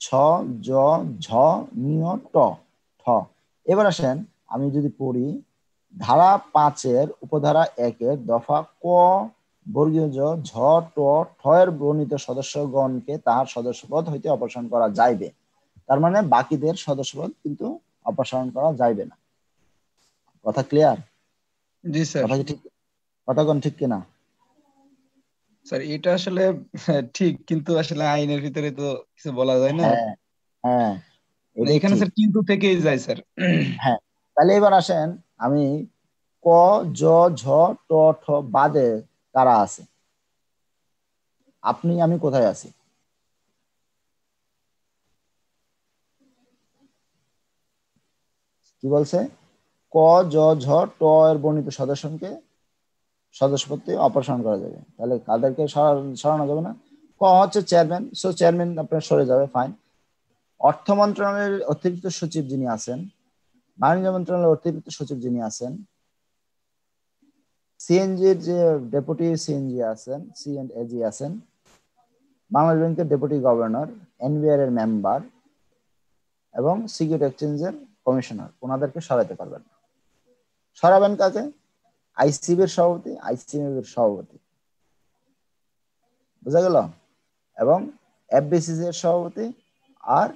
ছ জ ঝ নিয় ট ঠ। এবার আসেন আমি যদি পড়ি ধারা পাঁচের উপধারা একের দফা ক বর্গীয় জ ঝ ট ঠ এর বর্ণিত সদস্যগণকে তাহার সদস্যপদ হইতে অপসারণ করা যাইবে। তার মানে বাকিদের সদস্যপদ কিন্তু অপসারণ করা যাইবে না। কথা ক্লিয়ার জি স্যার। কথা ঠিক? কথা ঠিক কিনা? স্যার এটা আসলে ঠিক কিন্তু আসলে আইনের ভিতরে তো কিছু বলা যায় না। হ্যাঁ হ্যাঁ এখানে স্যার কিন্তু থেকেই যায় স্যার হ্যাঁ তাহলে এবার আসেন আমি ক জ ঝ ট ঠ বাদে কারা আছে? আপনি আমি কোথায় আছি? কি বলছে? ক জ ঝ ট এর বর্ণিত সদস্যকে সদস্যপদে অপসারণ করা যাবে। তাহলে কাদেরকে সরা- সরানো যাবে না। ক হচ্ছে চেয়ারম্যান সো চেয়ারম্যান আপনার সরে যাবে ফাইন অর্থ মন্ত্রণালয়ের অতিরিক্ত সচিব যিনি আছেন, বাণিজ্য মন্ত্রণালয়ের অতিরিক্ত সচিব যিনি আছেন সিএনজির যে ডেপুটি সিএনজি আছেন সি এন্ড এজি আছেন, বাংলাদেশ ব্যাংকের ডেপুটি গভর্নর এনবিআর এর মেম্বার এবং সিকিউরিটি এক্সচেঞ্জের কমিশনার ওনাদেরকে সরাতে পারবেন। সরাবেন কাকে? আইসিবি এর সভাপতি আইসিএম এর সভাপতি। বুঝা গেল? এবং এফবিসিসি এর সভাপতি আর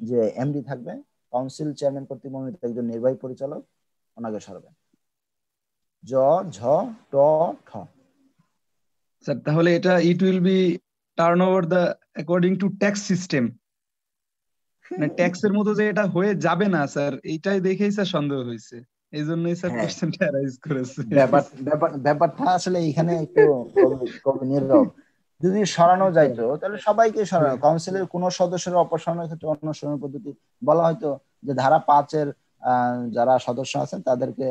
যে এমডি থাকবে কাউন্সিল চেয়ারম্যান কর্তৃক মনোনীত একজন নির্বাহী পরিচালক ওনাকে সরাবেন। জ ঝ ট ঠ। স্যার তাহলে এটা it will be turn over the according to tax system মানে ট্যাক্সের মতো যে এটা হয়ে যাবে না স্যার এইটাই দেখেই স্যার সন্দেহ হয়েছে। এই জন্যই স্যার। কোশ্চেনটা রাইজ করেছে। ব্যাপার ব্যাপার ব্যাপারটা আসলে এখানে একটু কবি- নীরব। যদি সরানো যাইতো তাহলে সবাইকে সরানো। কাউন্সিলের কোন সদস্যের অপসারণের ক্ষেত্রে অনুসরণ পদ্ধতি বলা হয়তো যে ধারা পাঁচের যারা সদস্য আছেন তাদেরকে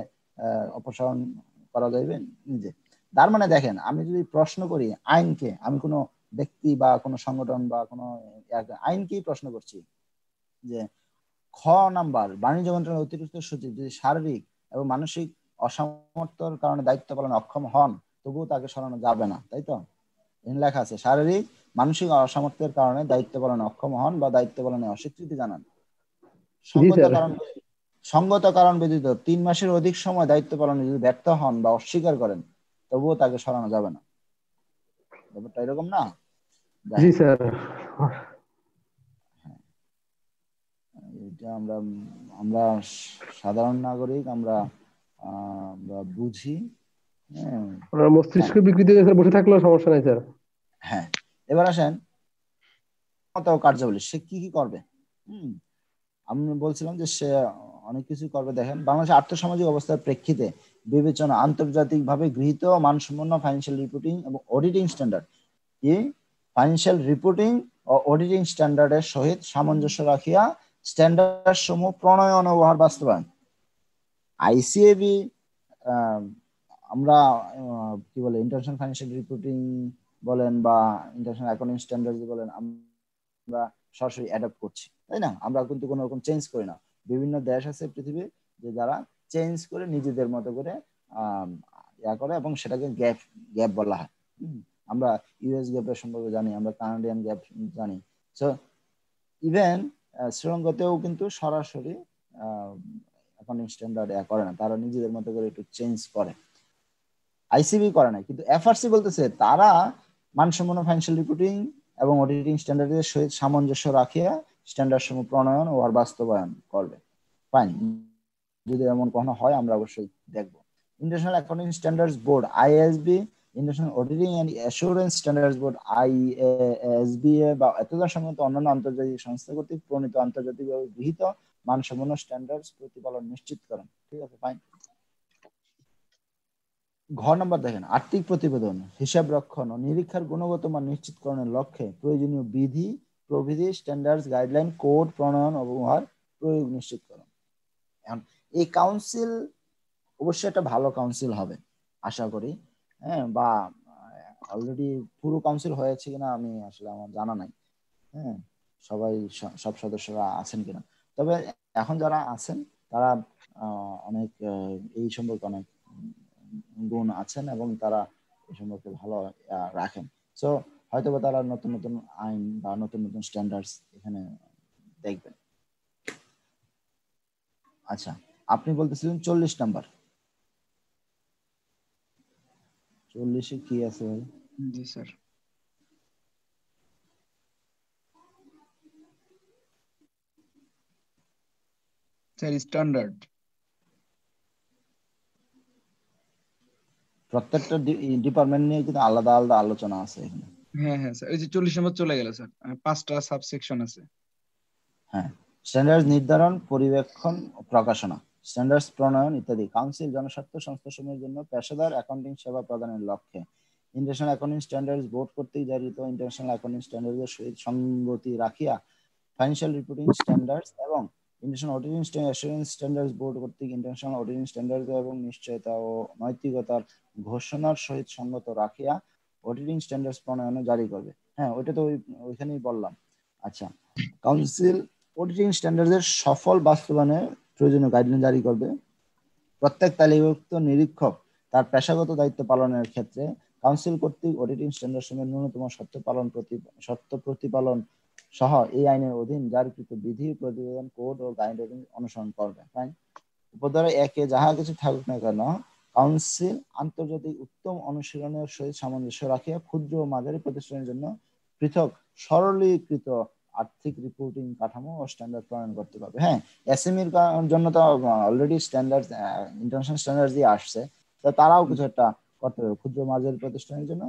অপসারণ করা যাইবে নিজে। তার মানে দেখেন আমি যদি প্রশ্ন করি আইনকে আমি কোনো ব্যক্তি বা কোনো সংগঠন বা কোনো আইনকেই প্রশ্ন করছি যে খ নাম্বার বাণিজ্য মন্ত্রণালয়ের অতিরিক্ত সচিব যদি শারীরিক এবং মানসিক অসামর্থ্যর কারণে দায়িত্ব পালনে অক্ষম হন তবুও তাকে সরানো যাবে না তাই তো? এখানে লেখা আছে শারীরিক মানসিক অসামর্থ্যের কারণে দায়িত্ব পালনে অক্ষম হন বা দায়িত্ব পালনে অস্বীকৃতি জানান। সঙ্গত কারণ সঙ্গত কারণ ব্যতীত তিন মাসের অধিক সময় দায়িত্ব পালনে যদি ব্যর্থ হন বা অস্বীকার করেন তবুও তাকে সরানো যাবে না। ব্যাপারটা এরকম না? জি স্যার। এটা আমরা আমরা সাধারণ নাগরিক আমরা আমরা বুঝি হ্যাঁ। মস্তিষ্ক বিকৃতি স্যার বসে থাকলেও সমস্যা নাই স্যার। হ্যাঁ এবার আসেন। ও কার্যাবলী সে কি কি করবে? হুম আমি বলছিলাম যে সে অনেক কিছু করবে। দেখেন বাংলাদেশের আর্থসামাজিক অবস্থার প্রেক্ষিতে বিবেচনা আন্তর্জাতিকভাবে গৃহীত মানসম্পন্ন ফাইন্যান্সিয়াল রিপোর্টিং এবং অডিটিং স্ট্যান্ডার্ড কি ফাইন্যান্সিয়াল রিপোর্টিং ও অডিটিং স্ট্যান্ডার্ডের সহিত সামঞ্জস্য রাখিয়া স্ট্যান্ডার্ড সমূহ প্রণয়ন ও উহার বাস্তবায়ন। আইসিএবি আমরা কি বলে ইন্টারন্যাশনাল ফাইন্যান্সিয়াল রিপোর্টিং বলেন বা ইন্টারন্যাশনাল অ্যাকাউন্টিং স্ট্যান্ডার্ড বলেন, আমরা সরাসরি অ্যাডাপ্ট করছি, তাই না? আমরা কিন্তু কোনো রকম চেঞ্জ করি না। বিভিন্ন দেশ আছে পৃথিবীর যে যারা চেঞ্জ করে নিজেদের মতো করে ইয়া করে এবং সেটাকে গ্যাপ গ্যাপ বলা হয়। আমরা ইউএস গ্যাপের সম্পর্কে জানি, আমরা কানাডিয়ান গ্যাপ জানি। সো ইভেন শ্রীলঙ্কাতেও কিন্তু সরাসরি অ্যাকাউন্টিং স্ট্যান্ডার্ড করে না। তারা নিজেদের মতো করে একটু চেঞ্জ করে। আইসিবি করে না কিন্তু এফআরসি বলতেছে তারা মানসম্পন্ন ফাইন্যান্সিয়াল রিপোর্টিং এবং অডিটিং স্ট্যান্ডার্ডের সহিত সামঞ্জস্য রাখিয়া স্ট্যান্ডার্ড সমূহ প্রণয়ন ও আর বাস্তবায়ন করবে। ফাইন যদি এমন কখনো হয়, আমরা অবশ্যই দেখব। International accounting standards board ISB international auditing and assurance standards board ISBA বা এতদার সম্মত অন্যান্য আন্তর্জাতিক সংস্থা কর্তৃক প্রণীত আন্তর্জাতিকভাবে গৃহীত মানসম্পন্ন স্ট্যান্ডার্ডস প্রতিপালন নিশ্চিত করেন। ঠিক আছে ফাইন ঘর নাম্বার দেখেন, আর্থিক প্রতিবেদন, হিসাব রক্ষণ ও নিরীক্ষার গুণগত মান নিশ্চিতকরণের লক্ষ্যে প্রয়োজনীয় বিধি প্রবিধি স্ট্যান্ডার্ডস গাইডলাইন কোড প্রণয়ন ও ব্যবহার প্রয়োগ নিশ্চিতকরণ এখন, এই কাউন্সিল অবশ্যই একটা ভালো কাউন্সিল হবে, আশা করি। হ্যাঁ বা অলরেডি পুরো কাউন্সিল হয়েছে কিনা আমি আসলে আমার জানা নাই। হ্যাঁ সবাই সব সদস্যরা আছেন কিনা। তবে এখন যারা আছেন, তারা অনেক এই সম্পর্কে অনেক গুণ আছেন এবং তারা এই সম্পর্কে ভালো রাখেন। সো হয়তোবা তারা নতুন নতুন আইন বা নতুন নতুন স্ট্যান্ডার্ডস এখানে দেখবেন। আচ্ছা আপনি বলতেছিলেন চল্লিশ নাম্বার। চল্লিশে কি আছে ভাই? জি স্যার। স্যার স্ট্যান্ডার্ড প্রত্যেকটা ডিপার্টমেন্ট নিয়ে কিন্তু আলাদা আলাদা আলোচনা আছে এখানে। হ্যাঁ হ্যাঁ স্যার। এই যে চল্লিশ নম্বর চলে গেল স্যার। পাঁচটা সাবসেকশন আছে। হ্যাঁ। স্ট্যান্ডার্ড নির্ধারণ পরিবেক্ষণ প্রকাশনা। স্ট্যান্ডার্ডস, প্রণয়ন ইত্যাদি। কাউন্সিল, জনস্বার্থ সংস্থাসমূহের জন্য পেশাদার অ্যাকাউন্টিং সেবা প্রদানের লক্ষ্যে। ইন্টারন্যাশনাল অ্যাকাউন্টিং স্ট্যান্ডার্ডস বোর্ড কর্তৃক জারিত ইন্টারন্যাশনাল অ্যাকাউন্টিং স্ট্যান্ডার্ডের সহিত সঙ্গতি রাখিয়া ফাইন্যান্সিয়াল রিপোর্টিং স্ট্যান্ডার্ডস এবং international auditing assurance standards board কর্তৃক ইন্টারন্যাশনাল অডিটিং স্ট্যান্ডার্ড এবং নিশ্চয়তা ও নৈতিকতার ঘোষণার সহিত সঙ্গত রাখিয়া অডিটিং স্ট্যান্ডার্ডস প্রণয়নে জারি করবে। হ্যাঁ ওইটা তো ওই- ওইখানেই বললাম। আচ্ছা কাউন্সিল অডিটিং স্ট্যান্ডার্ডের সফল বাস্তবায়নে প্রয়োজনীয় গাইডলাইন জারি করবে। প্রত্যেক তালিকাভুক্ত নিরীক্ষক তার পেশাগত দায়িত্ব পালনের ক্ষেত্রে কাউন্সিল কর্তৃক অডিটিং স্ট্যান্ডার্ড সমূহের ন্যূনতম শর্ত পালন প্রতি, শর্ত প্রতিপালন সহ এই আইনের অধীন জারিকৃত বিধি, প্রতিবেদন কোড ও গাইডলাইন অনুসরণ করবে। ফাইন একে যাহা কিছু থাকুক না কেন কাউন্সিল আন্তর্জাতিক উত্তম অনুশীলনের সহিত সামঞ্জস্য রাখিয়া ক্ষুদ্র ও মাঝারি প্রতিষ্ঠানের জন্য পৃথক সরলীকৃত আর্থিক রিপোর্টিং কাঠামো ও স্ট্যান্ডার্ড প্রণয়ন করতে পারবে। হ্যাঁ এসএমইর জন্য তো অলরেডি স্ট্যান্ডার্ড ইন্টারন্যাশনাল স্ট্যান্ডার্ড দিয়ে আসছে। তো তারাও কিছু একটা করতে হবে ক্ষুদ্র মাঝের প্রতিষ্ঠানের জন্য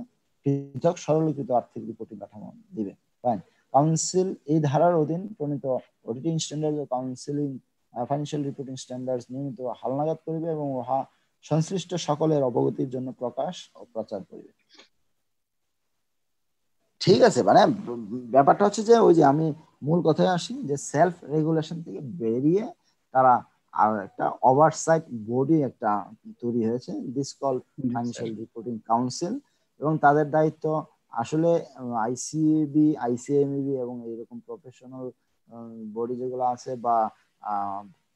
পৃথক সরলীকৃত আর্থিক রিপোর্টিং কাঠামো দিবে। ফাইন কাউন্সিল এই ধারার অধীন প্রণীত অডিটিং স্ট্যান্ডার্ড ও কাউন্সিলিং ফাইন্যান্সিয়াল রিপোর্টিং স্ট্যান্ডার্ড নিয়মিত হালনাগাদ করিবে এবং উহা সংশ্লিষ্ট সকলের অবগতির জন্য প্রকাশ ও প্রচার করিবে। ঠিক আছে মানে ব্যাপারটা হচ্ছে যে ওই যে আমি মূল কথায় আসি যে সেলফ রেগুলেশন থেকে বেরিয়ে তারা আর একটা ওভারসাইট বডি একটা তৈরি হয়েছে this call financial reporting council এবং তাদের দায়িত্ব আসলে আইসিবি আইসিএমবি এবং এরকম প্রফেশনাল বডি যেগুলো আছে বা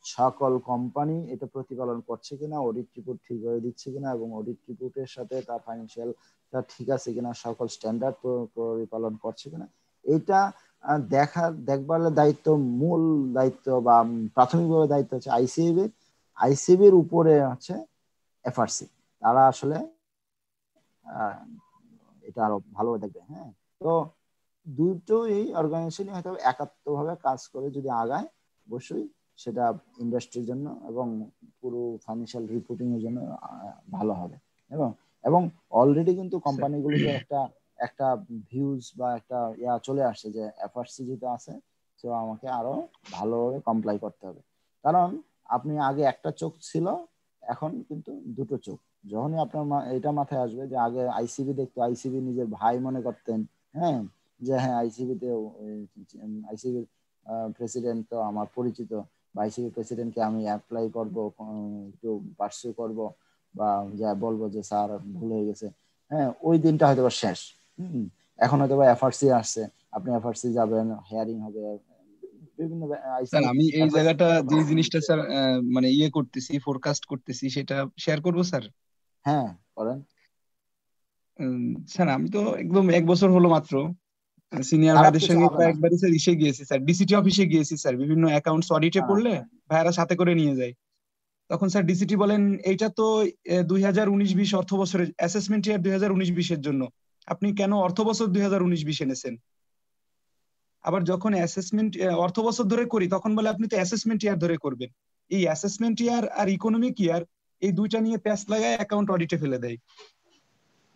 সকল কোম্পানি এটা প্রতিপালন করছে কিনা অডিট রিপোর্ট ঠিক হয়ে দিচ্ছে কিনা এবং অডিট রিপোর্টের সাথে তার ফাইন্যান্সিয়াল ঠিক আছে কিনা, সকল স্ট্যান্ডার্ড পরিপালন করছে কিনা এটা দেখা দেখবার দায়িত্ব, মূল দায়িত্ব বা প্রাথমিকভাবে দায়িত্ব হচ্ছে আইসিবি আইসিবির উপরে হচ্ছে এফআরসি তারা আসলে এটা আরও ভালো দেখবে হ্যাঁ? তো দুটোই অর্গানাইজেশনই হয়তো একাত্মভাবে কাজ করে যদি আগায়, অবশ্যই সেটা ইন্ডাস্ট্রির জন্য এবং পুরো ফাইন্যান্সিয়াল রিপোর্টিং এর জন্য ভালো হবে, এবং এবং অলরেডি কিন্তু কোম্পানিগুলোতে একটা একটা ভিউজ বা একটা ইয়া চলে আসছে যে এফআরসি যেটা আছে তো আমাকে আরও ভালোভাবে কমপ্লাই করতে হবে। কারণ আপনি আগে একটা চোখ ছিল এখন কিন্তু দুটো চোখ। যখনই আপনার মা- এটা মাথায় আসবে যে আগে আইসিবি দেখতো আইসিবি নিজের ভাই মনে করতেন হ্যাঁ? যে হ্যাঁ আইসিবি তে আইসিবির প্রেসিডেন্ট তো আমার পরিচিত বা আইসিবি প্রেসিডেন্টকে আমি অ্যাপ্লাই করব একটু পার্সু করব। বা যা বলব যে স্যার ভুল হয়ে গেছে হ্যাঁ ওই দিনটা হয়তো শেষ এখন হয়তো বা এফআরসি আসছে আপনি এফআরসি যাবেন হেয়ারিং হবে বিভিন্ন স্যার আমি এই জায়গাটা যে জিনিসটা স্যার মানে ইয়ে করতেছি ফোরকাস্ট করতেছি সেটা শেয়ার করব স্যার? হ্যাঁ করেন। স্যার আমি তো একদম এক বছর হলো মাত্র সিনিয়র ভাইদের সঙ্গে কয়েকবারই স্যার ইসে গিয়েছি স্যার ডিসিটি অফিসে গিয়েছি স্যার বিভিন্ন অ্যাকাউন্টস অডিটে। পড়লে ভাইয়ারা সাথে করে নিয়ে যায়। তখন স্যার ডিসিটি বলেন, এইটা তো দুই হাজার উনিশ বিশ অর্থ বছরের অ্যাসেসমেন্ট ইয়ার দুই হাজার উনিশ বিশের জন্য। আপনি কেন অর্থ বছর দুই হাজার উনিশ বিশ এনেছেন? আবার যখন অ্যাসেসমেন্ট অর্থ বছর ধরে করি, তখন বলে, আপনি তো অ্যাসেসমেন্ট ইয়ার ধরে করবেন। এই অ্যাসেসমেন্ট ইয়ার আর ইকোনমিক ইয়ার এই দুইটা নিয়ে প্যাচ লাগায় অ্যাকাউন্ট অডিটে ফেলে দেয়।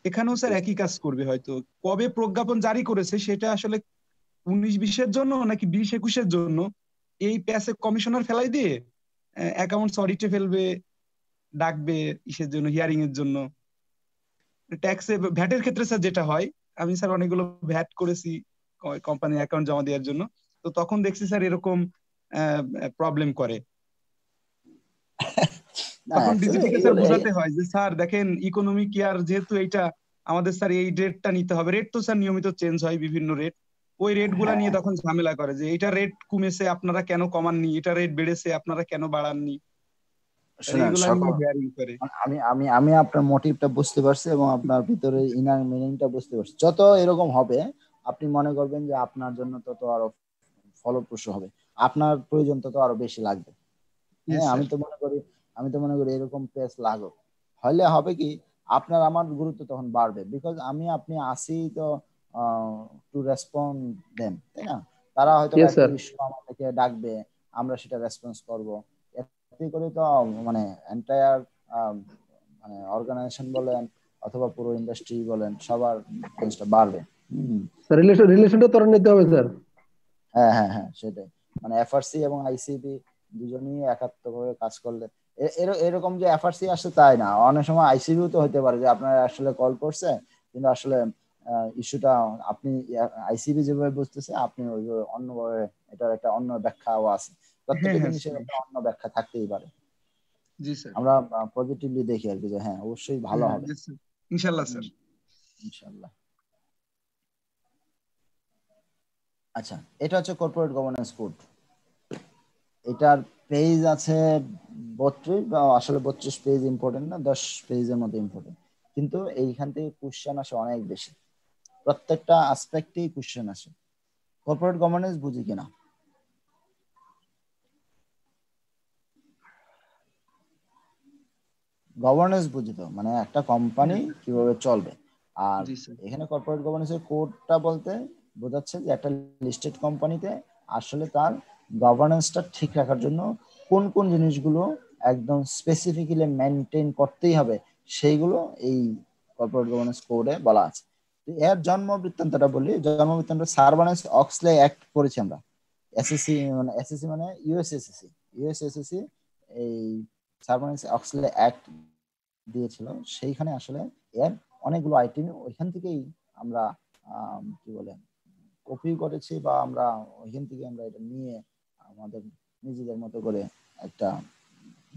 এখানেও স্যার একই কাজ করবে হয়তো। কবে প্রজ্ঞাপন জারি করেছে, সেটা আসলে উনিশ বিশের জন্য নাকি বিশ একুশের জন্য? এই প্যাসে কমিশনার ফেলাই দিয়ে অ্যাকাউন্টস অডিটে ফেলবে ডাকবে ইসের জন্য হিয়ারিং এর জন্য। ট্যাক্সে ভ্যাটের ক্ষেত্রে স্যার যেটা হয় আমি স্যার অনেকগুলো ভ্যাট করেছি কোম্পানির অ্যাকাউন্ট জমা দেওয়ার জন্য। তো তখন দেখছি স্যার এরকম প্রবলেম করে। তখন স্যার বোঝাতে হয় যে স্যার দেখেন ইকোনমিক ইয়ার যেহেতু এইটা আমাদের স্যার এই রেটটা নিতে হবে। রেট তো স্যার নিয়মিত চেঞ্জ হয় বিভিন্ন রেট ওই রেটগুলা নিয়ে তখন ঝামেলা করে যে এটা রেট কমেছে আপনারা কেন কমাননি? এটা রেট বেড়েছে আপনারা কেন বাড়াননি? আমি আমি আমি আপনার মোটিভটা বুঝতে পারছি এবং আপনার ভিতরে ইনার মিনিংটা বুঝতে পারছি। যত এরকম হবে আপনি মনে করবেন যে আপনার জন্য তত আরও ফলপ্রসূ হবে। আপনার প্রয়োজন তত আরও বেশি লাগবে। হ্যাঁ আমি তো মনে করি আমি তো মনে করি এরকম পেস লাগুক। হলে হবে কি আপনার আমার গুরুত্ব তখন বাড়বে। বিকজ আমি আপনি আসি তো টু রেসপন্ড দেন তাই না? তারা হয়তো আমাদেরকে ডাকবে আমরা সেটা রেসপন্স করব। এতে করে তো মানে এন্টায়ার মানে অর্গানাইজেশন বলেন অথবা পুরো ইন্ডাস্ট্রি বলেন সবার জিনিসটা বাড়বে। স্যার রিলেশন রিলেশনটা ত্বরান্বিত হবে স্যার হ্যাঁ হ্যাঁ হ্যাঁ সেটাই। মানে এফআরসি এবং আইসিবি দুজনেই একাত্মভাবে কাজ করলে এর- এরকম যে এফআরসি আসে তাই না? অনেক সময় আইসিবিও তো হতে পারে যে আপনারা আসলে কল করছে কিন্তু আসলে ইস্যুটা আপনি আইসিবি যেভাবে বুঝতেছে আপনি ওইভাবে অন্যভাবে এটার একটা অন্য ব্যাখ্যাও আছে। প্রত্যেকটা হ্যাঁ, জিনিসের একটা অন্য ব্যাখ্যা থাকতেই পারে। জি স্যার আমরা পজিটিভলি দেখি আর কি যে হ্যাঁ অবশ্যই ভালো হবে। ইনশাল্লাহ স্যার ইনশাল্লাহ আচ্ছা এটা হচ্ছে কর্পোরেট গভর্নেন্স কোড এটার পেজ আছে বত্রিশ বা আসলে বত্রিশ পেজ ইম্পর্টেন্ট না দশ পেজের মতো ইম্পর্টেন্ট কিন্তু এইখান থেকে কোশ্চেন আসে অনেক বেশি। প্রত্যেকটা আসপেক্টেই কোশ্চেন আসে। কর্পোরেট গভর্নেন্স বুঝি কিনা? গভর্নেন্স বুঝি তো মানে একটা কোম্পানি কীভাবে চলবে। আর এখানে কর্পোরেট গভর্নেন্সের কোডটা বলতে বোঝাচ্ছে যে একটা লিস্টেড কোম্পানিতে আসলে তার গভর্নেন্সটা ঠিক রাখার জন্য কোন কোন জিনিসগুলো একদম স্পেসিফিক্যালি মেনটেন করতেই হবে সেইগুলো এই কর্পোরেট গভর্নেন্স কোডে বলা আছে। এর জন্ম বৃত্তান্তটা বলি জন্ম বৃত্তান্ত সার্ভানেন্স অক্সলে অ্যাক্ট করেছি আমরা। এসএসসি মানে এসএসসি মানে ইউএসএসএসসি ইউএসএসএসসি এই সার্ভানেন্স অক্সলে অ্যাক্ট দিয়েছিল। সেইখানে আসলে এর অনেকগুলো আইটেম ওইখান থেকেই আমরা আম, কি বলে কপি করেছি বা আমরা ওইখান থেকে আমরা এটা নিয়ে আমাদের নিজেদের মতো করে একটা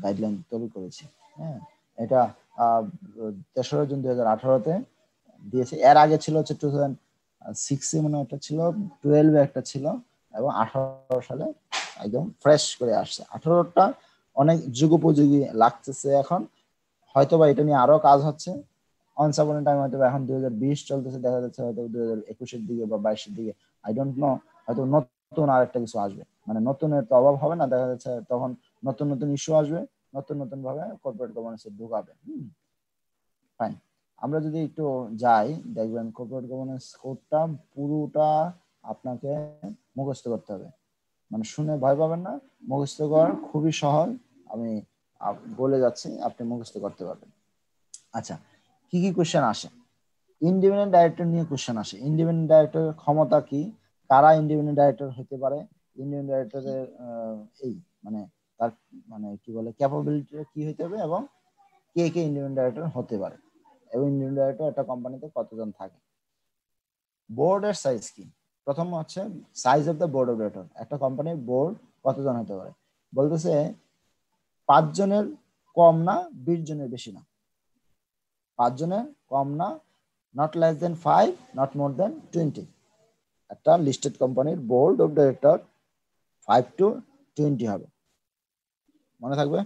গাইডলাইন তৈরি করেছি। হ্যাঁ এটা তেসরা জুন দুই হাজার আঠারোতে দিয়েছে। এর আগে ছিল হচ্ছে টু থাউজেন্ড সিক্সে মনে একটা ছিল টুয়েলভে একটা ছিল এবং আঠারো সালে একদম ফ্রেশ করে আসছে। আঠারোটা অনেক যুগোপযোগী লাগতেছে এখন। হয়তো বা এটা নিয়ে আরও কাজ হচ্ছে। অন সাপোর্টের টাইম হয়তো এখন দুই হাজার বিশ চলতেছে, দেখা যাচ্ছে হয়তো দুই হাজার একুশের দিকে বা বাইশের দিকে। আই ডোন্ট নো হয়তো নতুন আরেকটা কিছু আসবে। মানে নতুনের তো অভাব হবে না, দেখা যাচ্ছে তখন নতুন নতুন ইস্যু আসবে, নতুন নতুন ভাবে কর্পোরেট গভর্নেন্সে ঢুকাবে। ফাইন আমরা যদি একটু যাই, দেখবেন কর্পোরেট গভর্নেন্স কোডটা পুরোটা আপনাকে মুখস্থ করতে হবে। মানে শুনে ভয় পাবেন না, মুখস্থ করা খুবই সহজ। আমি বলে যাচ্ছি, আপনি মুখস্থ করতে পারবেন। আচ্ছা কি কি কোশ্চেন আসে? ইন্ডিপেন্ডেন্ট ডাইরেক্টর নিয়ে কোশ্চেন আসে। ইন্ডিপেন্ডেন্ট ডাইরেক্টরের ক্ষমতা কি? কারা ইন্ডিপেন্ডেন্ট ডাইরেক্টর হতে পারে? ইন্ডিপেন্ডেন্ট ডাইরেক্টরের এই মানে তার মানে কি বলে ক্যাপাবিলিটিটা কি হতে হবে এবং কে কে ইন্ডিপেন্ডেন্ট ডাইরেক্টর হতে পারে? ইন্ডিপেন্ডেন্ট ডাইরেক্টর একটা কোম্পানিতে কতজন থাকে? বোর্ডের সাইজ কি? প্রথম হচ্ছে size of the board of director একটা কোম্পানির বোর্ড কতজন হতে পারে? বলতেছে পাঁচ জনের কম না, বিশ জনের বেশি না। পাঁচ জনের কম না not less than five not more than twenty একটা লিস্টেড কোম্পানির board of director five to twenty হবে। মনে থাকবে?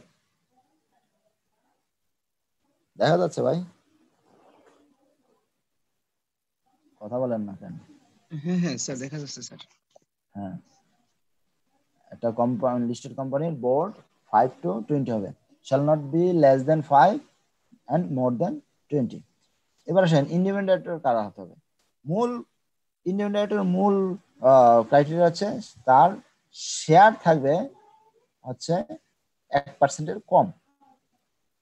দেখা যাচ্ছে ভাই। কথা বলেন না কেন? হ্যাঁ হ্যাঁ স্যার দেখা যাচ্ছে স্যার। হ্যাঁ। একটা কোম্পানি লিস্টেড কোম্পানির বোর্ড ফাইভ টু টোয়েন্টি হবে। Shall not be less than five and more than twenty এবার আসেন ইন্ডিপেন্ডেন্ট ডাইরেক্টর কারা হতে হবে? মূল ইন্ডিপেন্ডেন্ট মূল ক্রাইটেরিয়া হচ্ছে তার শেয়ার থাকবে হচ্ছে এক পার্সেন্টের কম।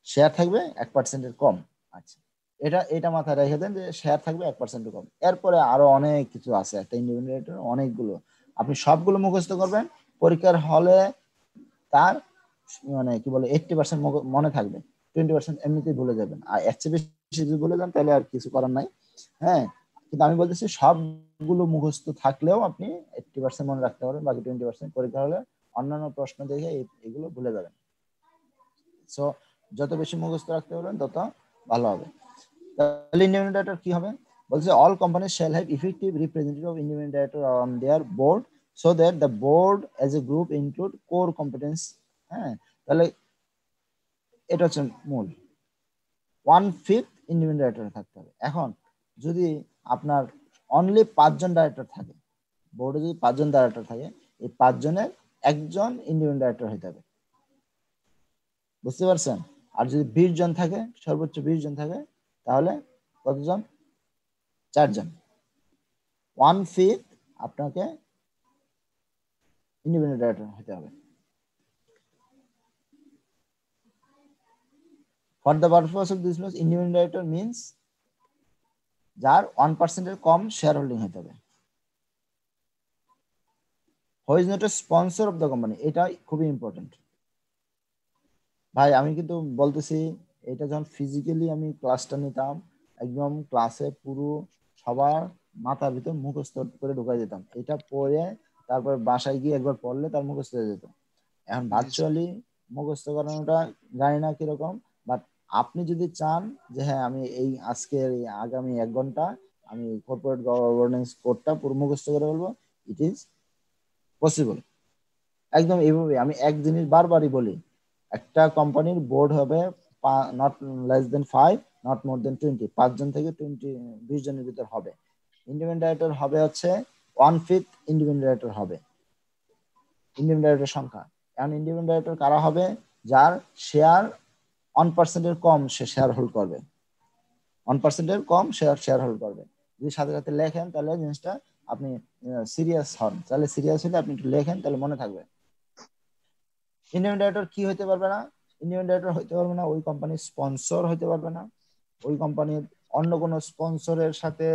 শেয়ার থাকবে এক পার্সেন্টের কম। আচ্ছা। এটা এটা মাথায় রেখে দেন যে শেয়ার থাকবে এক পার্সেন্ট কম এরপরে আরও অনেক কিছু আছে, একটা ইন্ডিপেন্ডেন্ট অনেকগুলো। আপনি সবগুলো মুখস্থ করবেন, পরীক্ষার হলে তার মানে কি বলে এইটটি পার্সেন্ট মনে থাকবে। টোয়েন্টি পার্সেন্ট এমনিতেই ভুলে যাবেন। আর এর চেয়ে বেশি যদি ভুলে যান, তাহলে আর কিছু করার নাই। হ্যাঁ কিন্তু আমি বলতেছি সবগুলো মুখস্থ থাকলেও আপনি এইটটি পার্সেন্ট মনে রাখতে পারবেন, বাকি টোয়েন্টি পার্সেন্ট পরীক্ষা হলে অন্যান্য প্রশ্ন দেখে এগুলো ভুলে যাবেন। সো যত বেশি মুখস্থ রাখতে পারবেন, তত ভালো হবে। তাহলে ইন্ডিপেন্ডেন্ট কি হবে? বলছে all companies shall have effective representative independent director on their board so that the board as a group include core competence হ্যাঁ? তাহলে এটা হচ্ছে মূল। ওয়ান ফিফথ ইন্ডিপেন্ডেন্ট ডাইরেক্টর থাকতে হবে। এখন যদি আপনার অনলি পাঁচজন ডাইরেক্টর থাকে বোর্ডে যদি পাঁচজন ডাইরেক্টর থাকে, এই পাঁচজনের একজন ইন্ডিপেন্ডেন্ট ডাইরেক্টর হতে হবে। বুঝতে পারছেন? আর যদি বিশ জন থাকে, সর্বোচ্চ বিশ জন থাকে তাহলে কতজন? চারজন। ওয়ান ফিফথ আপনাকে ইন্ডিপেন্ডেন্ট ডাইরেক্টর হতে হবে। For the purpose of this means independent director means যার ওয়ান পার্সেন্টের কম শেয়ার হোল্ডিং হতে হবে। Who is not a sponsor of the company এটা খুবই ইম্পর্টেন্ট ভাই, আমি কিন্তু বলতেছি এটা যখন ফিজিক্যালি আমি ক্লাসটা নিতাম একদম ক্লাসে পুরো সবার মাথার ভিতর মুখস্থ করে ঢুকাই দিতাম। এটা পড়ে তারপর বাসায় গিয়ে একবার পড়লে তার মুখস্থ হয়ে যেত। এখন ভার্চুয়ালি মুখস্থ করানোটা জানি না কীরকম বাট আপনি যদি চান যে হ্যাঁ আমি এই আজকের এই আগামী এক ঘণ্টা আমি কর্পোরেট গভর্নেন্স কোডটা পুরো মুখস্থ করে বলব ইট ইজ পসিবল একদম এইভাবে আমি এক জিনিস বারবারই বলি একটা কোম্পানির বোর্ড হবে not less than five not more than twenty পাঁচজন থেকে টোয়েন্টি বিশ জনের ভিতর হবে। ইন্ডিপেন্ডেন্ট ডাইরেক্টর হবে হচ্ছে ওয়ান ফিফথ ইন্ডিপেন্ডেন্ট ডাইরেক্টর হবে। ইন্ডিপেন্ডেন্ট ডাইরেক্টর সংখ্যা। এখন ইন্ডিপেন্ডেন্ট ডাইরেক্টর কারা হবে? যার শেয়ার ওয়ান পার্সেন্টের কম সে শেয়ার হোল্ড করবে ওয়ান পার্সেন্টের কম শেয়ার শেয়ার হোল্ড করবে। যদি সাথে সাথে লেখেন, তাহলে জিনিসটা আপনি সিরিয়াস হন। তাহলে সিরিয়াস হলে আপনি একটু লেখেন, তাহলে মনে থাকবে। ইন্ডিয়ান ডাইরেক্টর কি হইতে পারবে না? ইন্ডিয়ান ডাইরেক্টর হইতে পারবে না, ওই কোম্পানির স্পন্সর হইতে পারবে না। ওই কোম্পানির অন্য কোনো স্পন্সরের সাথে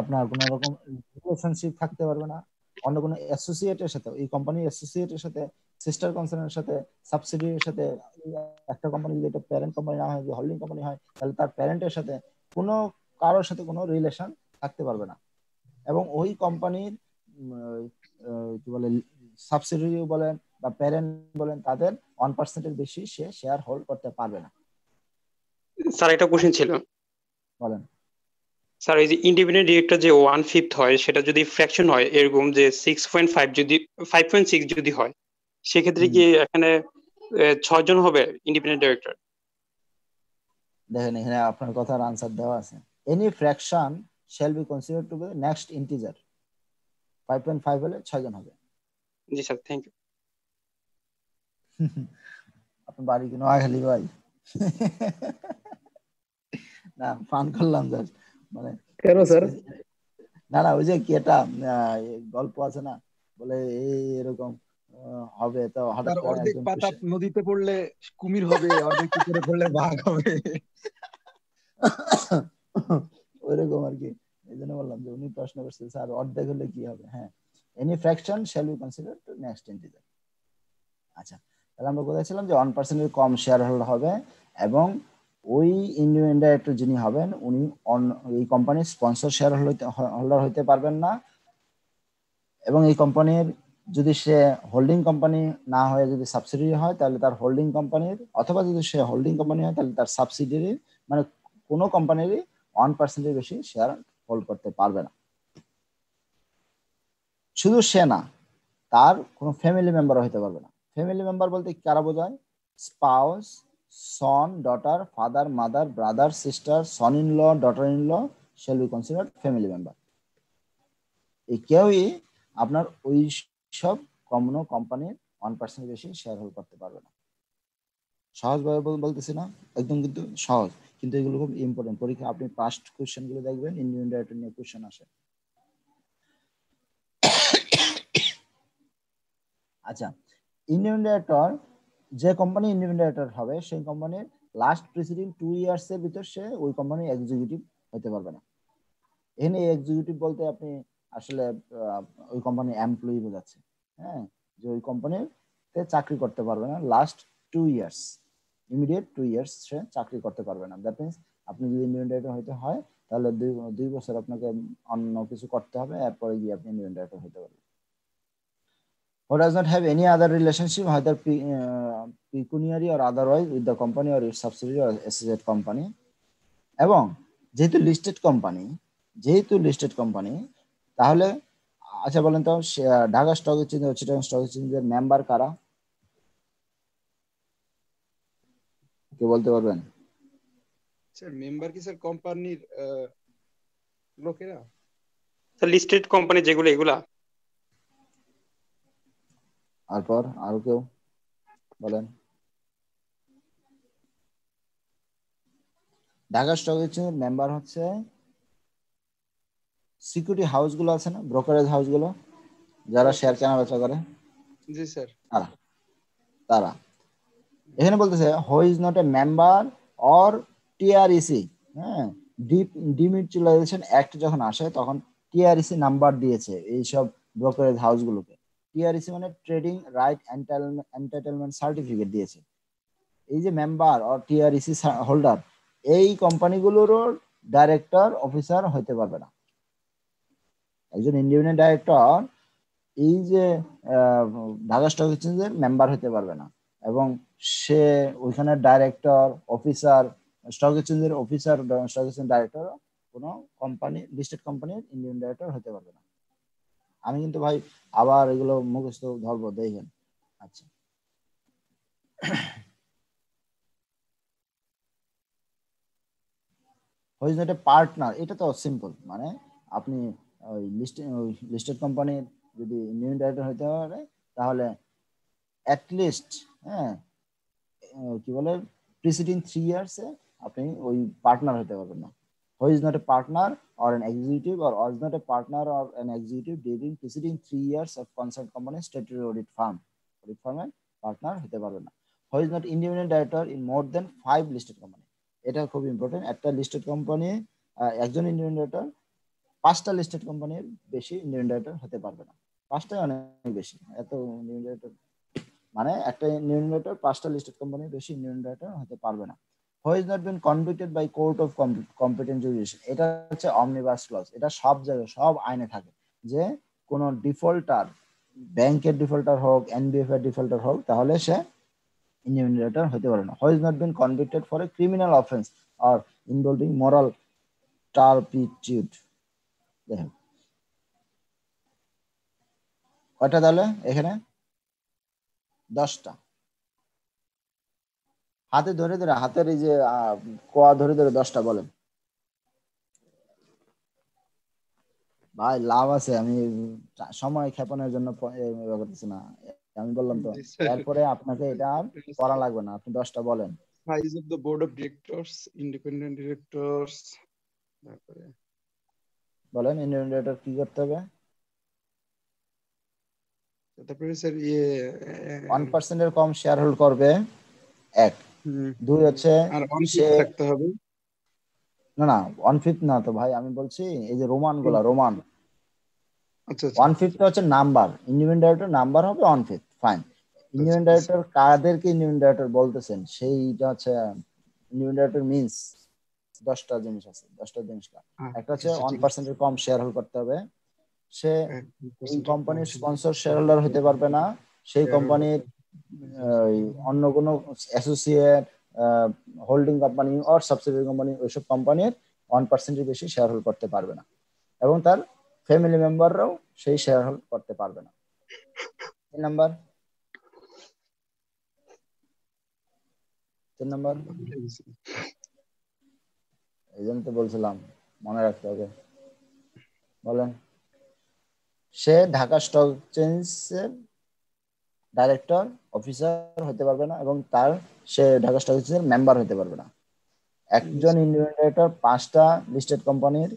আপনার কোনো রকম রিলেশনশিপ থাকতে পারবে না। অন্য কোনো অ্যাসোসিয়েটের সাথে, এই কোম্পানির অ্যাসোসিয়েটের সাথে সিস্টার কনসার্নের সাথে সাবসিডির সাথে, একটা কোম্পানি যদি এটা প্যারেন্ট কোম্পানি না হয়, যদি হোল্ডিং কোম্পানি হয়, তাহলে তার প্যারেন্টের সাথে কোনো, কারোর সাথে কোনো রিলেশন থাকতে পারবে না। এবং ওই কোম্পানির কি বলে সাবসিডিয়ারি বলেন বা প্যারেন্ট বলেন তাদের ওয়ান পার্সেন্টের বেশি সে শেয়ার হোল্ড করতে পারবে না। স্যার একটা কোশ্চেন ছিল। বলেন। স্যার এই যে ইন্ডিপেন্ডেন্ট ডিরেক্টর যে ওয়ান ফিফথ হয় সেটা যদি ফ্র্যাকশন হয় এরকম যে সিক্স পয়েন্ট ফাইভ যদি ফাইভ পয়েন্ট সিক্স যদি হয় সেক্ষেত্রে কি এখানে ছয় জন হবে ইন্ডিপেন্ডেন্ট ডিরেক্টর দেখেন এখানে আপনার কথার আনসার দেওয়া আছে। Any fraction shall be consider to be next integer five point five হলে ছয় জন হবে। জি স্যার থ্যাংক ইউ আপনার বাড়ি কি নোয়াখালী ভাই? না ফান করলাম জাস্ট মানে কেন স্যার না না ওই যে কি একটা গল্প আছে না বলে এই এরকম হবে তো হঠাৎ অর্ধেক পাতা নদীতে পড়লে কুমির হবে অর্ধেক পুকুরে পড়লে বাঘ হবে? ওইরকম আর কি এই জন্য বললাম যে উনি প্রশ্ন করছে স্যার অর্ধেক হলে কি হবে? হ্যাঁ any fraction shall be consider to next integer আচ্ছা তাহলে আমরা কোথায় ছিলাম যে ওয়ান পার্সেন্টের কম শেয়ার হোল্ডার হবে এবং ওই ইন্ডিপেন্ডেন্ট যিনি হবেন, উনি অন এই কোম্পানির স্পন্সর শেয়ার হোল্ডার হইতে পারবেন না। এবং এই কোম্পানির যদি সে হোল্ডিং কোম্পানি না হয়ে যদি সাবসিডিয়ারি হয়, তাহলে তার হোল্ডিং কোম্পানির অথবা যদি সে হোল্ডিং কোম্পানি হয়, তাহলে তার সাবসিডিয়ারি মানে কোনো কোম্পানিরই ওয়ান পার্সেন্টের বেশি শেয়ার হোল্ড করতে পারবে না। শুধু সে না, তার কোনো ফ্যামিলি মেম্বার হইতে পারবে না। ফ্যামিলি মেম্বার বলতে কারা বোঝায়? Spouse son daughter father mother brother sister son in law daughter in law shall be considered family member. এই কেউই আপনার ওই সব কোনো কোম্পানির ওয়ান পার্সেন্ট বেশি শেয়ার হোল্ড করতে পারবে না। সহজভাবে বল- বলতেছি না, একদম কিন্তু সহজ। কিন্তু এগুলো খুব ইম্পর্টেন্ট পরীক্ষা আপনি পাস্ট কোশ্চেনগুলো দেখবেন ইন্ডিয়ান ডাইরেক্টর নিয়ে কোশ্চেন আসে। আচ্ছা ইন্ডিয়ান যে কোম্পানি ইন্ডিয়ান হবে, সেই কোম্পানির লাস্ট প্রিসিডিং টু ইয়ার্স এর ভিতর সে ওই কোম্পানির এক্সিকিউটিভ হতে পারবে না। এখানে এক্সিকিউটিভ বলতে আপনি আসলে ওই কোম্পানির এমপ্লয়ি বোঝাচ্ছে। হ্যাঁ? যে ওই কোম্পানিতে চাকরি করতে পারবে না। Last two years immediate two years সে চাকরি করতে পারবে না। দ্যাট মিনস আপনি যদি ইন্ডিয়ান ডাইরেক্টর হইতে হয়, তাহলে দুই দুই বছর আপনাকে অন্য কিছু করতে হবে, এরপরে গিয়ে আপনি ইন্ডিয়ান ডাইরেক্টর হতে পারবেন। Who does not have any other relationship either pe- uh, pecuniary or otherwise with the company or its subsidiary or associate company এবং যেহেতু লিস্টেড কোম্পানি যেহেতু লিস্টেড কোম্পানি তাহলে আচ্ছা বলেন তো ঢাকা স্টক এক্সচেঞ্জ ও চিটাগং স্টক এক্সচেঞ্জের মেম্বার কারা কে বলতে পারবেন স্যার মেম্বার কি স্যার কোম্পানির লোকেরা লিস্টেড কোম্পানি যেগুলো এগুলা তারপর আরও কেউ? বলেন। ঢাকা স্টক এক্সচেঞ্জের মেম্বার হচ্ছে সিকিউরিটি হাউসগুলো আছে না? ব্রোকারেজ হাউসগুলো? যারা শেয়ার কেনা বেচা করে। জি স্যার। তারা। তারা। এখানে বলতেছে who is not a member or TREC হ্যাঁ? ডিমিউচুয়ালাইজেশন অ্যাক্ট যখন আসে তখন টিআরইসি নাম্বার দিয়েছে এইসব ব্রোকারেজ হাউস গুলোকে টিআরইসি মানে ট্রেডিং রাইট এন্টাইটেলমেন্ট সার্টিফিকেট দিয়েছে। এই যে মেম্বার অর টিআরইসি হোল্ডার, এই কোম্পানিগুলোরও ডাইরেক্টর, অফিসার হতে পারবে না। একজন ইন্ডিপেন্ডেন্ট ডাইরেক্টর, এই যে ঢাকা স্টক এক্সচেঞ্জের মেম্বার হতে পারবে না। এবং সে ওইখানে ডাইরেক্টর, অফিসার, স্টক এক্সচেঞ্জের অফিসার, স্টক এক্সচেঞ্জ ডাইরেক্টর কোনো কোম্পানি, লিস্টেড কোম্পানির ইন্ডিয়ান ডাইরেক্টর হতে পারবে না। আমি কিন্তু ভাই আবার এগুলো মুখস্থ ধরবো দেখেন আচ্ছা। হুইজ নট এ পার্টনার এটা তো সিম্পল মানে আপনি ওই লিস্টেড লিস্টেড কোম্পানির যদি ইন্ডিয়ান ডাইরেক্টর হতে পারে, তাহলে অ্যাটলিস্ট হ্যাঁ কি বলে প্রিসিডিং থ্রি ইয়ার্সে আপনি ওই পার্টনার হতে পারবেন না। Who not a partner an executive or is not a partner or an executive during preceding three years of concerned company statutory audit firm audit ফার্মের পার্টনার হতে পারবে না। Who is not independent director in more than five listed company এটা খুব important একটা listed company একজন independent director পাঁচটা listed কোম্পানির বেশি ইন্ডিপেন্ডেন্ট ডাইরেক্টর হতে পারবে না। পাঁচটাই অনেক বেশি। এত ইন্ডিপেন্ডেন্ট মানে একটা ইন্ডিয়ান ডাইরেক্টর পাঁচটা লিস্টেড কোম্পানির বেশি ইন্ডিয়ান ডাইরেক্টর হতে পারবে না। Who not been convicted by court of competent jurisdiction এটা হচ্ছে অমনিবাস ক্লজ এটা সব জায়গায়, সব আইনে থাকে যে কোন ডিফল্টার, ব্যাংকের ডিফল্টার হোক এনবিএফ এর ডিফল্টার হোক, তাহলে সে ইন্ডিয়ান ডাইরেক্টর হতে পারে না। Who not been convicted for a criminal offence or involving moral turpitude. দেখেন। কয়টা তাহলে এখানে? দশটা। হাতে ধরে ধরে হাতের এই যে কোয়া ধরে ধরে দশটা বলেন। ভাই লাভ আছে আমি সময় ক্ষেপণের জন্য করতেছি না। আমি বললাম তো। এরপরে আপনাকে এটা আর করা লাগবে না আপনি দশটা বলেন। Size of the board of directors independent directors তারপরে। বলেন ইন্ডিপেন্ডেন্ট কি করতে হবে? তারপরে স্যার ইয়ে ওয়ান পার্সেন্টের কম শেয়ার হোল্ড করবে এক। দুই হচ্ছে থাকতে হবে। না না ওয়ান ফিফথ না তো ভাই আমি বলছি এই যে রোমানগুলা রোমান। আচ্ছা আচ্ছা। ওয়ান ফিফথ হচ্ছে নাম্বার ইন্ডিপেন্ডেন্ট ডাইরেক্টর নাম্বার হবে one fifth fine independent director কাদেরকে ইন্ডিপেন্ডেন্ট ডাইরেক্টর বলতেছেন সেইটা হচ্ছে ইন্ডিপেন্ডেন্ট ডাইরেক্টর মিন্স দশটা জিনিস আছে দশটা জিনিস হ্যাঁ, একটা হচ্ছে আচ্ছা, ওয়ান পার্সেন্টের কম শেয়ার হোল্ড করতে হবে। সে কোম্পানির স্পন্সর শেয়ার হোল্ডার হতে পারবে না সেই কোম্পানির অন্য কোনো associate holding company or subsidiary company ওইসব কোম্পানির ওয়ান পার্সেন্টের বেশি শেয়ার হোল্ড করতে পারবে না। এবং তার ফ্যামিলি মেম্বাররাও সেই শেয়ার হোল্ড করতে পারবে না। তিন নাম্বার। তিন নাম্বার। এই জন্য তো বলছিলাম, মনে রাখতে হবে। বলেন। সে ঢাকা স্টক এক্সচেঞ্জের ডাইরেক্টর অফিসার হতে পারবে না এবং তার সে ঢাকা স্টক এক্সচেঞ্জের মেম্বার হতে পারবে না। একজন ইন্ডিপেন্ডেন্ট ডাইরেক্টর পাঁচটা লিস্টেড কোম্পানির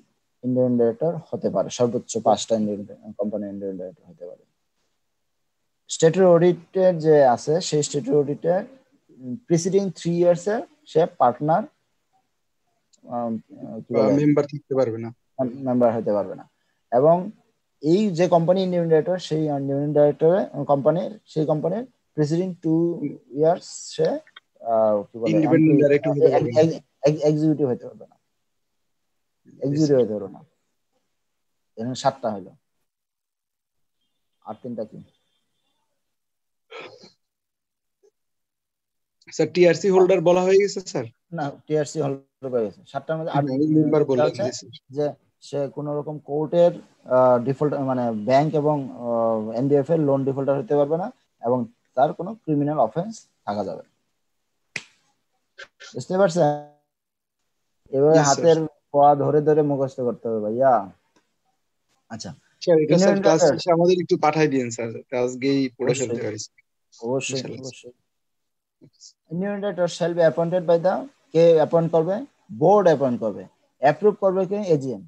ইন্ডিপেন্ডেন্ট ডাইরেক্টর হতে পারে সর্বোচ্চ পাঁচটা ইন্ডিপেন্ডেন্ট কোম্পানির ইন্ডিপেন্ডেন্ট ডাইরেক্টর হতে পারে। স্টেটুরি অডিটের যে আছে সেই স্টেটুরি অডিটের প্রিসিডিং থ্রি ইয়ার্স এর সে পার্টনার মেম্বার থাকতে পারবে না। মেম্বার হতে পারবে না। এবং এই যে কোম্পানি ইন্ডিপেন্ডেন্ট ডাইরেক্টর সেই ইন্ডিপেন্ডেন্ট ডাইরেক্টরের কোম্পানির সেই কোম্পানির প্রেসিডেন্ট টু ইয়ার্স সে হতে পারবে। এক্সিকিউটিভ হতে পারবে না। এক্সিকিউটিভ হতে পারবে না। এখানে সাতটা হলো। আর তিনটা কি? স্যার টিআরসি হোল্ডার বলা হয়ে গেছে স্যার? না টিআরসি হল হয়ে গেছে সাতটার মধ্যে আট মেম্বার বলে যে সে কোন রকম কোর্টের ডিফল্ট মানে ব্যাংক এবং এনডিএফ এর লোন ডিফল্টার হতে পারবে না। এবং তার কোনো ক্রিমিনাল অফেন্স থাকা যাবে বুঝতে পারছেন? এভাবে হাতের পা ধরে ধরে মুখস্থ করতে হবে ভাইয়া। আচ্ছা। আমাদের একটু পাঠাই দিন স্যার। আজকেই পড়ে ফেলতে পারি। অবশ্যই অবশ্যই। Shall be appointed by the K appoint করবে? বোর্ড অ্যাপয়েন্ট করবে। অ্যাপ্রুভ করবে কে? এজিএম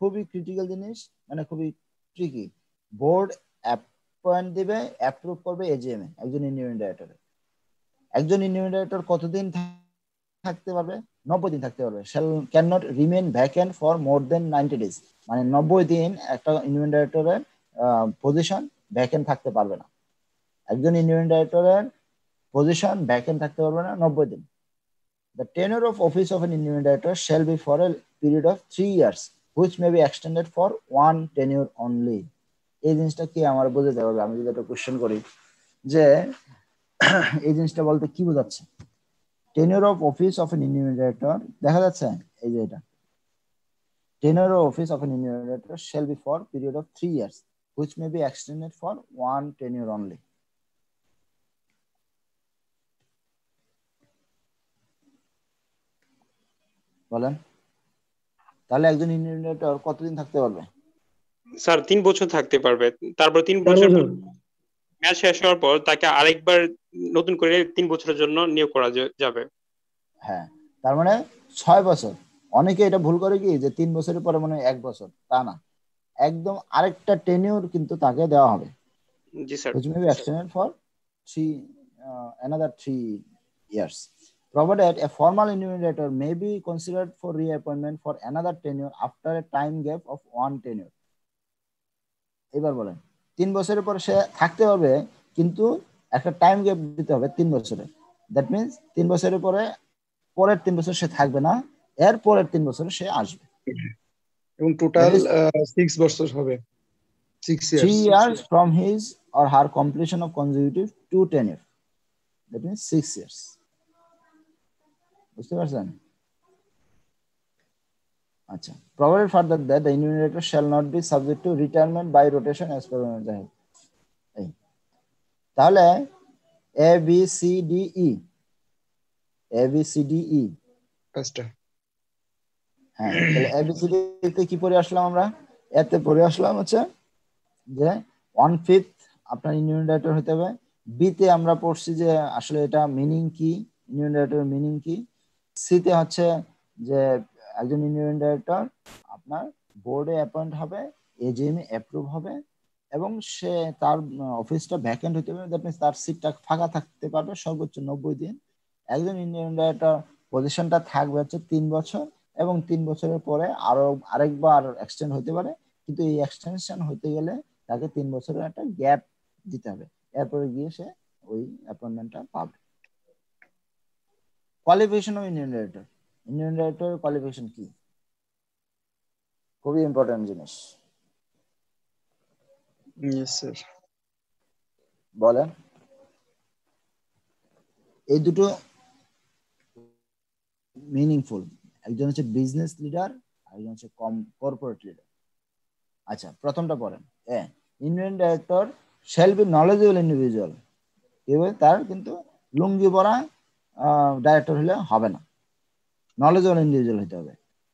খুবই ক্রিটিক্যাল জিনিস মানে খুবই ট্রিকি বোর্ড অ্যাপয়েন্ট দিবে অ্যাপ্রুভ করবে এজিএম এ একজন ইউনিয়ন ডাইরেক্টর একজন ইউনিয়ন ডাইরেক্টর কতদিন থাকতে পারবে? নব্বই দিন থাকতে পারবে। Shall can not remain vacant for more than ninety days মানে নব্বই দিন একটা ইউনিয়ন ডাইরেক্টরের পজিশন ভ্যাকেন্ট থাকতে পারবে না। একজন ইউনিয়ন ডাইরেক্টরের পজিশন ভ্যাকেন্ট থাকতে পারবে না নব্বই দিন। The tenure of office of an Indian director shall be for a period of three years, which may be extended for one tenure only. এই জিনিসটা কি আমার বোঝাতে পারবে আমি যদি একটা কোশ্চেন করি যে এই জিনিসটা বলতে কি বোঝাচ্ছে? Tenure of office of an Indian director দেখা যাচ্ছে? এই যে এটা। Tenure of office of an director shall be for period of three years, which may be extended for one tenure only. বলেন। তাহলে একজন ডাইরেক্টর কতদিন থাকতে পারবে? স্যার তিন বছর থাকতে পারবে। তারপর তিন বছর ম্যাচ শেষ হওয়ার পর তাকে আরেকবার নতুন করে তিন বছরের জন্য নিয়োগ করা যাবে। হ্যাঁ তার মানে ছয় বছর। অনেকে এটা ভুল করে কি? যে তিন বছরের পরে মানে এক বছর। তা না। একদম আরেকটা টেনিউর কিন্তু তাকে দেওয়া হবে। জি sir. For three another three years a formal may be considered for reappointment for another tenure after time gap of one tenure এবার বলেন তিন বছরের পর সে থাকতে পারবে কিন্তু একটা টাইম গ্যাপ দিতে হবে তিন বছরে। দ্যাট মিনস তিন বছরের পরে পরের তিন বছর সে থাকবে না এর পরের তিন বছরে সে আসবে। এবং টোটাল সিক্স বছর হবে। Six three years years from his or her completion of consecutive two tenure. That means six years. বুঝতে পারছেন? আচ্ছা। Provided further that the enumerator shall not be subject to retirement by rotation as per হোক। এই। তাহলে A B C D E A B C D E পাঁচটা হ্যাঁ তাহলে ABCD তে কি পড়ে আসলাম আমরা? এতে পড়ে আসলাম হচ্ছে যে ওয়ান ফিফথ আপনার ইউনিয়ন ডাইরেক্টর হতে হবে। বিতে আমরা পড়ছি যে আসলে এটা মিনিং কি? ইউনিয়ন ডাইরেক্টর মিনিং কি? সিতে হচ্ছে যে একজন ইউনিয়ন ডাইরেক্টর আপনার বোর্ডে অ্যাপয়েন্ট হবে এজিএম অ্যাপ্রুভ হবে, এবং সে তার অফিসটা ভ্যাকেন্ট হতে হবে দ্যাট মিনস তার সিটটা ফাঁকা থাকতে পারবে সর্বোচ্চ নব্বই দিন। একজন ইউনিয়ন ডাইরেক্টর পজিশনটা থাকবে হচ্ছে তিন বছর, এবং তিন বছরের পরে আরও আরেকবার এক্সটেন্ড হতে পারে, কিন্তু এই এক্সটেনশন হতে গেলে তাকে তিন বছরের একটা গ্যাপ দিতে হবে। এরপরে গিয়ে সে ওই অ্যাপয়েন্টমেন্টটা পাবে। Qualification of Indian director qualification কি? খুবই ইম্পর্টেন্ট জিনিস। স্যার বলেন। এই দুটো মিনিংফুল একজন হচ্ছে বিজনেস লিডার একজন হচ্ছে কম কর্পোরেট লিডার আচ্ছা প্রথমটা পড়েন। A Indian director shall be knowledgeable individual এবার তার কিন্তু লুঙ্গি পরা ডাইরেক্টর হলে হবে না। নলেজ অন ইন্ডিভিজুয়াল হতে হবে।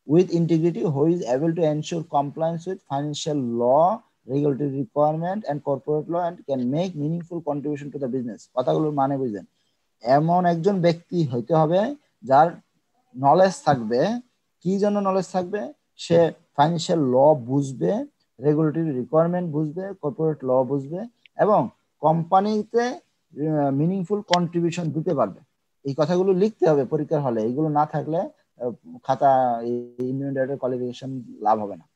With integrity why is able to ensure compliance with financial law regulatory requirement and corporate law and can make meaningful contribution to the business কথাগুলোর মানে বুঝলেন। এমন একজন ব্যক্তি হইতে হবে যার নলেজ থাকবে। কি যেন নলেজ থাকবে? সে ফাইন্যান্সিয়াল ল বুঝবে রেগুলেটরি রিকোয়ারমেন্ট বুঝবে কর্পোরেট ল বুঝবে, এবং কোম্পানিতে মিনিংফুল কন্ট্রিবিউশন দিতে পারবে। এই কথাগুলো লিখতে হবে পরীক্ষার হলে। এগুলো না থাকলে খাতা ইন্ডিয়ান কোয়ালিফিকেশন লাভ হবে না।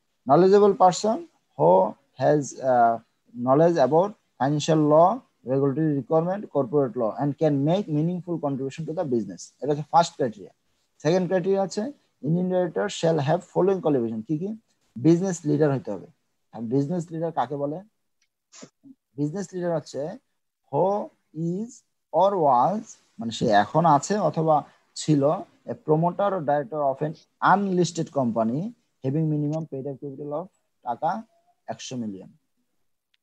Person who has uh, knowledge about financial law regulatory requirement corporate law and can make meaningful contribution to the business এটা হচ্ছে ফার্স্ট ক্রাইটেরিয়া সেকেন্ড ক্রাইটেরিয়া আছে Indian director shall have following qualification কি কি? Business leader হতে হবে। আর business leader কাকে বলে? Business leader হচ্ছে হো ইজ অর ওয়াজ মানে সে এখন আছে অথবা ছিল। Promoter director of an unlisted company having minimum paid capital of taka একশো মিলিয়ন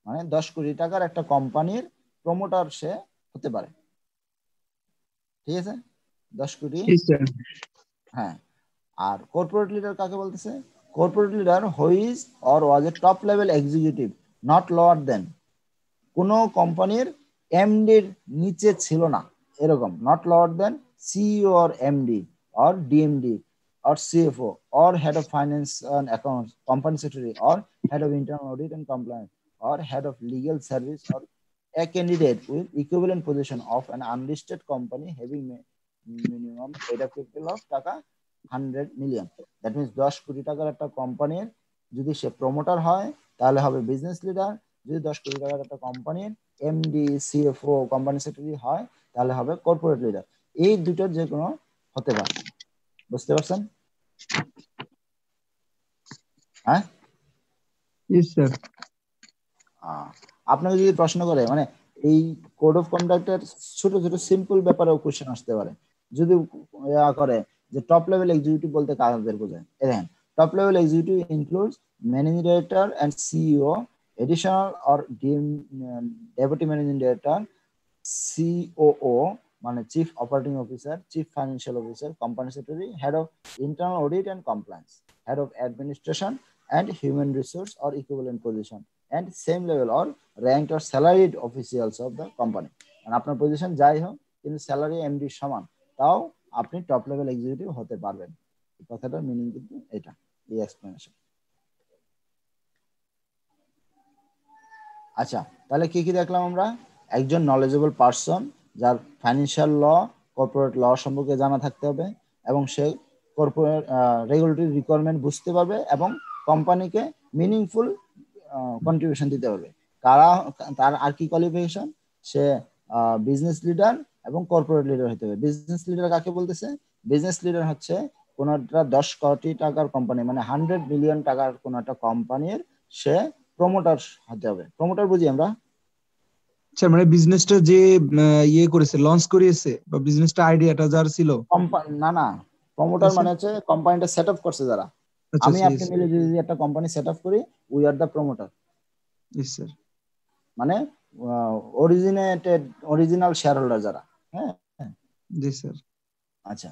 মানে দশ কোটি টাকার একটা কোম্পানির প্রমোটার সে হতে পারে। ঠিক আছে? দশ কোটি। হ্যাঁ। আর কর্পোরেট লিডার কাকে বলতেছে? Corporate leader who is or was a top level executive not lower than কোনো কোম্পানির এমডির নিচে ছিল না। এরকম নট লোয়ার দেন সিইও আর MD or DMD R CFO or head of finance and accounts company secretary R head of internal audit and compliance or head of legal service or a candidate with equivalent position of an unlisted company having minimum eight of fifty lakh taka hundred million that means দশ কোটি টাকার একটা কোম্পানির যদি সে promoter হয়, তাহলে হবে business leader যদি দশ কোটি টাকার একটা কোম্পানির এমডি সিএফও কোম্পানি সেক্রেটারি হয় তাহলে হবে কর্পোরেট লিডার এই দুটোর যে কোনো হতে পারে। বুঝতে পারছেন? হ্যাঁ? স্যার আপনাকে যদি প্রশ্ন করে মানে এই কোড অফ কন্ডাক্টের ছোট ছোট সিম্পল ব্যাপারেও কোশ্চেন আসতে পারে। যদি করে যে টপ লেভেল এক্সিকিউটিভ বলতে কাদের বোঝায়? দেখেন top level executive includes managing director and CEO additional or deputy managing director COO মানে chief operating officer chief financial officer company secretary head of internal audit and compliance head of administration and human resource or equivalent position and same level or ranked or salaried officials of the company মানে আপনার position যাই হোক, কিন্তু salary MD সমান, তাও আপনি top level executive হতে পারবেন। কথাটার মিনিং কিন্তু এটা, এই এক্সপ্লেনেশন আচ্ছা তাহলে কি কি দেখলাম আমরা? একজন নলেজেবল পার্সন যার ফাইন্যান্সিয়াল ল কর্পোরেট ল সম্পর্কে জানা থাকতে হবে এবং সে কর্পোরেট রেগুলেটরি রিকোয়ারমেন্ট বুঝতে পারবে এবং কোম্পানিকে মিনিংফুল কন্ট্রিবিউশন দিতে পারবে। কারা, তার আর কি কোয়ালিফিকেশন সে বিজনেস লিডার এবং কর্পোরেট লিডার হতে হবে। বিজনেস লিডার কাকে বলতেছে? বিজনেস লিডার হচ্ছে কোনো একটা দশ কোটি টাকার কোম্পানি মানে হান্ড্রেড মিলিয়ন টাকার কোনো একটা কোম্পানির সে প্রমোটার হতে হবে। প্রমোটার বুঝি আমরা? আচ্ছা মানে বিজনেসটা যে ইয়ে করেছে লঞ্চ করিয়েছে বা বিজনেসটা আইডিয়াটা যার ছিল? না না প্রমোটার আচ্ছা। মানে হচ্ছে কোম্পানিটা সেট আপ করছে যারা। আচ্ছা আমি আপনি মিলে যদি একটা কোম্পানি সেট আপ করি we are the promoter sir মানে অরিজিনেটেড অরিজিনাল শেয়ার হোল্ডার যারা হ্যাঁ? জি স্যার আচ্ছা।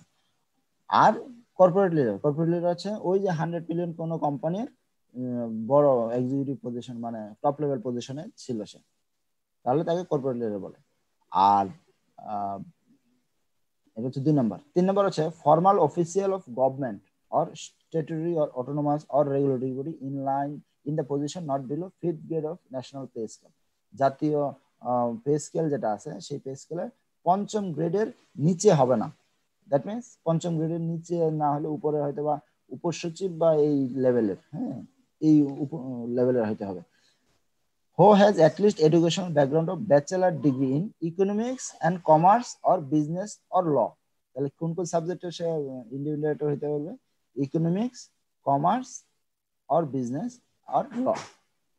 আর কর্পোরেট লিডার কর্পোরেট লিডার আছে ওই যে হান্ড্রেড মিলিয়ন কোনো কোম্পানির বড় এক্সিকিউটিভ পজিশন মানে টপ লেভেল পজিশনে ছিল সে। তাহলে তাকে কর্পোরেট লিডার বলে। আর এটা হচ্ছে দুই নম্বর। তিন নম্বর হচ্ছে formal official of government or statutory or autonomous or regulatory body in line in the position not below fifth grade of national pay scale জাতীয় পে স্কেল যেটা আছে, সেই পে স্কেলের পঞ্চম গ্রেডের নিচে হবে না। দ্যাট মিনস পঞ্চম গ্রেডের নিচে না হলে উপরে হয়তো বা উপসচিব বা এই লেভেলের হ্যাঁ এই লেভেলের হইতে হবে। Who has at least educational background of bachelor degree in economics and commerce or business or law তাহলে কোন কোন সাবজেক্টে সে ইন্ডিভিজুয়াল হইতে পারবে? Economics commerce or business or law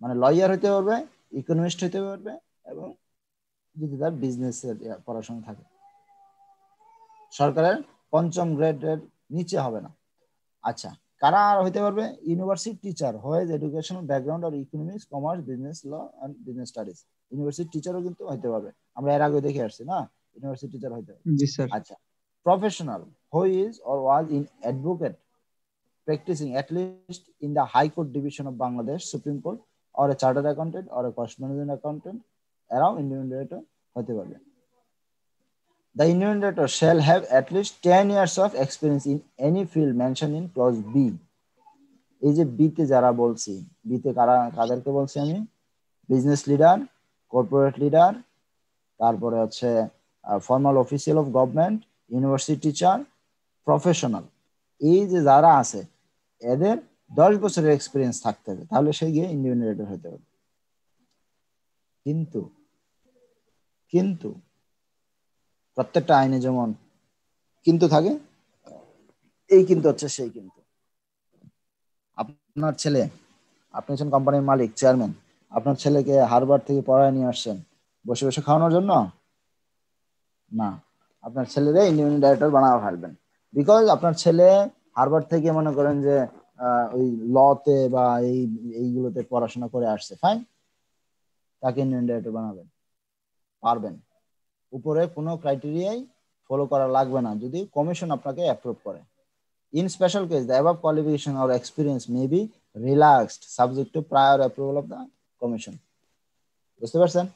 মানে লয়ার হইতে পারবে ইকোনমিস্ট হইতে পারবে এবং যদি তার বিজনেসের পড়াশোনা থাকে। সরকারের পঞ্চম গ্রেডের নিচে হবে না। আচ্ছা কারা হইতে পারবে? University teacher whose educational background are economics commerce business law and business studies university টিচারও কিন্তু হইতে পারবে। আমরা এর আগে দেখে আসছি না? ইউনিভার্সিটি টিচার হইতে পারবে। জি স্যার। আচ্ছা। Professional who is or was an advocate practicing at least in the High Court Division of Bangladesh Supreme Court or a chartered accountant or a cost management accountant around Indian director হতে পারবে। The director shall have at least 10 years of experience in any field mentioned in clause B. এই যে বিতে যারা বলছি বিতে কারা, কাদেরকে বলছি আমি? বিজনেস লিডার কর্পোরেট লিডার তারপরে হচ্ছে formal official of government university teacher professional এই যে যারা আছে, এদের দশ বছরের এক্সপিরিয়েন্স থাকতে হবে, তাহলে সে গিয়ে ইন্ডিপেন্ডেন্ট হতে হবে। কিন্তু কিন্তু প্রত্যেকটা আইনে যেমন কিন্তু থাকে, এই কিন্তু হচ্ছে সেই কিন্তু। আপনার ছেলে, আপনি হচ্ছেন কোম্পানির মালিক চেয়ারম্যান আপনার ছেলেকে হারবার থেকে পড়ায় নিয়ে আসছেন, বসে বসে খাওয়ানোর জন্য? না। আপনার ছেলেরে ইন্ডিপেন্ডেন্ট ডাইরেক্টর বানাও ফেলবেন। বিকজ আপনার ছেলে হারবার থেকে মনে করেন যে ওই লতে বা এই, এইগুলোতে পড়াশোনা করে আসছে ফাইন তাকে ইন্ডিপেন্ডেন্ট ডাইরেক্টর বানাবেন। পারবেন। উপরে কোনো ক্রাইটেরিয়াই ফলো করা লাগবে না। যদি কমিশন আপনাকে অ্যাপ্রুভ করে। In special case the above qualification or experience may be relaxed subject to prior approval of the commission বুঝতে পারছেন?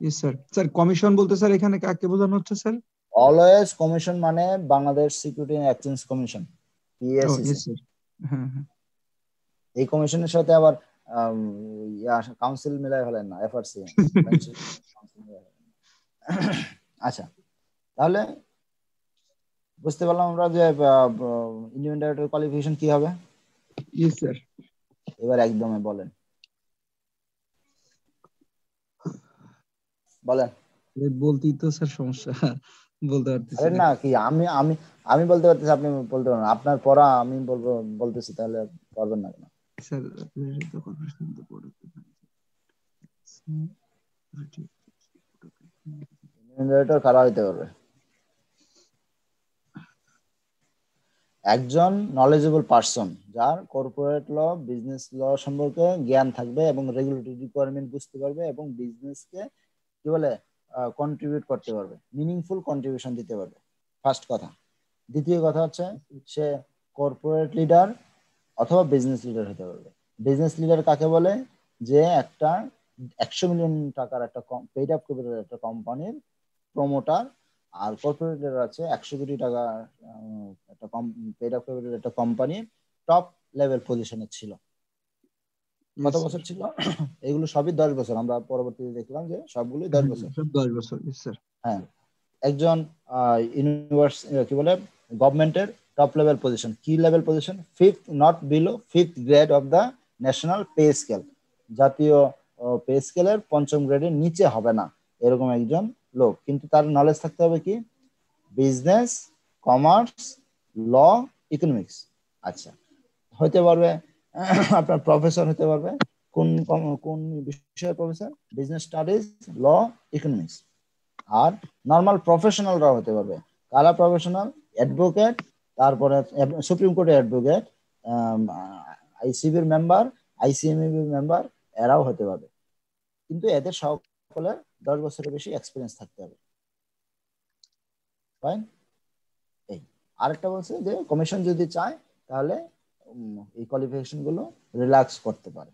স্যার স্যার কমিশন বলতে স্যার এখানে কাকে বোঝানো হচ্ছে স্যার অলওয়েজ কমিশন মানে Bangladesh security and exchange commission PSC এই কমিশনের সাথে আবার কাউন্সিল মিলাই হলেন না এফআরসি আচ্ছা তাহলে বুঝতে পারলাম আমরা যে ইন্ডিয়ান ডাইরেক্টর কোয়ালিফিকেশন কি হবে? ইয়েস স্যার এবার একদমই বলেন। বলেন। বলতেই তো স্যার সমস্যা। বলতে পারতেছি আরে না। কি আমি আমি আমি বলতে পারতেছি আপনি বলতে পারবেন আপনার পড়া আমি বলব বলতেছি তাহলে পারবেন না কেন? স্যার তো কর্পোরেশন তো পড়ে কারা হইতে পারবে। একজন নলেজেবল পারসন যার কর্পোরেট ল বিজনেস ল সম্পর্কে জ্ঞান থাকবে এবং রেগুলেটরি রিকোয়ারমেন্ট বুঝতে পারবে এবং বিজনেসকে কি বলে কন্ট্রিবিউট করতে পারবে মিনিংফুল কন্ট্রিবিউশন দিতে পারবে। ফার্স্ট কথা। দ্বিতীয় কথা হচ্ছে, সে কর্পোরেট লিডার অথবা বিজনেস লিডার হতে পারবে। বিজনেস লিডার কাকে বলে? যে একটা একশো মিলিয়ন টাকার একটা পেইড আপ ক্যাপিটাল একটা কোম্পানির প্রমোটার আর কর্পোরেট লিডার আছে একশো কোটি টাকা একটা পেইড আপ ক্যাপিটাল একটা কোম্পানির টপ লেভেল পজিশনে ছিল। কত বছর ছিল? এগুলো সবই দশ বছর। আমরা পরবর্তীতে দেখলাম যে সবগুলোই দশ বছর। দশ বছর স্যার হ্যাঁ। একজন ইউনিভার্স কি বলে গভর্নমেন্টের টপ লেভেল পজিশন কি level position fifth not below fifth grade of the national pay scale জাতীয় পে স্কেলের পঞ্চম গ্রেডের নিচে হবে না, এরকম একজন লোক। কিন্তু তার নলেজ থাকতে হবে কি? বিজনেস কমার্স ল ইকোনমিক্স আচ্ছা হতে পারবে, আপনার প্রফেসর হতে পারবে। কোন কোন বিষয়ের professor business studies law economics আর নর্মাল প্রফেশনালরাও হতে পারবে। কারা প্রফেশনাল অ্যাডভোকেট তারপরে সুপ্রিম কোর্টের অ্যাডভোকেট আইসিবির মেম্বার আইসিএমএবির মেম্বার এরাও হতে পারবে। কিন্তু এদের সকলের দশ বছরের বেশি এক্সপিরিয়েন্স থাকতে হবে। ফাইন এই। আরেকটা বলছে যে কমিশন যদি চায়, তাহলে এই কোয়ালিফিকেশনগুলো রিল্যাক্স করতে পারে।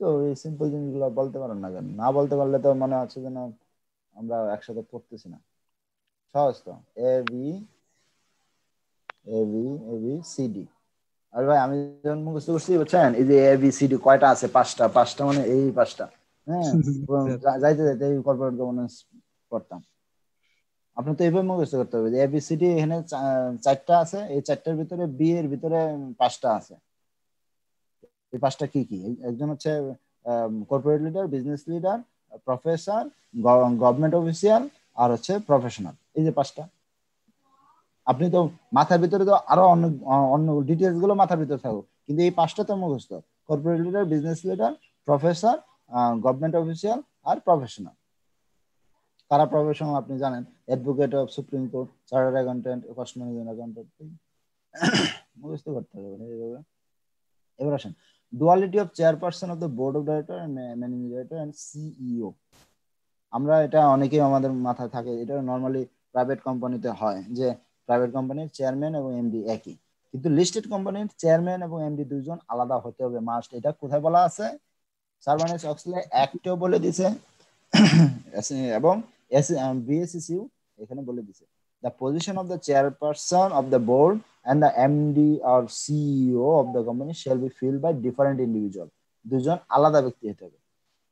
তো এই সিম্পল জিনিসগুলো বলতে পারেন না কেন? না বলতে পারলে তো মনে হচ্ছে যেন আমরা একসাথে পড়তেছি না। সহজ তো। A B A B A B C D আর ভাই আমি যখন মুখস্থ করছি বুঝছেন? এই যে এ বি সি ডি কয়টা আছে? পাঁচটা। পাঁচটা মানে এই পাঁচটা। হ্যাঁ? যাইতে যাইতে এই কর্পোরেট গভর্নেন্স করতাম। আপনার তো এইভাবে মুখস্থ করতে হবে যে এবিসিডি এখানে চারটা আছে এই চারটার ভিতরে বি এর ভিতরে পাঁচটা আছে। এই পাঁচটা কি কি? একজন হচ্ছে corporate leader business leader professor government official আর হচ্ছে প্রফেশনাল এই যে পাঁচটা। আপনি তো মাথার ভিতরে তো আরও অন্য অন্য ডিটেলসগুলো মাথার ভিতরে থাকুক। কিন্তু এই পাঁচটা তো মুখস্থ। Corporate leader business leader professor government official আর প্রফেশনাল কারা প্রফেশনাল আপনি জানেন? Advocate of supreme court chartered accountant cost management accountant মুখস্থ করতে হবে এইভাবে। এবার আসেন। Duality of chairperson of the board of director managing director and CEO আমরা এটা অনেকেই আমাদের মাথায় থাকে, এটা নর্মালি প্রাইভেট কোম্পানিতে হয় যে প্রাইভেট কোম্পানির চেয়ারম্যান এবং এমডি একই। কিন্তু লিস্টেড কোম্পানির চেয়ারম্যান এবং এমডি দুইজন আলাদা হতে হবে। মাস্ট এটা কোথায় বলা আছে? সার্ভানেস অক্সলে অ্যাক্টেও বলে দিছে। এবং বিএসসিসিউ এখানে বলে দিছে। The position of the chairperson of the board and the MD or CEO of the company shall be fill by different individual দুজন আলাদা ব্যক্তি হতে হবে।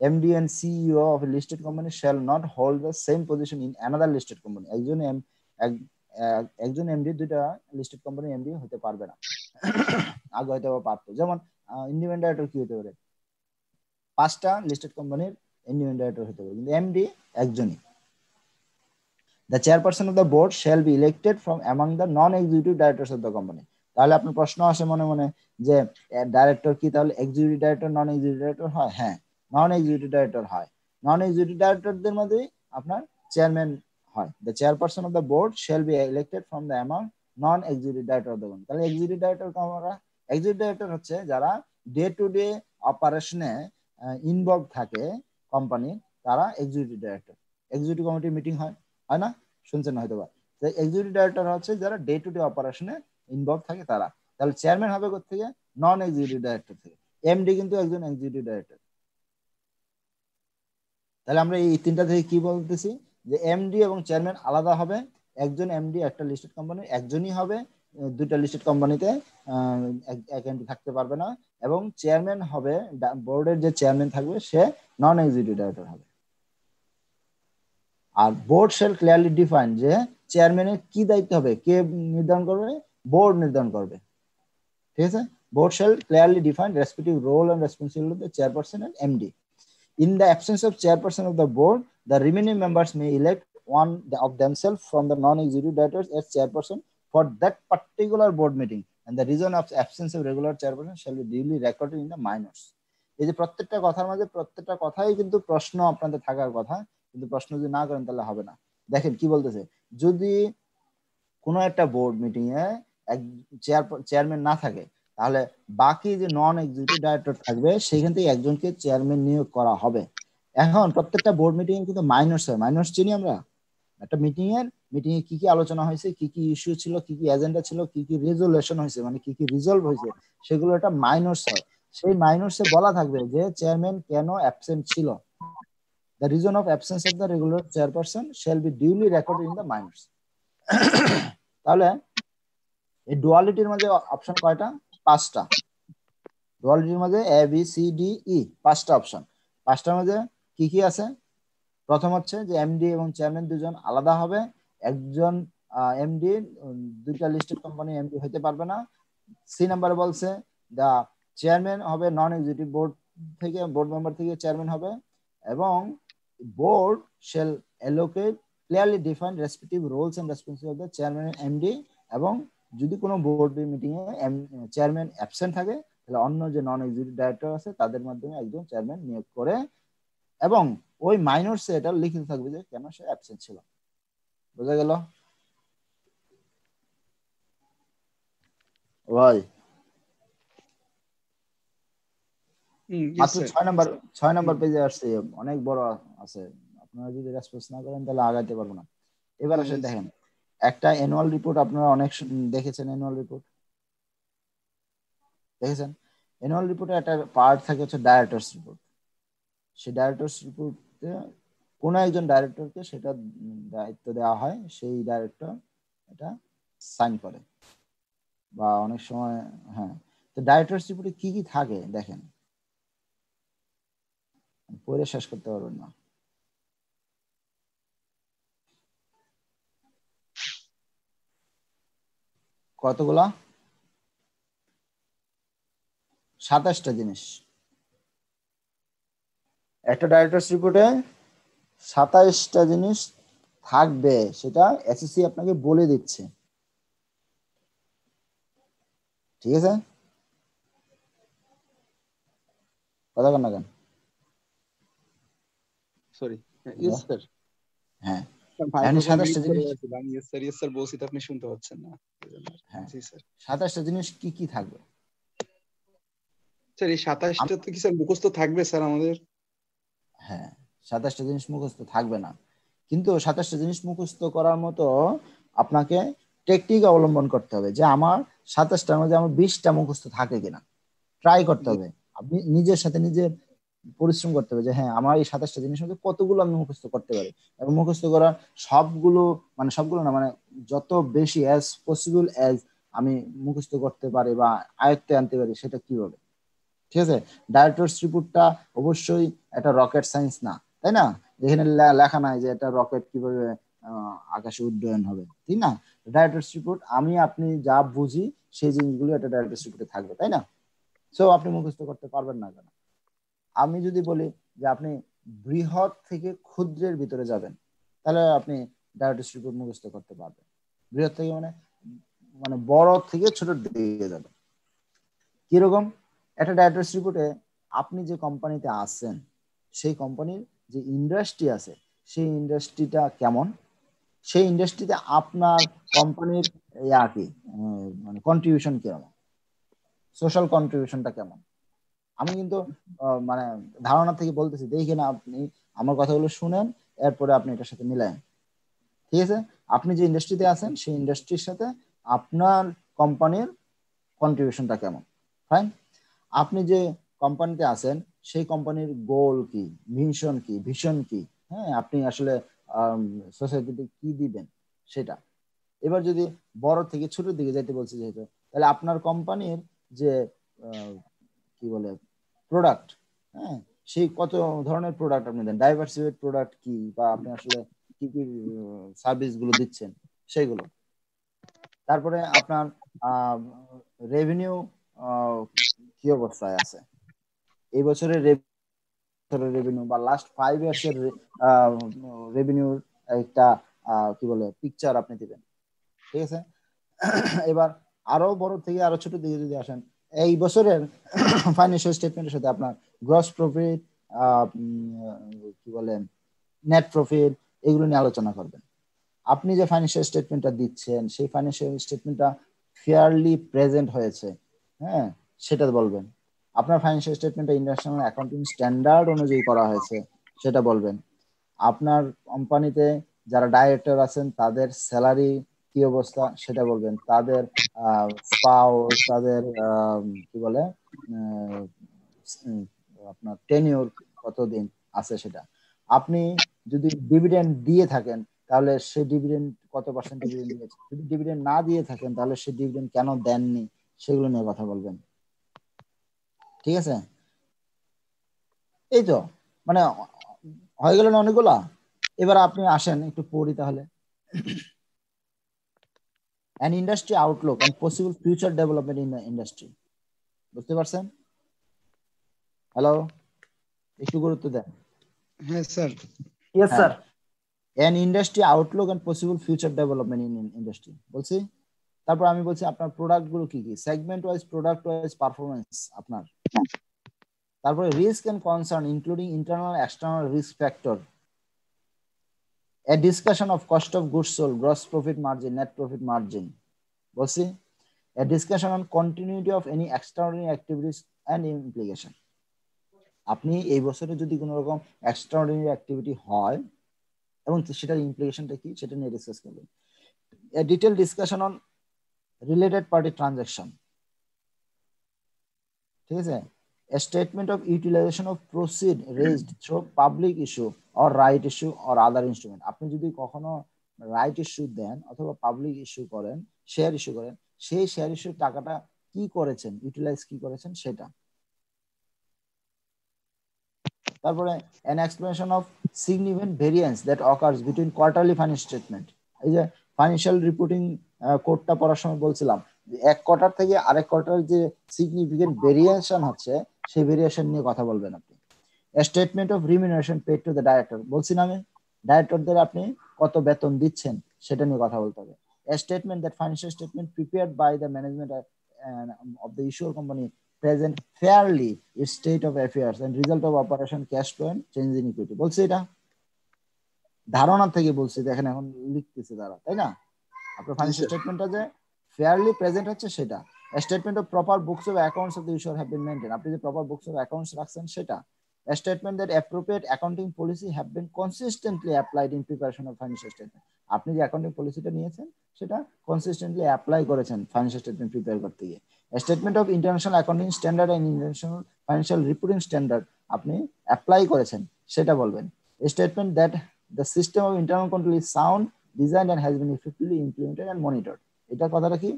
MD and CEO of listed company shall not hold the same position in another listed company. একজন একজন MD দুইটা listed company MD হতে পারবে না। আগে হয়তো পারতো। যেমন ইন্ডিপেন্ডেন্ট ডাইরেক্টর কি হতে পারে? পাঁচটা লিস্টেড কোম্পানির ইন্ডিপেন্ডেন্ট ডাইরেক্টর হতে পারে। কিন্তু এমডি একজনই। The chairperson of the board shall be elected from among the non-executive directors of the company তাহলে আপনার প্রশ্ন আসে মনে মনে যে ডাইরেক্টর কি? তাহলে executive director non executive director হয়? হ্যাঁ নন এক্সিকিউটিভ ডাইরেক্টর হয়। নন এক্সিকিউটিভ ডাইরেক্টরদের মধ্যে আপনার চেয়ারম্যান হয়। The chairperson of the board shall be elected from the among non executive director of the company তাহলে এক্সিকিউটিভ ডাইরেক্টর আমরা এক্সিকিউটিভ ডাইরেক্টর হচ্ছে যারা ডে টু ডে অপারেশনে ইনভলভ থাকে কোম্পানি তারা executive director executive committee meeting হয় হয় না? শুনছেন হয়তো বা? এক্সিকিউটিভ ডাইরেক্টর হচ্ছে যারা ডে টু ডে অপারেশনে ইনভলভ থাকে তারা। তাহলে চেয়ারম্যান হবে থেকে নন এক্সিকিউটিভ ডাইরেক্টর থেকে এমডি কিন্তু একজন এক্সিকিউটিভ ডাইরেক্টর তাহলে আমরা এই তিনটা থেকে কি বলতেছি? যে এমডি এবং চেয়ারম্যান আলাদা হবে, একজন এমডি একটা লিস্টেড কোম্পানি একজনই হবে দুইটা লিস্টেড কোম্পানিতে এক এমডি থাকতে পারবে না, এবং চেয়ারম্যান হবে বোর্ডের যে চেয়ারম্যান থাকবে, সে নন এক্সিকিউটিভ ডাইরেক্টর হবে। আর বোর্ড শেল ক্লিয়ারলি ডিফাইন যে চেয়ারম্যানের কি দায়িত্ব হবে, কে নির্ধারণ করবে বোর্ড নির্ধারণ করবে। ঠিক আছে? Board shall clearly define respective role and responsibility of the chairperson and MD in the absence of chairperson of the board the remaining members may elect one of themselves from the non-executive directors as chairperson for that particular board meeting, and the reason of absence of regular chairperson shall be duly recorded in the minors. এই যে প্রত্যেকটা কথার মাঝে প্রত্যেকটা কথাই কিন্তু প্রশ্ন আপনাদের থাকার কথা, কিন্তু প্রশ্ন যদি না করেন তাহলে হবে না। দেখেন কি বলতেছে, যদি কোনো একটা বোর্ড মিটিং এ এক চেয়ার চেয়ারম্যান না থাকে, তাহলে বাকি যে নন এক্সিকিউটিভ ডাইরেক্টর থাকবে, সেখান থেকে একজনকে চেয়ারম্যান নিয়োগ করা হবে। এখন প্রত্যেকটা বোর্ড মিটিং কিন্তু মাইনস হয়। মাইনস চিনি আমরা? একটা মিটিং এর মিটিং এ কি কি আলোচনা হয়েছে, কি কি ইস্যু ছিল, কি কি এজেন্ডা ছিল, কি কি রেজুলেশন হয়েছে মানে কি কি রিজলভ হয়েছে, সেগুলো একটা মাইনস হয়। সেই মাইনসে বলা থাকবে যে চেয়ারম্যান কেন অ্যাবসেন্ট ছিল? The reason of absence of the regular chairperson shall be duly recorded in the minors. তাহলে এই ডুয়ালিটির মধ্যে অপশন কয়টা? পাঁচটা। ডুয়ালিটির মধ্যে A B C D E পাঁচটা অপশন পাঁচটার মধ্যে কি কি আছে? প্রথম হচ্ছে যে এমডি এবং চেয়ারম্যান দুজন আলাদা হবে। একজন এমডি দুইটা লিস্টেড কোম্পানি এমডি হতে পারবে না। সি নাম্বার বলছে দা চেয়ারম্যান হবে নন এক্সিকিউটিভ বোর্ড থেকে বোর্ড মেম্বার থেকে চেয়ারম্যান হবে এবং board shall allocate clearly defined respective roles of the chairman and MD এবং যদি কোনো বোর্ড মিটিং এ চেয়ারম্যান অ্যাবসেন্ট থাকে, তাহলে অন্য যে নন এক্সিকিউটিভ ডাইরেক্টর আছে, তাদের মাধ্যমে একজন চেয়ারম্যান নিয়োগ করে এবং ওই মাইনরসে এটা লিখিত থাকবে যে কেন সে অ্যাবসেন্ট ছিল। বোঝা গেল? ভাই। মাত্র ছয় নাম্বার ছয় নাম্বার পেজে আসছে অনেক বড় আছে। আপনারা যদি রেসপন্স না করেন তাহলে আগাইতে পারব না। এবার আসে দেখেন। একটা অ্যানুয়াল রিপোর্ট আপনারা অনেক দেখেছেন অ্যানুয়াল রিপোর্ট দেখেছেন? অ্যানুয়াল রিপোর্টে একটা পার্ট থাকে হচ্ছে ডাইরেক্টরস রিপোর্ট সেই ডাইরেক্টরস রিপোর্টে কোনো একজন ডাইরেক্টরকে সেটা দায়িত্ব দেওয়া হয়, সেই ডাইরেক্টর এটা সাইন করে। বা অনেক সময় হ্যাঁ। তো ডাইরেক্টরস রিপোর্টে কি কি থাকে দেখেন? পড়ে শেষ করতে পারবেন না। কতগুলা? সাতাশটা জিনিস। একটা ডাইরেক্টরস রিপোর্টে সাতাইশটা জিনিস থাকবে সেটা এসএসসি আপনাকে বলে দিচ্ছে। ঠিক আছে? কথা কেন? কেন সরি ইয়েস স্যার হ্যাঁ। আপনি শুনতে পাচ্ছেন না। হ্যাঁ। সাতাশটা জিনিস কি কি থাকবে? স্যার এই সাতাশটা তো কি স্যার মুখস্থ থাকবে স্যার আমাদের? হ্যাঁ সাতাশটা জিনিস মুখস্থ থাকবে না। কিন্তু সাতাশটা জিনিস মুখস্থ করার মতো আপনাকে টেকনিক অবলম্বন করতে হবে যে আমার সাতাশটার মধ্যে আমার বিশটা মুখস্থ থাকে কিনা। ট্রাই করতে হবে। আপনি নিজের সাথে নিজে পরিশ্রম করতে হবে যে হ্যাঁ আমার এই সাতাশটা জিনিস মধ্যে কতগুলো আমি মুখস্থ করতে পারি? এবং মুখস্থ করা সবগুলো মানে সবগুলো না মানে যত বেশি অ্যাজ পসিবল অ্যাজ আমি মুখস্থ করতে পারি বা আয়ত্তে আনতে পারি সেটা কীভাবে? ঠিক আছে? ডাইরেক্টরস রিপোর্টটা অবশ্যই একটা রকেট সায়েন্স না, তাই না? যেখানে লেখা নাই যে এটা রকেট কীভাবে আকাশে উড্ডয়ন হবে, ঠিক না? ডাইরেক্টরস রিপোর্ট আমি, আপনি যা বুঝি সেই জিনিসগুলো একটা ডাইরেক্টরস রিপোর্টে থাকবে, তাই না? সো আপনি মুখস্থ করতে পারবেন না কেন? আমি যদি বলি যে আপনি বৃহৎ থেকে ক্ষুদ্রের ভিতরে যাবেন, তাহলে আপনি ডায়াবেটিস রিপোর্ট মুখস্থ করতে পারবেন। বৃহৎ থেকে মানে মানে বড় থেকে ছোট দিকে যাবেন। কীরকম? একটা ডায়াবেটিস রিপোর্টে আপনি যে কোম্পানিতে আছেন, সেই কোম্পানির যে ইন্ডাস্ট্রি আছে, সেই ইন্ডাস্ট্রিটা কেমন? সেই ইন্ডাস্ট্রিতে আপনার কোম্পানির ইয়া কি? মানে কন্ট্রিবিউশন কেমন সোশ্যাল কন্ট্রিবিউশনটা কেমন? আমি কিন্তু মানে ধারণা থেকে বলতেছি দেখি না আপনি আমার কথাগুলো শুনেন, এরপরে আপনি এটার সাথে মিলায়েন। ঠিক আছে? আপনি যে ইন্ডাস্ট্রিতে আছেন, সেই ইন্ডাস্ট্রির সাথে আপনার কোম্পানির কন্ট্রিবিউশনটা কেমন? ফাইন আপনি যে কোম্পানিতে আছেন, সেই কোম্পানির গোল কি মিশন কি ভিশন কি? হ্যাঁ আপনি আসলে সোসাইটিতে কি দিবেন সেটা। এবার যদি বড় থেকে ছোট দিকে যাইতে বলছি যেহেতু, তাহলে আপনার কোম্পানির যে কি বলে প্রোডাক্ট হ্যাঁ সেই কত ধরনের প্রোডাক্ট আপনি দেন? ডাইভার্সিফাইড প্রোডাক্ট কি বা আপনি আসলে কি কি সার্ভিসগুলো দিচ্ছেন সেগুলো। তারপরে আপনার রেভিনিউ কি অবস্থায় আছে? এই বছরের রেভিনিউ বা লাস্ট ফাইভ ইয়ার্স এর রেভিনিউর একটা কি বলে পিকচার আপনি দিবেন। ঠিক আছে? এবার আরও বড় থেকে আরও ছোট দিকে যদি আসেন, এই বছরের ফাইন্যান্সিয়াল স্টেটমেন্টের সাথে আপনার গ্রস প্রফিট কি বলে নেট প্রফিট এগুলো নিয়ে আলোচনা করবেন। আপনি যে ফাইন্যান্সিয়াল স্টেটমেন্টটা দিচ্ছেন, সেই ফাইন্যান্সিয়াল স্টেটমেন্টটা ফেয়ারলি প্রেজেন্ট হয়েছে। হ্যাঁ? সেটা বলবেন। আপনার ফাইন্যান্সিয়াল স্টেটমেন্টটা ইন্টারন্যাশনাল অ্যাকাউন্টিং স্ট্যান্ডার্ড অনুযায়ী করা হয়েছে, সেটা বলবেন। আপনার কোম্পানিতে যারা ডাইরেক্টর আছেন, তাদের স্যালারি কি অবস্থা, সেটা বলবেন। তাদের স্পাউস তাদের কি বলে আপনার টেনিওর কতদিন আছে সেটা। আপনি যদি ডিভিডেন্ড দিয়ে থাকেন, তাহলে সে ডিভিডেন্ড কত পার্সেন্ট ডিভিডেন্ড দিয়েছে? যদি ডিভিডেন্ড না দিয়ে থাকেন, তাহলে সে ডিভিডেন্ড কেন দেননি, সেগুলো নিয়ে কথা বলবেন। ঠিক আছে? এই তো মানে হয়ে গেল না অনেকগুলা? এবার আপনি আসেন একটু পড়ি তাহলে। An industry outlook and possible future development in industry বুঝতে পারছেন? হ্যালো একটু গুরুত্ব দেন। Yes sir. ইয়েস হ্যাঁ। Sir. An industry outlook and possible future development in industry বলছি? তারপর আমি বলছি আপনার প্রোডাক্টগুলো কি কি? Segment wise product wise performance আপনার। তারপরে risk and concern including internal external risk factor a discussion of cost of goods sold, gross profit margin, net profit margin. বলছি a discussion on continuity of any extraordinary activities and implication. আপনি এই বছরে যদি কোনো রকম extraordinary activity হয় এবং সেটার ইমপ্লিকেশনটা কি সেটা নিয়ে ডিসকাস করবেন। A detail detailed discussion related party transaction ঠিক আছে? Statement of utilization of proceed raised through public issue or right issue or other instrument আপনি যদি কখনো রাইট ইস্যু দেন অথবা পাবলিক ইস্যু করেন শেয়ার ইস্যু করেন, সেই শেয়ার ইস্যুর টাকাটা কি করেছেন? ইউটিলাইজ কি করেছেন? সেটা। তারপরে an explanation of significant variance that occurs between quarterly finance statement এই যে ফাইন্যান্সিয়াল রিপোর্টিং কোডটা পড়ার সময় বলছিলাম এক কোয়ার্টার থেকে আরেক কোয়ার্টার যে সিগনিফিকেন্ট ভেরিয়েশন হচ্ছে সেই ভেরিয়েশন নিয়ে কথা বলবেন আপনি। Statement of remuneration paid to the director বলছি না আমি ডাইরেক্টরদের আপনি কত বেতন দিচ্ছেন, সেটা নিয়ে কথা বলতে হবে। Statement that financial statement prepared by the management of the issuer company present fairly it state of affairs and result of operation cash flow and change in equity বলছি এটা? ধারণা থেকে বলছি, দেখেন এখন লিখতেছে তারা, তাই না? আপনার ফাইন্যান্সিয়াল স্টেটমেন্টটা যে ফেয়ারলি প্রেজেন্ট হচ্ছে সেটা। Statement of proper books of accounts of the issuer have been maintain আপনি যে প্রপার বুকস অফ অ্যাকাউন্টস রাখছেন সেটা statement that appropriate accounting policy have been consistently applied in preparation of financial statement. আপনি যে accounting পলিসিটা নিয়েছেন সেটা consistently apply করেছেন ফাইন্যান্সিয়াল স্টেটমেন্ট প্রিপেয়ার করতে গিয়ে। Statement of international accounting standard and international financial reporting standard আপনি অ্যাপ্লাই করেছেন সেটা বলবেন। Statement that the system of internal control is sound design and has been effectively implemented and monitor এটার কথাটা কি?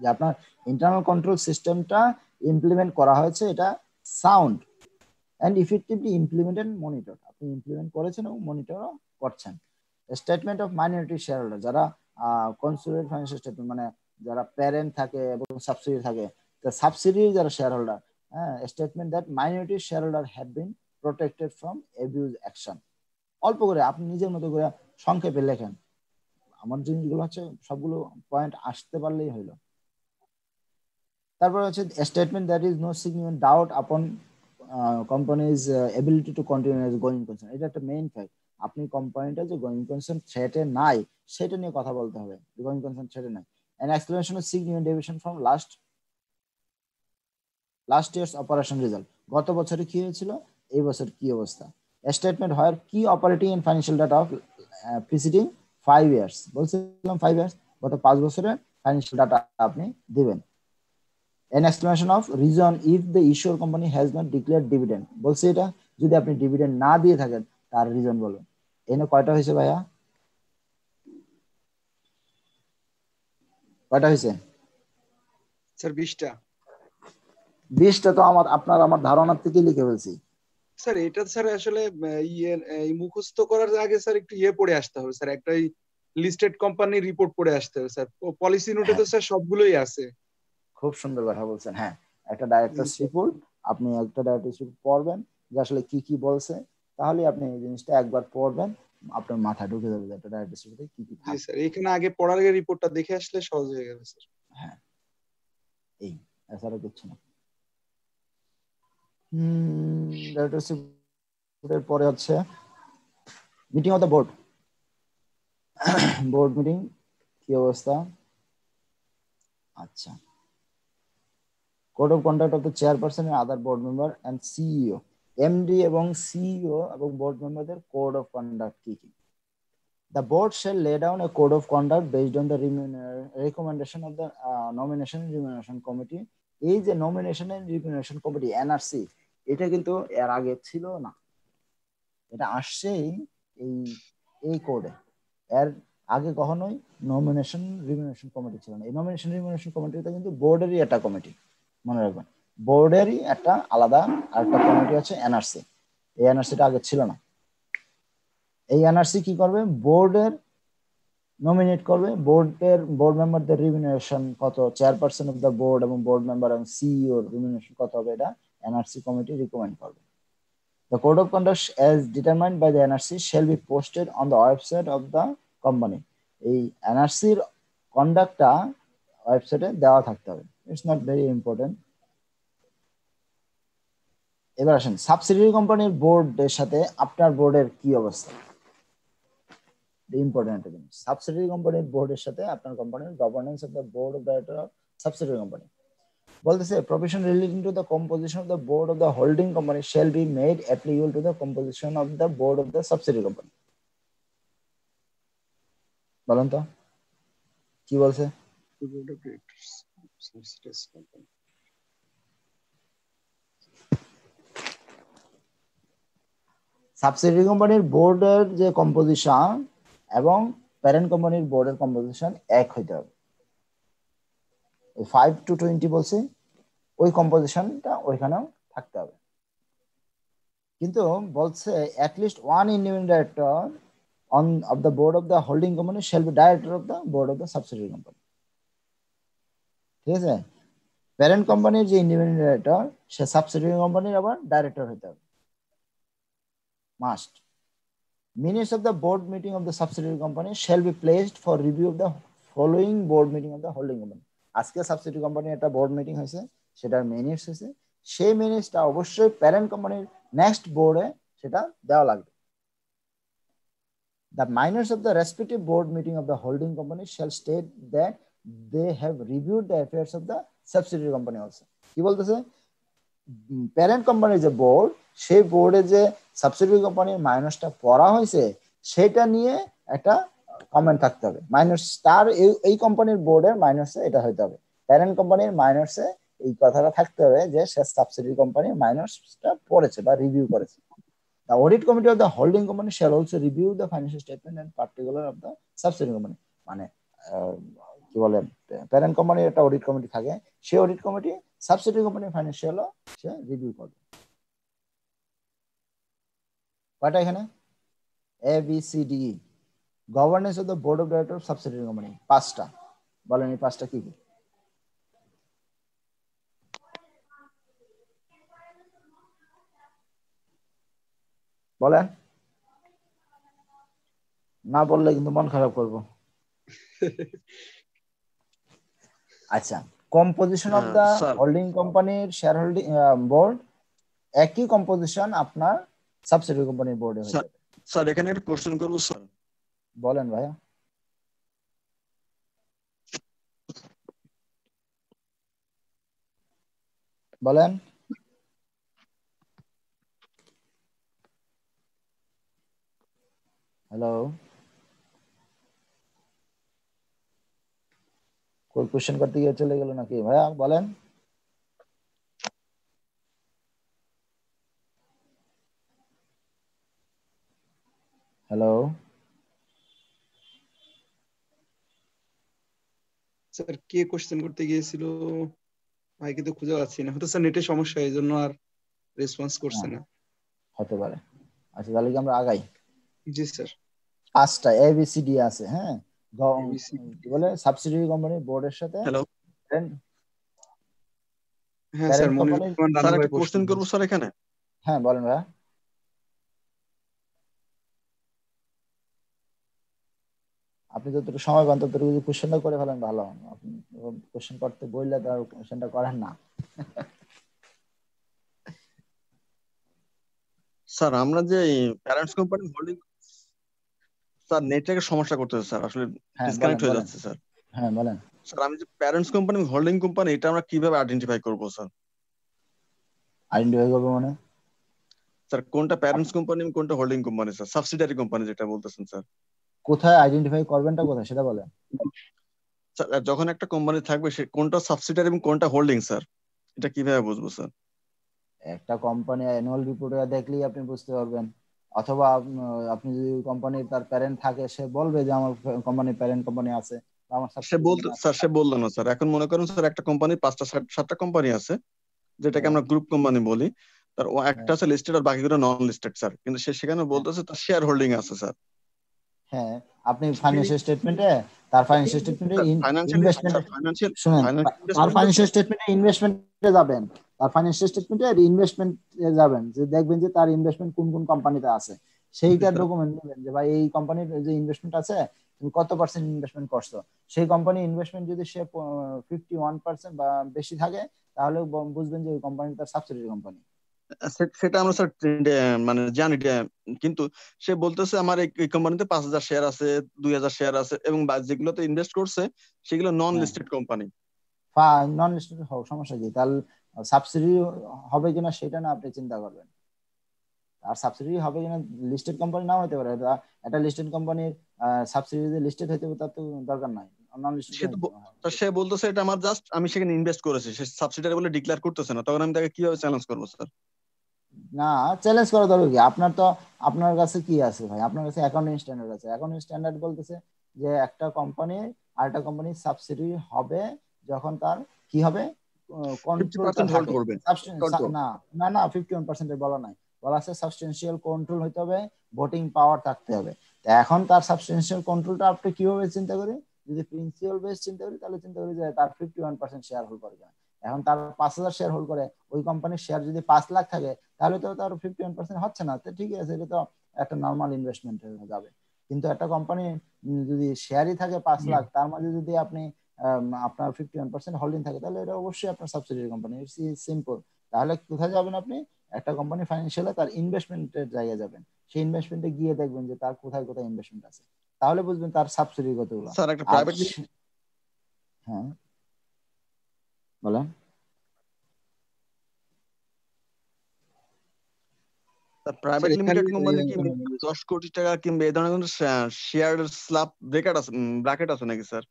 যে আপনার ইন্টারনাল কন্ট্রোল সিস্টেমটা ইমপ্লিমেন্ট করা হয়েছে, এটা sound and effectively implemented monitor আপনি ইমপ্লিমেন্ট করেছেন এবং মনিটরও করছেন। Statement of minority share holder যারা কনসুলেট ফাইন্যান্সিয়াল স্টেটমেন্ট মানে যারা প্যারেন্ট থাকে এবং সাবসিডি থাকে তো সাবসিডি যারা শেয়ার হোল্ডার হ্যাঁ statement that minority share holder have been protected from abuse action অল্প করে, আপনি নিজের মতো করে সংক্ষেপে লেখেন। আমার জিনিসগুলো হচ্ছে সবগুলো পয়েন্ট আসতে পারলেই হইল। তারপর হচ্ছে statement that is no significant doubt upon company's ability to continue as going concern এটা একটা মেইন ফ্যাক্ট আপনি কোম্পানিটা যে গোয়িং কনসার্ন থ্রেটে নাই, সেটা নিয়ে কথা বলতে হবে। গোয়িং কনসার্ন থ্রেটে নাই। An explanation of significant deviation from last last year's operation result. গত বছরে কি হয়েছিল? এই বছর কি অবস্থা? স্টেটমেন্ট হয় কি operating and financial data of preceding five years বলছিলাম ফাইভ ইয়ার্স গত পাঁচ বছরের ফাইন্যান্সিয়াল ডাটা আপনি দিবেন। An explanation of reason if the issuer company has not declared dividend বলছে এটা যদি আপনি ডিভিডেন্ড না দিয়ে থাকেন তার রিজন বলুন। এনে কয়টা হয়েছে ভাইয়া? কয়টা হয়েছে? স্যার বিশটা। বিশটা তো আমার আপনার আমার ধারণার থেকে লিখে ফেলছি। স্যার এটা স্যার আসলে ইয়ে এই মুখস্থ করার আগে স্যার একটু ইয়ে পড়ে আসতে হবে স্যার একটা লিস্টেড কোম্পানি রিপোর্ট পড়ে আসতে হবে স্যার। পলিসি নোটে তো স্যার সবগুলোই আছে। খুব সুন্দর কথা বলছেন হ্যাঁ। একটা ডাইরেক্টর রিপোর্ট আপনি একটা ডাইরেক্টর রিপোর্ট পড়বেন যে আসলে কি কি বলছে তাহলে আপনি এই জিনিসটা একবার পড়বেন আপনার মাথায় ঢুকে যাবে একটা ডাইরেক্টর রিপোর্টে কি কি থাকে স্যার এখানে আগে পড়ার আগে রিপোর্টটা দেখে আসলে সহজ হয়ে যাবে স্যার। হ্যাঁ। এই এছাড়া কিছু না। রিপোর্টের পরে হচ্ছে meeting of the board board meeting কি অবস্থা? আচ্ছা। Code of conduct of the chairperson and board member and CEO MD এবং সিইও এবং বোর্ড মেম্বারদের কোড অফ কন্ডাক্ট কি কি? Down a code of conduct based on the remuner- recommendation of the uh, nomination and remuneration committee. এই যে nomination and remuneration committee NRC এটা কিন্তু এর আগে ছিল না। এটা আসছেই এই এই কোডে এর আগে কখনোই নমিনেশন রিমিউনারেশন কমিটি ছিল না। এই নমিনেশন রিমিউনারেশন কমিটিটা কিন্তু বোর্ডেরই একটা কমিটি মনে রাখবেন। বোর্ডেরই একটা আলাদা আরেকটা কমিটি আছে এনআরসি এই এনআরসিটা আগে ছিল না। এই এনআরসি কি করবে? বোর্ডের নমিনেট করবে। বোর্ডের, বোর্ড মেম্বারদের রিমিউনারেশন কত? চেয়ারপারসন অফ দ্য বোর্ড এবং বোর্ড মেম্বার এবং সিইও রিমিউনারেশন কত হবে এটা? এনআরসি কমিটি রিকমেন্ড করবে। The code of conduct as determined by the NRC shall be posted on the website of the company. এই এনআরসির কন্ডাক্টটা ওয়েবসাইটে দেওয়া থাকতে হবে। ইটস নট ভেরি ইম্পর্টেন্ট এবার আসেন। সাবসিডিয়ারি কোম্পানির বোর্ডের সাথে আপনার বোর্ডের কি অবস্থা? সাবসিডিয়ারি কোম্পানির বোর্ডের সাথে আপনার কোম্পানির governance of the board of director of subsidiary company বলতেছে profession relating to the composition of the board of the holding company shall be made applicable to the composition of the board of the subsidiary company বলেন তো কি বলছে. Subsidiary কোম্পানির বোর্ডের যে composition এবং parent কোম্পানির বোর্ডের কম্পোজিশন এক হইতে হবে। ফাইভ টু টোয়েন্টি বলছে, ওই কম্পোজিশনটা ওইখানেও থাকতে হবে। কিন্তু বলছে at least one independent director on of the board of the holding company shall be director of the board of the subsidiary company ঠিক আছে? প্যারেন্ট কোম্পানির যে ইন্ডিপেন্ডেন্ট ডাইরেক্টর সে সাবসিডিয়ারি কোম্পানির আবার ডাইরেক্টর হতে হবে। Must. Minutes of the board meeting of the subsidiary company shall be placed for review of the following board meeting of the holding company. আজকে subsidy কোম্পানির একটা বোর্ড মিটিং হয়েছে সেটার minutes হয়েছে সেই মিনিটসটা অবশ্যই প্যারেন্ট কোম্পানির নেক্সট বোর্ডে সেটা দেওয়া লাগবে The minors of the respective board meeting of the holding company shall state that they have reviewed the affairs of the subsidiary company also. কি বলতেছে প্যারেন্ট কোম্পানির যে বোর্ড সেই বোর্ডে যে সাবসিডিয়ারি কোম্পানির মাইনাসটা পড়া হয়েছে, সেটা নিয়ে একটা কমেন্ট থাকতে হবে। মাইনস তার এই- কোম্পানির বোর্ডের মাইনাসে এটা হইতে হবে। প্যারেন্ট কোম্পানির মাইনাসে এই কথাটা থাকতে হবে যে, সে সাবসিডি কোম্পানির মাইনাসটা পড়েছে বা রিভিউ করেছে। The audit committee of the holding company shall also review the financial statement and particular of the subsidiary company. মানে কি বলে প্যারেন্ট কোম্পানির একটা অডিট কমিটি থাকে। সেই অডিট কমিটি সাবসিডি কোম্পানির ফাইন্যান্সিয়াল সে রিভিউ করবে। কয়টা এখানে? A B C D governance of the board of director of subsidiary company পাঁচটা। বলেন এই পাঁচটা কি কি? বলেন। না বললে কিন্তু মন খারাপ করব। আচ্ছা কম্পোজিশন অফ দা হোল্ডিং কোম্পানির শেয়ার হোল্ডিং বোর্ড একই কম্পোজিশন আপনার সাবসিডি কোম্পানির বোর্ডে হয়ে। যাবে। স্যার এখানে একটা কোশ্চেন করব স্যার বলেন ভাইয়া। বলেন। হ্যালো। কোই কোশ্চেন করতে গিয়ে চলে গেল নাকি? ভাইয়া বলেন। হ্যালো স্যার কে কোশ্চেন করতে গিয়েছিল? ভাইকে তো খুঁজে পাচ্ছি না। হয়তো স্যার নেটের সমস্যা এই জন্য আর রেসপন্স করছে না। হতে পারে। আচ্ছা তাহলে কি আমরা আগাই? জি স্যার পাঁচটা এবিসিডি আছে হ্যাঁ গ- আছে কি বলে সাবসিডিয়ারি কোম্পানি বোর্ডের সাথে? হ্যাঁ স্যার একটা কোশ্চেন করব স্যার এখানে। হ্যাঁ বলেন ভাইয়া। আপনি যতটুকু সময় পান ততটুকু যদি কোশ্চেনটা করে ফেলেন ভালো আপনি কোশ্চেন করতে বললে তার কোশ্চেনটা করেন না। স্যার আমরা যে প্যারেন্টস কোম্পানি হোল্ডিং স্যার সমস্যা করতেছে স্যার। আসলে হ্যাঁ ডিসকানেক্ট হয়ে যাচ্ছে স্যার। হ্যাঁ বলেন। স্যার আমি যে প্যারেন্টস কোম্পানি হোল্ডিং কোম্পানি এটা আমরা কীভাবে আইডেন্টিফাই করব স্যার? আইডেন্টিফাই করব মানে? স্যার কোনটা প্যারেন্টস কোম্পানি কোনটা holding company sir? Subsidiary company যেটা বলতেছেন স্যার। কোথায় আইডেন্টিফাই করবেনটা কোথায় সেটা বলেন। স্যার যখন একটা কোম্পানি থাকবে সে কোনটা সাবসিডারি এবং কোনটা হোল্ডিং স্যার? এটা কীভাবে বুঝব স্যার? একটা কোম্পানি অ্যানুয়াল রিপোর্টে দেখলেই আপনি বুঝতে পারবেন। অথবা আপনি যদি কোম্পানির তার প্যারেন্ট থাকে সে বলবে যে আমার কোম্পানির প্যারেন্ট কোম্পানি আছে আমার সে বলতে স্যার সে বলল না স্যার। এখন মনে করেন স্যার একটা কোম্পানি পাঁচটা সাতটা কোম্পানি আছে যেটাকে আমরা গ্রুপ কোম্পানি বলি। তার ও একটা আছে লিস্টেড আর বাকিগুলো নন লিস্টেড স্যার। কিন্তু সে সেখানে বলতেছে তার শেয়ার হোল্ডিং আছে স্যার। হ্যাঁ। আপনি ফাইন্যান্সিয়াল স্টেটমেন্টে তার ফাইন্যান্সিয়াল স্টেটমেন্টে ইনভেস্টমেন্ট ফাইন্যান্সিয়াল ফাইন্যান্সিয়াল স্টেটমেন্টে ইনভেস্টমেন্টে যাবেন। তার ফাইন্যান্সিয়াল স্টেটমেন্টে ইনভেস্টমেন্টে যাবেন। যে দেখবেন যে তার ইনভেস্টমেন্ট কোন কোন কোম্পানিতে আছে। সেইটার ডকুমেন্ট নেবেন যে ভাই এই কোম্পানির যে ইনভেস্টমেন্ট আছে তুমি কত পার্সেন্ট ইনভেস্টমেন্ট করছ? সেই কোম্পানি ইনভেস্টমেন্ট যদি সে ফিফটি ওয়ান পার্সেন্ট বা বেশি থাকে তাহলে বুঝবেন যে ওই কোম্পানি তার সাবসিডিয়ারি কোম্পানি সেটা আমরা স্যার মানে জানি কিন্তু সে বলতেছে আমার এই- কোম্পানিতে পাঁচ হাজার শেয়ার আছে দুই হাজার শেয়ার আছে এবং যেগুলোতে ইনভেস্ট করছে সেগুলো non. Listed company non listed হোক সমস্যা কি? তাহলে সাবসিডি হবে কিনা সেটা না আপনি চিন্তা করবেন। আর সাবসিডি হবে কিনা লিস্টেড কোম্পানি নাও হতে পারে। একটা লিস্টেড কোম্পানির সাবসিডি যদি লিস্টেড হতে তার তো দরকার নাই। সে বলতেছে এটা আমার জাস্ট আমি সেখানে ইনভেস্ট করেছি। সে সাবসিডারি বলে ডিক্লেয়ার করতেছে না। তখন আমি তাকে কীভাবে চ্যালেঞ্জ করব স্যার না চ্যালেঞ্জ করা দরকার কি? আপনার তো আপনার কাছে কি আছে ভাই? আপনার কাছে অ্যাকাউন্টিং স্ট্যান্ডার্ড আছে। অ্যাকাউন্টিং স্ট্যান্ডার্ড বলতেছে যে একটা কোম্পানি আরেকটা কোম্পানি সাবসিডি হবে যখন তার কি হবে? না না না ফিফটি ওয়ান পার্সেন্টের বলা নাই। বলা আছে সাবস্টেন্সিয়াল কন্ট্রোল হতে হবে ভোটিং পাওয়ার থাকতে হবে। তো এখন তার সাবস্টেন্সিয়াল কন্ট্রোলটা আপনি কীভাবে চিন্তা করি? যদি প্রিন্সিপাল বেস চিন্তা করি তাহলে চিন্তা করি যে তার fifty one percent share hold করে এখন তার পাঁচ হাজার শেয়ার হোল্ড করে ওই কোম্পানির শেয়ার যদি পাঁচ লাখ থাকে তাহলে তো তার ফিফটি ওয়ান পার্সেন্ট হচ্ছে না। তো ঠিক আছে এটা তো একটা নর্মাল ইনভেস্টমেন্ট যাবে। কিন্তু একটা কোম্পানি যদি শেয়ারই থাকে পাঁচ লাখ তার মধ্যে যদি আপনি আপনার ফিফটি ওয়ান পার্সেন্ট হোল্ডিং থাকে তাহলে এটা অবশ্যই আপনার সাবসিডিয়ারি কোম্পানি ইটস সিম্পল তাহলে কোথায় যাবেন আপনি? একটা কোম্পানি ফাইন্যান্সিয়ালে তার ইনভেস্টমেন্টের জায়গায় যাবেন। সেই ইনভেস্টমেন্টে গিয়ে দেখবেন যে তার কোথায় কোথায় ইনভেস্টমেন্ট আছে। তাহলে বুঝবেন তার সাবসিডি কতগুলো। স্যার একটা প্রাইভেট হ্যাঁ। বলেন। প্রাইভেট লিমিটেড কোম্পানি কি আহ, দশ কোটি টাকা কিংবা এই ধরনের কোনো শেয়ার স্ল্যাব আছে ব্র্যাকেট আছে নাকি স্যার?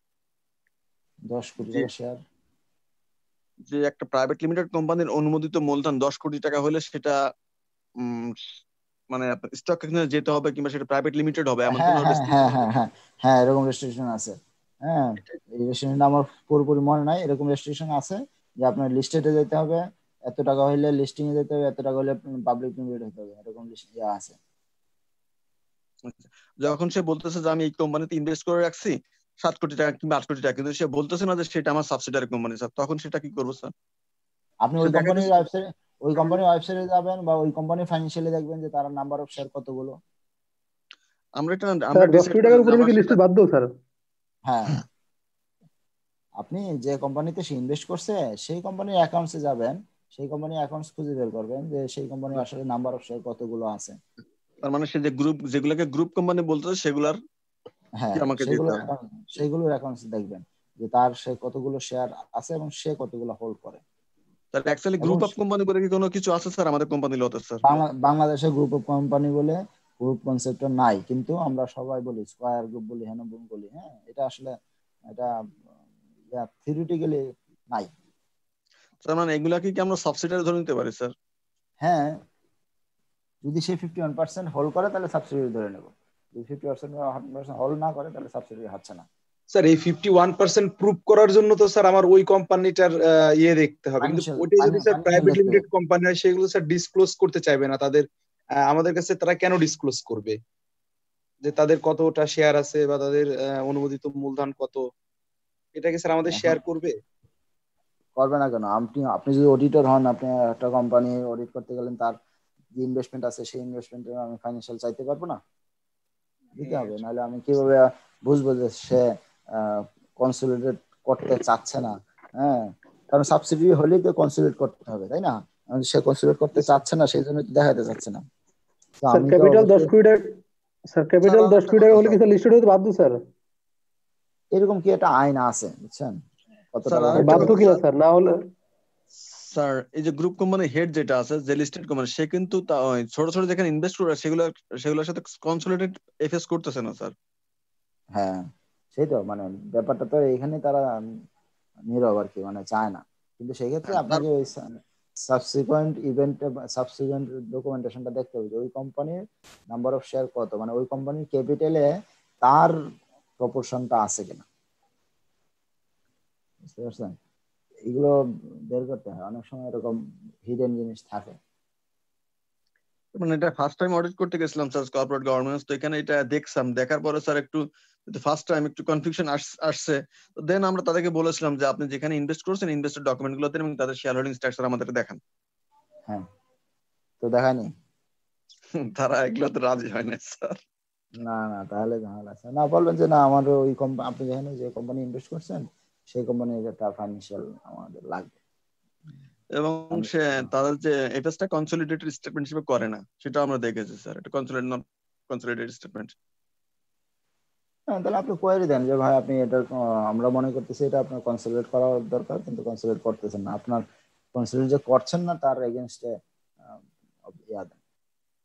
দশ কোটি টাকা শেয়ার যে একটা প্রাইভেট লিমিটেড কোম্পানির অনুমোদিত মূলধন দশ কোটি টাকা হলে সেটা মানে স্টক এক্সচেঞ্জে যেতে হবে কিংবা সেটা প্রাইভেট লিমিটেড হবে এমন কোনো হ্যাঁ হ্যাঁ হ্যাঁ হ্যাঁ এরকম রেস্ট্রিকশন আছে। হ্যাঁ এই রেস্ট্রিকশনটা আমার পুরোপুরি মনে নাই এরকম রেস্ট্রিকশন আছে যে আপনার লিস্টেডে যেতে হবে এত টাকা হইলে লিস্টিং এ যেতে হবে এত টাকা হলে পাবলিক লিমিটেড হতে হবে এরকম ইয়ে আছে। যখন সে বলতেছে যে আমি এই কোম্পানিতে ইনভেস্ট করে রাখছি সাত কোটি টাকা কিংবা আট কোটি টাকা কিন্তু সে বলতেছে না যে সেটা আমার সাবসিডারি কোম্পানি স্যার তখন সেটা কি করব স্যার আপনি ওই কোম্পানির ওয়েবসাইটে ওই কোম্পানির ওয়েবসাইটে যাবেন বা ওই কোম্পানির ফাইন্যান্সিয়ালি দেখবেন যে তার নাম্বার অফ শেয়ার কতগুলো। আমরা এটা আমরা দশ decide কোটি টাকার উপরে কি সেটা- লিস্টে বাধ্য স্যার হ্যাঁ। আপনি যে কোম্পানিতে সে ইনভেস্ট করছে সেই কোম্পানির অ্যাকাউন্টসে যাবেন সেই কোম্পানির অ্যাকাউন্টস খুঁজে বের করবেন যে সেই কোম্পানির আসলে নাম্বার অফ শেয়ার কতগুলো আছে। তার মানে সে যে গ্রুপ যেগুলোকে গ্রুপ কোম্পানি বলতেছে সেগুলার হ্যাঁ আমাকে সেগুলোর অ্যাকাউন্টস দেখবেন যে তার সে কতগুলো শেয়ার আছে এবং সে কতগুলো হোল্ড করে। তার অ্যাকচুয়ালি গ্রুপ অফ কোম্পানি করে কি কোনো কিছু আছে স্যার আমাদের কোম্পানি লতে স্যার? বাংলাদেশে গ্রুপ অফ কোম্পানি বলে গ্রুপ কনসেপ্টটা নাই। কিন্তু আমরা সবাই বলি স্কয়ার গ্রুপ বলি হ্যাঁ বলি হ্যাঁ এটা আসলে এটা থিওরিটিক্যালি নাই। তার মানে এগুলাকে কি আমরা সাবসিডারি ধরে নিতে পারি স্যার? হ্যাঁ যদি সে ফিফটি ওয়ান পার্সেন্ট হোল্ড করে তাহলে সাবসিডি ধরে নেব। যদি ফিফটি পার্সেন্ট হোল্ড না করে তাহলে সাবসিডি হচ্ছে না। স্যার এই ফিফটি ওয়ান পার্সেন্ট প্রুভ করার জন্য তো স্যার আমার ওই কোম্পানিটার ইয়ে দেখতে হবে। কিন্তু Financial- যদি স্যার প্রাইভেট লিমিটেড কোম্পানি হয় সেগুলো স্যার ডিসক্লোজ করতে চাইবে না। তাদের আমাদের কাছে তারা কেন ডিসক্লোজ করবে? যে তাদের কতটা শেয়ার আছে বা তাদের অনুমোদিত মূলধন কত? এটাকে স্যার আমাদের শেয়ার করবে? করবে না কেন? আপনি আপনি যদি অডিটর হন আপনি একটা কোম্পানি অডিট করতে গেলেন তার যে ইনভেস্টমেন্ট আছে সেই ইনভেস্টমেন্টে আমি ফাইন্যান্সিয়াল চাইতে পারব না? দিতে হবে নাহলে আমি কীভাবে বুঝব যে সে কনসোলিডেট করতে চাচ্ছে না হ্যাঁ? কারণ সাবসিডি হলেই তো কনসোলিডেট করতে হবে তাই না? সে কনসোলিডেট করতে চাচ্ছে না সেই জন্য দেখাতে চাচ্ছে না। স্যার ক্যাপিটাল দশ অবশ্যই- কোটি টাকা স্যার ক্যাপিটাল স্যার, দশ কোটি টাকা হলে কি স্যার। লিস্টেড হতে বাধ্য স্যার এরকম কি একটা আইন আছে বুঝছেন? কত স্যার, টাকা বাধ্য কিনা স্যার না হলে স্যার এই যে গ্রুপ কোম্পানির হেড যেটা আছে যে লিস্টেড কোম্পানি সে কিন্তু ছোট ছোট যেখানে ইনভেস্ট করে সেগুলো সেগুলোর সাথে কনসোলিডেট এফএস করতেছে না স্যার হ্যাঁ সেই তো মানে ব্যাপারটা তো এখানে তারা নীরব আর কি মানে চায় না। কিন্তু সেক্ষেত্রে হ্যাঁ, আপনাকে ওই সাবসিকুয়েন্ট ইভেন্ট সাবসিকুয়েন্ট ডকুমেন্টেশনটা দেখতে হবে যে ওই কোম্পানির নাম্বার অফ শেয়ার কত মানে ওই কোম্পানির ক্যাপিটালে তার প্রপোর্শনটা আছে কিনা। বুঝতে পারছেন? এগুলো বের করতে হয়। অনেক সময় এরকম হিডেন জিনিস থাকে। মানে এটা ফার্স্ট টাইম অডিট করতে গেছিলাম স্যার কর্পোরেট গভর্নেন্স তো এখানে এটা দেখলাম দেখার পরে স্যার একটু ফার্স্ট টাইম একটু কনফিউশন আসছে দেন আমরা তাদেরকে বলেছিলাম যে আপনি যেখানে ইনভেস্ট করছেন ইনভেস্টের ডকুমেন্টগুলো এবং তাদের শেয়ার হোল্ডিং স্ট্রাকচার আমাদের দেখান। হ্যাঁ। তো দেখায়নি? তারা এগুলোতে রাজি হয় না স্যার না না তাহলে ঝামেলা আছে। না বলবেন যে না আমার ওই কোম্পানি আপনি যেখানে যে কোম্পানি ইনভেস্ট করছেন সেই কোম্পানির একটা ফাইন্যান্সিয়াল আমাদের লাগবে। এবং সে তাদের যে এফএসটা কনসলিডেটেড স্টেটমেন্ট হিসেবে করে না সেটা আমরা দেখেছি স্যার এটা কনসলিডেট নট কনসলিডেটেড স্টেটমেন্ট হ্যাঁ তাহলে আপনি কোয়ারি দেন যে ভাই আপনি এটা আমরা মনে করতেছি এটা আপনার কনসিডারেট করা দরকার কিন্তু কনসিডারেট করতেছেন না। আপনার কনসিডারেট যে করছেন না তার এগেনস্টে ইয়া দেন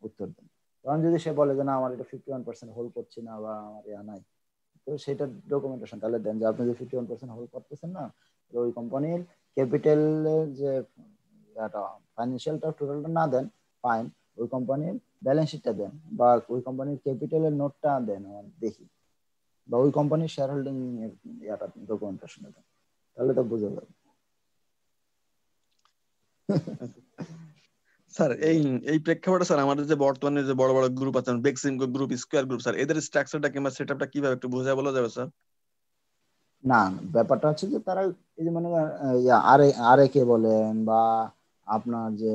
উত্তর দেন। কারণ যদি সে বলে যে না আমার এটা ফিফটি ওয়ান পার্সেন্ট হোল্ড করছি না বা আমার ইয়া নাই তো সেটার ডকুমেন্টেশন তাহলে দেন যে আপনি যে ফিফটি ওয়ান পার্সেন্ট হোল্ড করতেছেন না ওই কোম্পানির ক্যাপিটালের যে ফাইন্যান্সিয়ালটা টোটালটা না দেন ফাইন ওই কোম্পানির ব্যালেন্স শিটটা দেন বা ওই কোম্পানির ক্যাপিটালের নোটটা দেন দেখি। বা ওই কোম্পানির শেয়ার হোল্ডিং এর ইয়াটা ডকুমেন্টেশন দেন। তাহলে তো বুঝে যাবে। স্যার, এই এই প্রেক্ষাপটে স্যার আমাদের যে বর্তমানে যে বড় বড় গ্রুপ আছে Beximco group Square group sir, এদের স্ট্রাকচারটা কিংবা সেটআপটা কীভাবে একটু বোঝা বলা যাবে, স্যার? না, ব্যাপারটা হচ্ছে যে তারা এই যে মনে আরে আরে কে বলেন বা আপনার যে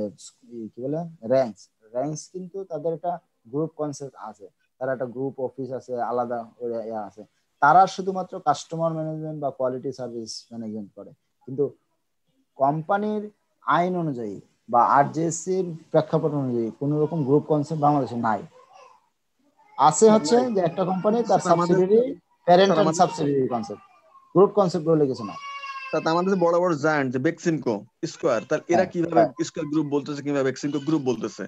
কি বলে? র্যাঙ্কস র্যাঙ্কস কিন্তু তাদের একটা গ্রুপ কনসেপ্ট আছে। তারা একটা গ্রুপ অফিস আছে, আলাদা ইয়া আছে। তারা শুধুমাত্র কাস্টমার ম্যানেজমেন্ট বা কোয়ালিটি সার্ভিস ম্যানেজমেন্ট করে। কিন্তু কোম্পানির আইন অনুযায়ী বা আরজেসির প্রেক্ষাপট অনুযায়ী কোন রকম গ্রুপ কনসেপ্ট বাংলাদেশে নাই। আছে হচ্ছে যে একটা কোম্পানি তার subsidiary parent and subsidiary concept group concept বলে কিছু না। তাতে আমাদের বড় বড় জায়ান্ট যে বেক্সিমকো স্কোয়ার তার এরা হ্যাঁ, কীভাবে। স্কোয়ার গ্রুপ বলতেছে কিংবা বেক্সিমকো গ্রুপ বলতেছে?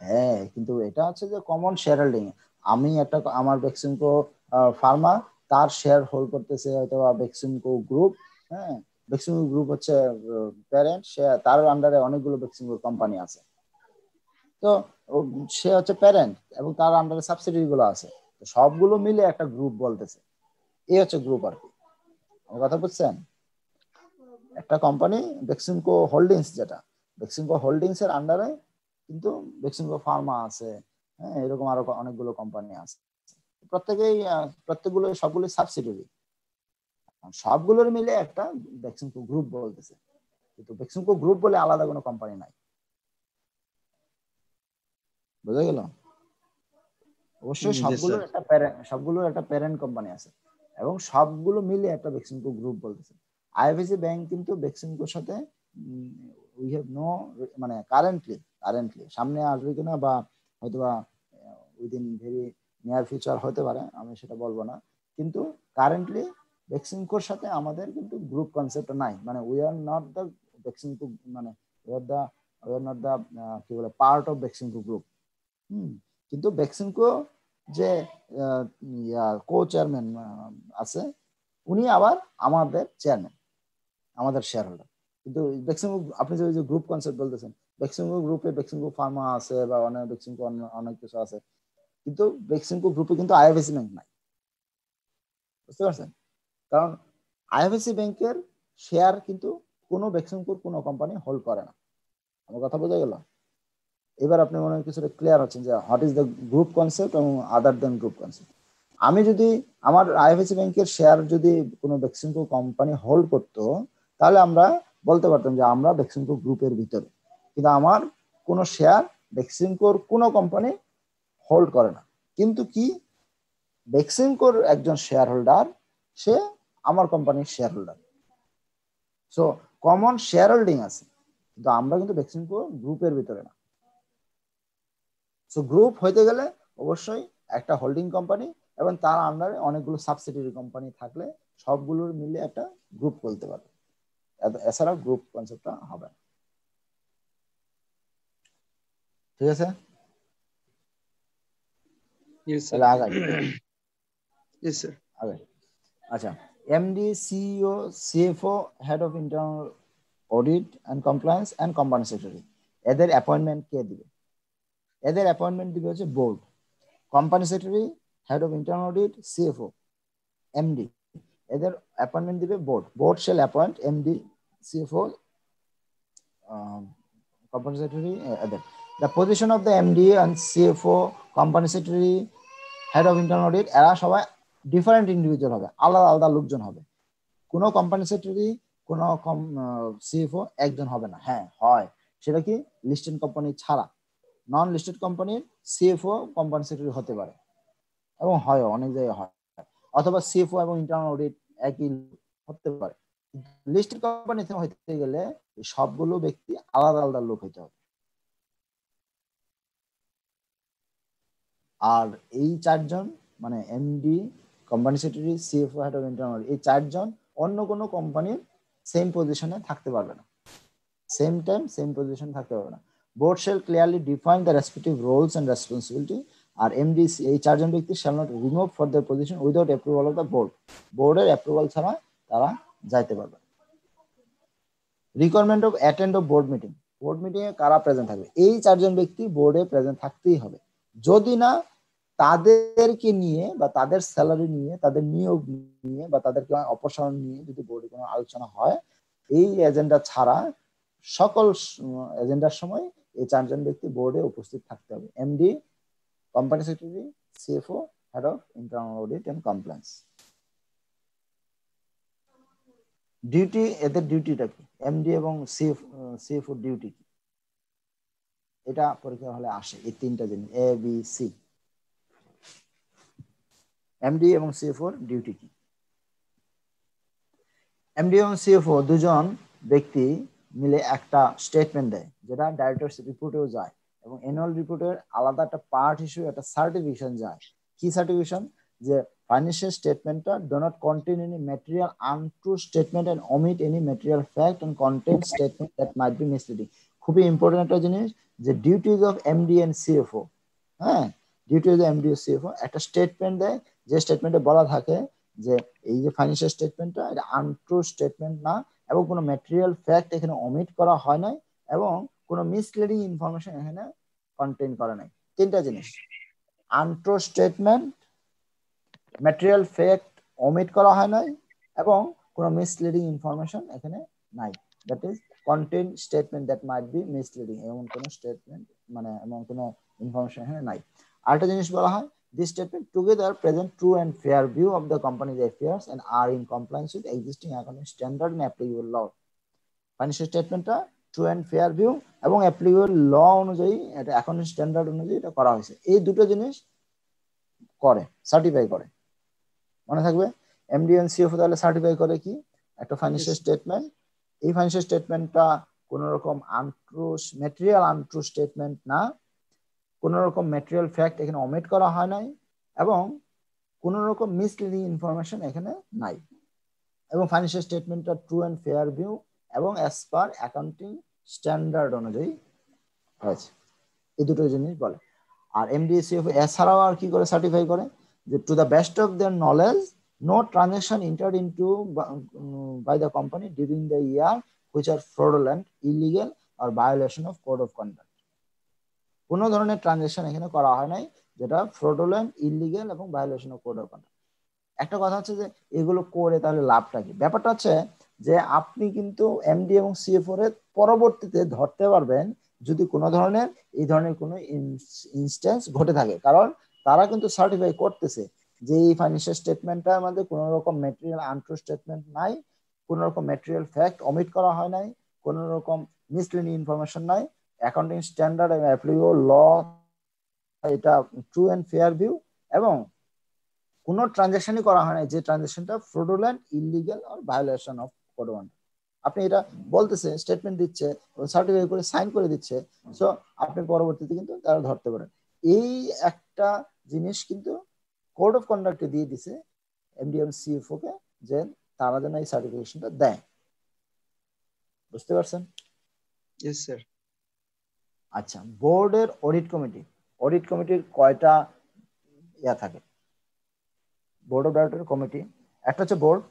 হ্যাঁ কিন্তু এটা হচ্ছে যে কমন শেয়ার হোল্ডিং আমি একটা আমার বেক্সিমকো ফার্মা তার শেয়ার হোল্ড করতেছে হয়তো বা বেক্সিমকো গ্রুপ হ্যাঁ। বেক্সিমকো গ্রুপ হচ্ছে প্যারেন্ট সে তার আন্ডারে অনেকগুলো বেক্সিমকো কোম্পানি আছে। তো সে হচ্ছে প্যারেন্ট এবং তার আন্ডারে সাবসিডিয়ারি গুলো আছে। সবগুলো মিলে একটা গ্রুপ বলতেছে। এই হচ্ছে গ্রুপ আর কি। আমার কথা বুঝছেন? একটা কোম্পানি বেক্সিমকো হোল্ডিংস যেটা বেক্সিমকো হোল্ডিংস এর আন্ডারে কিন্তু বেক্সিমকো ফার্মা আছে হ্যাঁ এরকম আরও অনেকগুলো কোম্পানি আছে। প্রত্যেকেই প্রত্যেকগুলো সবগুলো সাবসিডিয়ারি সবগুলোর মিলে একটা বেক্সিমকো গ্রুপ বলতেছে। কিন্তু বেক্সিমকো গ্রুপ বলে আলাদা কোনো কোম্পানি নাই। বুঝা গেল? অবশ্যই সবগুলোর একটা প্যারেন্ট সবগুলোর একটা প্যারেন্ট কোম্পানি আছে। এবং সবগুলো মিলে একটা বেক্সিমকো গ্রুপ বলতেছে। আইএফএসি ব্যাংক কিন্তু বেক্সিমকোর সাথে উই হ্যাভ নো মানে কারেন্টলি কারেন্টলি সামনে আসবে কিনা বা হয়তোবা উইদিন ভেরি নিয়ার ফিউচার হতে পারে আমি সেটা বলব না। কিন্তু কারেন্টলি বেক্সিমকোর সাথে আমাদের কিন্তু গ্রুপ কনসেপ্ট নাই। মানে we are not the Beximco মানে we are the we are not the কি বলে part of Beximco group hmm, কিন্তু বেক্সিমকো যে কো চেয়ারম্যান আছে, উনি আবার আমাদের চেয়ারম্যান আমাদের শেয়ার হোল্ডার কিন্তু বেক্সিমকো আপনি যে গ্রুপ কনসেপ্ট বলতেছেন বেক্সিমকো গ্রুপে বেক্সিমকো ফার্মা আছে বা অনেক বেক্সিমকো অনেক কিছু আছে। কিন্তু বেক্সিমকো গ্রুপে কিন্তু আইএফএসি ব্যাংক নাই। বুঝতে পারছেন? কারণ আইএফএসি ব্যাংকের শেয়ার কিন্তু কোনো বেক্সিমকোর, কোনো কোম্পানি হোল্ড করে না। আমার কথা বোঝা গেল? এবার আপনি মনে হয় কিছুটা ক্লিয়ার হচ্ছেন যে what is the group concept এবং আদার দেন গ্রুপ কনসেপ্ট আমি যদি আমার আইএফএসি ব্যাংকের শেয়ার যদি কোনো বেক্সিমকো কোম্পানি হোল্ড করতো, তাহলে আমরা বলতে পারতাম যে আমরা বেক্সিমকো গ্রুপের ভিতরে। কিন্তু আমার কোনো শেয়ার বেক্সিমকোর কোনো কোম্পানি হোল্ড করে না। কিন্তু কি? বেক্সিমকোর একজন শেয়ার হোল্ডার সে আমার কোম্পানির share holder so common share holding আছে কিন্তু আমরা কিন্তু বেক্সিমকো গ্রুপের ভিতরে না। সো গ্রুপ হইতে গেলে অবশ্যই একটা হোল্ডিং কোম্পানি এবং তার আন্ডারে অনেকগুলো সাবসিডিয়ারি কোম্পানি থাকলে সবগুলোর মিলে একটা গ্রুপ বলতে পারবে এছাড়া গ্রুপ কনসেপ্টটা হবে না। ঠিক আছে? আগে আচ্ছা। MD CEO CFO head of internal audit and compliance and company secretary এদের অ্যাপয়েন্টমেন্ট কে দিবে? এদের অ্যাপয়েন্টমেন্ট দিবে হচ্ছে board company secretary head of internal audit CFO MD এদের অ্যাপয়েন্টমেন্ট দিবে board board shall appoint MD CFO company secretary এদের the position of the MD and CFO company secretary head of internal audit এরা সবাই different individual হবে, আলাদা আলাদা লোকজন হবে। কোনো কোম্পানি সেক্রেটারি কোনো সিএফও একজন হবে না। হ্যাঁ হয়। সেটা কি? লিস্টেড কোম্পানি ছাড়া। নন লিস্টেড কোম্পানির সিএফও কোম্পানি সেক্রেটারি হতে পারে। এবং হয়, অনেক জায়গায় হয়। অথবা সিএফও এবং ইন্টারনাল অডিট একই হতে পারে। লিস্টেড কোম্পানিতে হইতে গেলে সবগুলো ব্যক্তি আলাদা আলাদা লোক হইতে হবে। আর এই চারজন মানে MD company secretary CFO head of internal এই চারজন অন্য কোনো কোম্পানির সেম পজিশনে থাকতে পারবে না। সেম টাইম সেম পজিশন থাকতে পারবে না। Board shall clearly define the respective roles and responsibility R MD এই চারজন ব্যক্তি shall not remove for the position without approval of the board বোর্ডের অ্যাপ্রুভাল ছাড়া তারা যাইতে পারবে requirement of attend of board meeting board meeting এ কারা present থাকবে? এই চারজন ব্যক্তি বোর্ডে প্রেজেন্ট থাকতেই হবে। যদি না তাদেরকে নিয়ে বা তাদের স্যালারি নিয়ে, তাদের নিয়োগ নিয়ে বা তাদেরকে অপসারণ নিয়ে যদি বোর্ডে কোনো আলোচনা হয়, এই এজেন্ডা ছাড়া সকল এজেন্ডার সময় এই চারজন ব্যক্তি বোর্ডে উপস্থিত থাকতে হবে। MD company secretary CFO head of internal audit and compliance duty এদের ডিউটিটা কি? এমডি এবং সিএফ সিএফও ডিউটি কি? এটা পরীক্ষা হলে আসে এই তিনটা জিনিস এ বি সি এমডি এবং সিএফওর ডিউটি কি? এমডি এবং সিএফও দুজন ব্যক্তি মিলে একটা স্টেটমেন্ট দেয়, যেটা ডাইরেক্টর রিপোর্টেও যায় এবং অ্যানুয়াল রিপোর্টের আলাদা একটা পার্ট হিসেবে একটা সার্টিফিকেশন যায়। কি সার্টিফিকেশন যে financial statement do not contain any material untrue statement and omit any material fact and contain statement that might be misleading খুবই ইম্পর্টেন্ট একটা জিনিস যে duties of MD and CFO হ্যাঁ? ডিউটি অফ এমডি সিএফও একটা statement দেয় যে স্টেটমেন্টে বলা থাকে যে এই যে ফাইন্যান্সিয়াল স্টেটমেন্টটা এটা আনট্রু স্টেটমেন্ট না এবং কোনো ম্যাটেরিয়াল ফ্যাক্ট এখানে অমিট করা হয় নাই এবং কোনো মিসলিডিং ইনফরমেশন এখানে কন্টেন করা নাই। তিনটা জিনিস। Untrue statement material fact omit করা হয় নাই এবং কোনো মিসলিডিং ইনফরমেশন এখানে নাই। That is content statement that might be misleading এমন কোনো স্টেটমেন্ট মানে এমন কোনো ইনফরমেশন এখানে নাই। আরেকটা জিনিস বলা হয় This statement together present true and fair view of the company's affairs and are in compliance with existing accounting standard and applicable law. Financial স্টেটমেন্টটা true and fair view এবং অ্যাপ্লিকেবল ল অনুযায়ী এটা accounting standard অনুযায়ী এটা করা হয়েছে। এই দুটো জিনিস করে সার্টিফাই করে। মনে থাকবে? এমডি এন্ড সিএফও তাহলে সার্টিফাই করে কি? একটা ফাইন্যান্সিয়াল স্টেটমেন্ট এই ফাইন্যান্সিয়াল স্টেটমেন্টটা কোন রকম আনট্রু ম্যাটেরিয়াল আনট্রু স্টেটমেন্ট না। কোন রকম ম্যাটেরিয়াল ফ্যাক্ট এখানে অমিট করা হয় নাই এবং কোন রকম মিসলিডিং ইনফরমেশন এখানে নাই। এবং ফাইন্যান্সিয়াল স্টেটমেন্টটা ট্রু অ্যান্ড ফেয়ার ভিউ এবং অ্যাজ পার অ্যাকাউন্টিং স্ট্যান্ডার্ড অনুযায়ী হয়েছে। এই দুটো জিনিস বলে। আর এমডিএসিএফ এছাড়াও আর কি করে সার্টিফাই করে? যে to the best of their knowledge no transaction entered into by the company during the year which are fraudulent, illegal or violation of code of conduct. কোন ধরনের ট্রানজাকশন এখানে করা হয় নাই, যেটা ফ্রডুলেন্ট ইলিগেল এবং ভায়োলেশন অফ কোড অফ একটা কথা হচ্ছে যে এগুলো করে তাহলে লাভটা কি? ব্যাপারটা হচ্ছে যে আপনি কিন্তু এমডি এবং সিএফওর এর পরবর্তীতে ধরতে পারবেন যদি কোনো ধরনের, এই ধরনের কোনো ইনস্ট্যান্স ঘটে থাকে। কারণ তারা কিন্তু সার্টিফাই করতেছে যে এই ফাইন্যান্সিয়াল স্টেটমেন্টটার মধ্যে কোনো রকম ম্যাটেরিয়াল আনট্রু স্টেটমেন্ট নাই কোনো রকম ম্যাটেরিয়াল ফ্যাক্ট অমিট করা হয় নাই কোনো রকম মিসলিডিং ইনফরমেশন নাই। অ্যাকাউন্টিং স্ট্যান্ডার্ড এবং অ্যাপ্লিকেবল ল এটা ট্রু অ্যান্ড ফেয়ার ভিউ এবং কোনো ট্রানজাকশনই করা হয় না যে ট্রানজাকশনটা ফ্রডুলেন্ট ইলিগাল আর ভায়োলেশন অফ কোড আপনি এটা বলতেছে স্টেটমেন্ট দিচ্ছে সার্টিফাই করে সাইন করে দিচ্ছে সো আপনি পরবর্তীতে কিন্তু তারা ধরতে পারেন। এই একটা জিনিস কিন্তু কোড অফ কন্ডাক্টে দিয়ে দিছে এমডিএম সিএফও কে যে তারা যেন এই সার্টিফিকেশনটা দেয়। বুঝতে পারছেন? স্যার আচ্ছা বোর্ডের অডিট কমিটি অডিট কমিটির কয়টা ইয়া থাকে? বোর্ড অফ ডাইরেক্টর কমিটি একটা হচ্ছে বোর্ড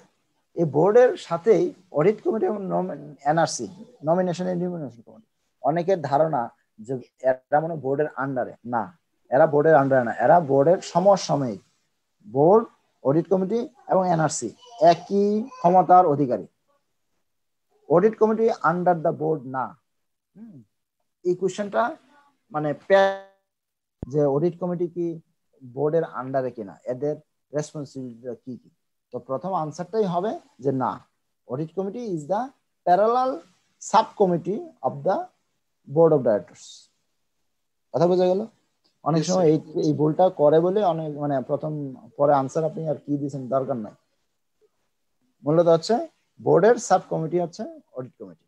এই বোর্ডের সাথেই অডিট কমিটি এবং এনআরসি নমিনেশন এন্ড কমিটি অনেকের ধারণা যে এরা মনে বোর্ডের আন্ডারে না, এরা বোর্ডের আন্ডারে না, এরা বোর্ডের সমসাময়িক। বোর্ড অডিট কমিটি এবং এনআরসি একই ক্ষমতার অধিকারী। Audit committee under the board না। এই কোশ্চেনটা মানে যে অডিট কমিটি কি বোর্ডের আন্ডারে কিনা এদের রেসপন্সিবিলিটি কি কি? তো প্রথম আনসারটাই হবে যে না audit committee is the parallel sub committee of the board of directors কথা বোঝা গেল? অনেক সময় এই এই ভুলটা করে বলে অনেক মানে প্রথম পরে আনসার আপনি আর কি দিয়েছেন দরকার নাই। মূলত হচ্ছে বোর্ডের সাব কমিটি হচ্ছে অডিট কমিটি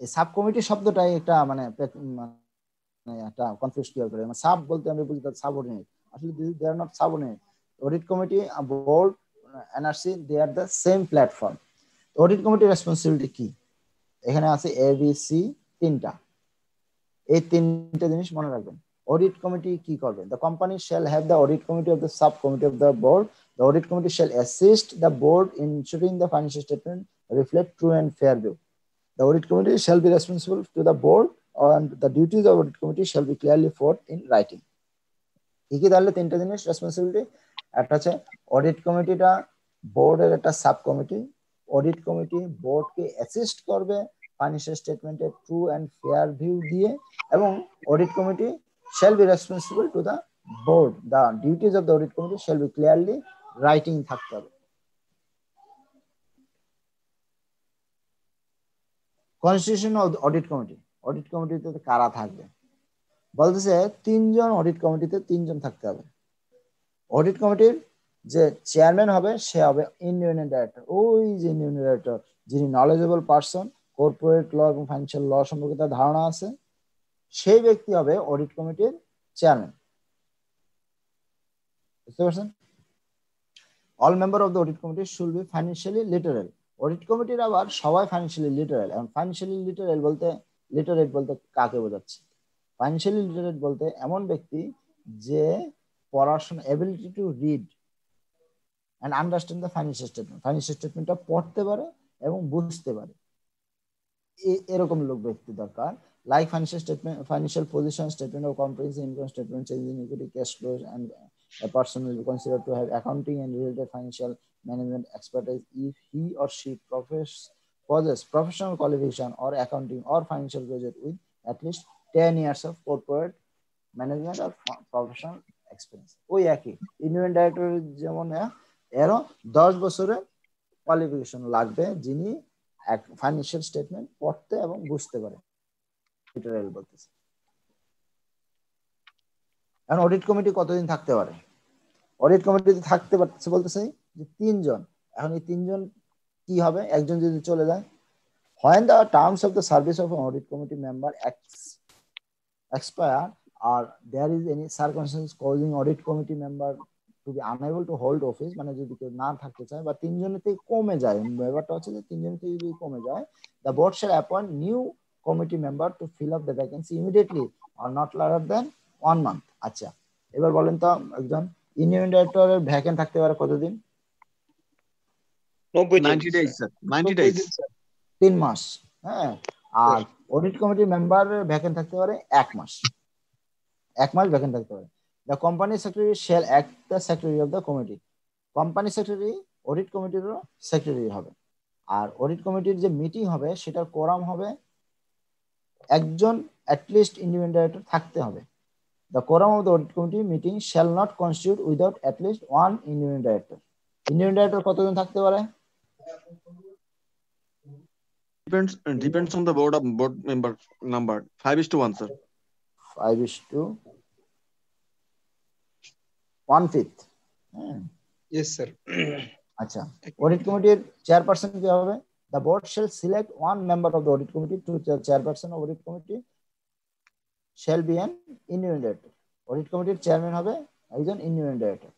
এই সাব কমিটি শব্দটাই একটা মানে একটা কনফিউজ করে বুঝি আসলে they audit committee board NRC they are the same platform audit কমিটির রেসপন্সিবিলিটি কি? এখানে আছে এ বি সি তিনটা। এই তিনটে জিনিস মনে রাখবেন। অডিট কমিটি কি করবে? The company shall have the audit committee of the sub committee of the board audit committee shall assist the board ensuring the financial statement reflect true and fair view the audit committee shall be responsible to the board and the duties of audit committee shall be clearly forth in writing কি কি তাহলে তিনটা জিনিস responsibility একটা হচ্ছে audit কমিটিটা বোর্ডের একটা সাব কমিটি অডিট কমিটি বোর্ডকে অ্যাসিস্ট করবে ফাইন্যান্সিয়াল স্টেটমেন্টের ট্রু অ্যান্ড ফেয়ার ভিউ দিয়ে এবং audit committee shall be responsible to the board. The duties of the audit committee shall be clearly writing থাকতে হবে কনস্টিটিউশন অডিট কমিটি অডিট কমিটিতে কারা থাকবে? বলতেছে তিনজন অডিট কমিটিতে তিনজন থাকতে হবে। অডিট কমিটির যে চেয়ারম্যান হবে, সে হবে ইন্ডিপেন্ডেন্ট ডাইরেক্টর ওই যে ইন্ডিপেন্ডেন্ট ডাইরেক্টর যিনি নলেজেবল পার্সন কর্পোরেট ল এবং ফাইন্যান্সিয়াল ল সম্পর্কে তার ধারণা আছে, সেই ব্যক্তি হবে অডিট কমিটির চেয়ারম্যান বুঝতে পারছেন? All member of the audit committee should be financially literal audit কমিটির আবার সবাই ফাইন্যান্সিয়ালি লিটারেল এবং ফাইন্যান্সিয়ালি লিটারেল বলতে লিটারেট বলতে কাকে বোঝাচ্ছে? ফাইন্যান্সিয়ালি লিটারেট বলতে এমন ব্যক্তি যে পড়াশোনা ability to read and understand the financial statement financial স্টেটমেন্টটা পড়তে পারে এবং বুঝতে পারে। এরকম লোক ব্যক্তি দরকার। Like financial statement financial position statement of comprehensive income statement change in equity cash flow and a person will be considered to have accounting and related financial management expertise if he or she profess, possess professional qualification or accounting or financial graduate with at least 10 years of corporate management or fo- professional experience ওই একই union director যেমন এরও দশ বছরের qualification লাগবে যিনি financial statement পড়তে এবং বুঝতে পারে বলতেছে এখন অডিট কমিটি কতদিন থাকতে পারে? অডিট কমিটিতে থাকতে পারতেছে বলতেছে যে তিনজন। এখন এই তিনজন কি হবে? একজন যদি চলে যায় when the terms of the service of audit committee member expire R there is any circumstances causing audit committee member to be unable to hold office মানে যদি কেউ না থাকতে চায় বা তিনজনের থেকে কমে যায়, ব্যাপারটা হচ্ছে যে তিনজনের থেকে যদি কমে যায় the board shall appoint new committee member to fill up the vacancy immediately or not লার than one month আচ্ছা এবার বলেন তো একজন ইউনিয়ন ডাইরেক্টরের ভ্যাকেন্ট থাকতে পারে কতদিন? নব্বই দিন। Ninety days sir ninety days তিন মাস হ্যাঁ? আর অডিট কমিটির মেম্বার ভ্যাকেন্ট থাকতে পারে এক মাস। এক মাস ভ্যাকেন্ট থাকতে পারে। The company secretary shall act the secretary of the committee company secretary audit কমিটিরও secretary হবে। আর অডিট কমিটির যে মিটিং হবে সেটার কোরাম হবে। একজন অ্যাটলিস্ট ইন্ডিপেন্ডেন্ট ডাইরেক্টর থাকতে হবে। The quorum of the audit committee meeting shall not constitute without at least one independent director independent director কতজন থাকতে পারে? Depends depends on the board of board member number. Five is to one sir. Five is to one fifth হ্যাঁ yes sir আচ্ছা audit কমিটির chairperson কি হবে? The board shall select one member of the audit committee to chairperson of audit committee shall be an independent director audit কমিটির chairman হবে একজন independent director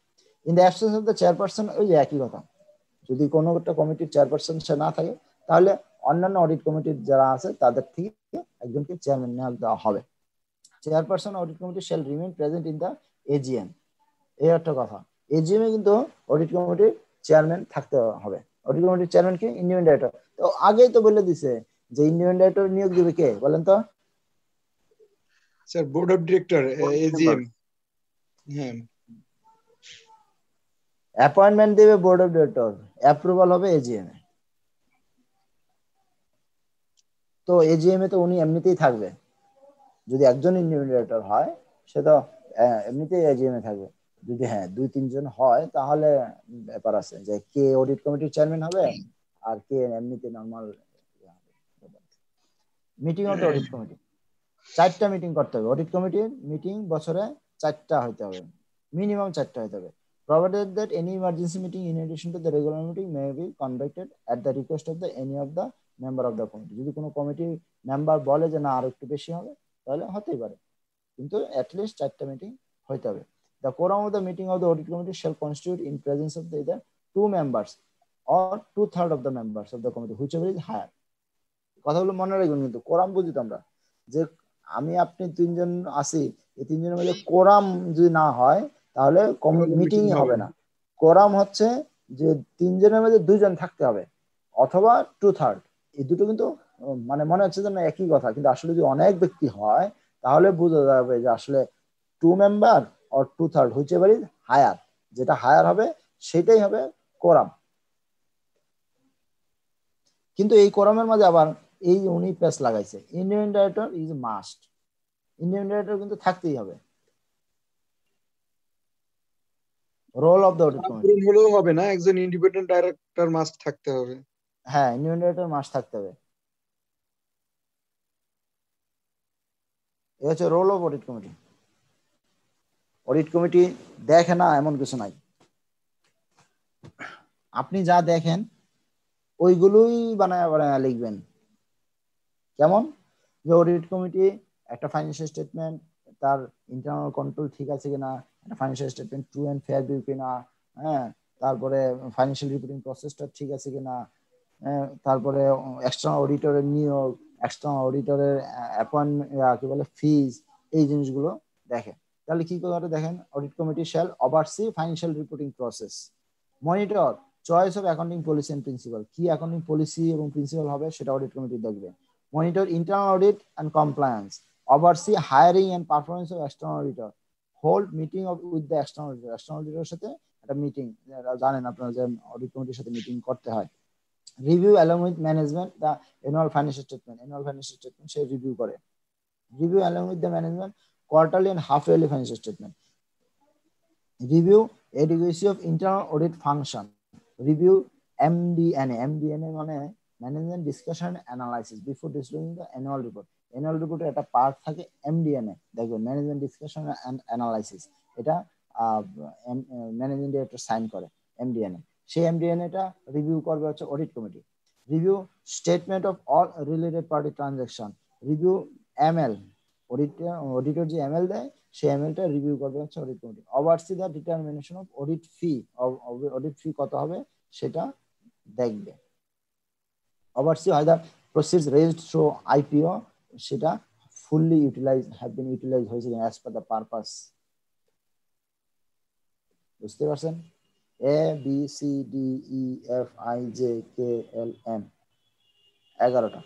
in the absence of the chairperson ওই একই কথা। যদি কোনো একটা কমিটির চেয়ারপারসন সে না থাকে, তাহলে অন্যান্য অডিট কমিটির যারা আছে, তাদের থেকে একজনকে চেয়ারম্যান নেওয়া দেওয়া হবে। Chairperson audit committee shall remain present in the AGM এই একটা কথা। এজিএম এ কিন্তু অডিট কমিটির চেয়ারম্যান থাকতে হবে। অডিট কমিটির চেয়ারম্যান কি? ইন্ডিপেন্ডেন্ট ডাইরেক্টর তো আগেই তো বলে দিছে যে ইন্ডিপেন্ডেন্ট ডাইরেক্টর নিয়োগ দিবে কে? বলেন তো। Sir board of director AGM হ্যাঁ। অ্যাপয়েন্টমেন্ট দেবে বোর্ড অফ ডিরেক্টর অ্যাপ্রুভাল হবে এজিএম এ। তো এজিএম এ তো উনি এমনিতেই থাকবে। যদি একজন ডাইরেক্টর হয় সে তো এমনিতেই এজিএম এ থাকবে। যদি হ্যাঁ দুই তিনজন হয় তাহলে ব্যাপার আছে যে কে অডিট কমিটির চেয়ারম্যান হবে আর কে এমনিতে normal meeting of the audit committee চারটা মিটিং করতে হবে। অডিট কমিটির মিটিং বছরে চারটা হইতে হবে। মিনিমাম চারটা হইতে হবে। Provided that any emergency meeting in addition to the regular meeting may be conducted at the request of the any of the member of the committee যদি কোনো কমিটি মেম্বার বলে যে না আর একটু বেশি হবে, তাহলে হতেই পারে। কিন্তু অ্যাটলিস্ট চারটা মিটিং হইতে হবে। The quorum of the meeting of the audit committee shall constitute in presence of the two members or two third of the members of the committee whichever is higher কথাগুলো মনে রাখবেন কিন্তু quorum বুঝি তো আমরা যে আমি আপনি তিনজন আছি এই তিনজনের মধ্যে কোরাম যদি না হয় তাহলে মিটিং হবে না। কোরাম হচ্ছে যে তিনজনের মধ্যে দুইজন থাকতে হবে অথবা টু থার্ড এই দুটো কিন্তু মানে মনে হচ্ছে যে না একই কথা কিন্তু আসলে যদি অনেক ব্যক্তি হয় তাহলে বোঝা যাবে যে আসলে two member or two third which is higher যেটা হায়ার হবে সেটাই হবে কোরাম কিন্তু এই কোরামের মাঝে আবার এই উনি পেস লাগাইছে। Indian director is must Indian director কিন্তু থাকতেই হবে। Role of the audit committee হলেও হবে না একজন ইন্ডিপেন্ডেন্ট ডাইরেক্টর মাস্ট থাকতে হবে। হ্যাঁ ইন্ডিয়ান ডাইরেক্টর মাস্ট থাকতে হবে। এ হচ্ছে role of audit committee audit committee দেখে না এমন কিছু নাই। আপনি যা দেখেন ওইগুলোই বানায় বানায় লিখবেন। কেমন যে অডিট কমিটি একটা ফাইন্যান্সিয়াল স্টেটমেন্ট তার ইন্টারনাল কন্ট্রোল ঠিক আছে কিনা একটা financial statement true and fair view কিনা হ্যাঁ তারপরে ফাইন্যান্সিয়াল রিপোর্টিং প্রসেসটা ঠিক আছে কিনা হ্যাঁ, তারপরে এক্সটার্নাল অডিটরের নিয়োগ এক্সটার্নাল অডিটরের অ্যাপয়েন্টমেন্ট কি বলে ফিজ এই জিনিসগুলো দেখে। তাহলে কি করে দেখেন? Audit committee shall oversee financial reporting process monitor choice of accounting policy and principal কি অ্যাকাউন্টিং পলিসি এবং প্রিন্সিপাল হবে সেটা অডিট কমিটি দেখবে। Monitor internal audit and compliance oversee hiring and performance of external auditor hold meeting of with the external auditor external অডিটরের সাথে একটা meeting জানেন আপনারা যে অডিট কমিটির সাথে মিটিং করতে হয়। Review along with management the annual financial statement annual financial statement say review করে। Review along with the management quarterly and half yearly financial statement review adequacy of internal audit function review mdna mdna মানে management discussion analysis before disclosing the annual report annual রিপোর্টে একটা part থাকে এমডিএনএ দেখবেন management discussion and analysis এটা management director sign করে এমডিএনএ সেই এমডিএনএটা review করবে হচ্ছে audit committee review statement of all related party transaction review ML audit auditor যে এমএল দেয় সেই এমএলটা রিভিউ করবে হচ্ছে audit committee oversee the determination of audit fee audit fee কত হবে, সেটা দেখবে। ওভারসি হয় the proceeds raised through IPO সেটা fully utilise have been utilise হয়েছে অ্যাজ পার দ্য পারপাস বুঝতে পারছেন? A B C D E F I J K L M এগারোটা।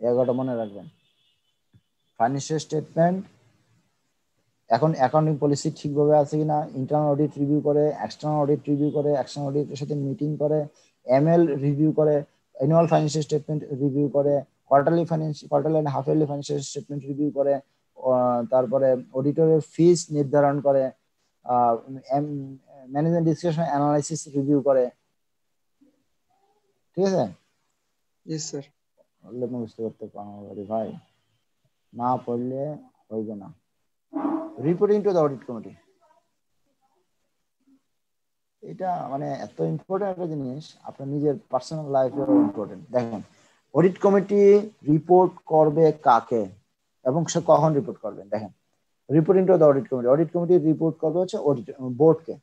এগারোটা মনে রাখবেন। ফাইন্যান্সিয়াল স্টেটমেন্ট এখন অ্যাকাউন্টিং পলিসি ঠিকভাবে আছে কিনা ইন্টারনাল অডিট রিভিউ করে এক্সটার্নাল অডিট রিভিউ করে এক্সটার্নাল অডিটের সাথে মিটিং করে এমএল রিভিউ করে অ্যানুয়াল ফাইন্যান্সিয়াল স্টেটমেন্ট রিভিউ করে quarterly finance quarterly and half yearly financial statement review করে তারপরে অডিটরের ফিস নির্ধারণ করে ম্যানেজমেন্ট ডিসকাশন অ্যানালাইসিস রিভিউ করে। ঠিক আছে. পড়লে আমি বুঝতে পারতে পারি ভাই। না পড়লে হইবে না। Reporting to the audit committee এটা মানে এত ইম্পর্টেন্ট একটা জিনিস, আপনার নিজের পার্সোনাল লাইফেও ইম্পর্টেন্ট দেখেন অডিট কমিটি রিপোর্ট করবে কাকে এবং সে কখন রিপোর্ট করবে? দেখেন reporting to the audit committee audit committee report করবে হচ্ছে অডিট বোর্ডকে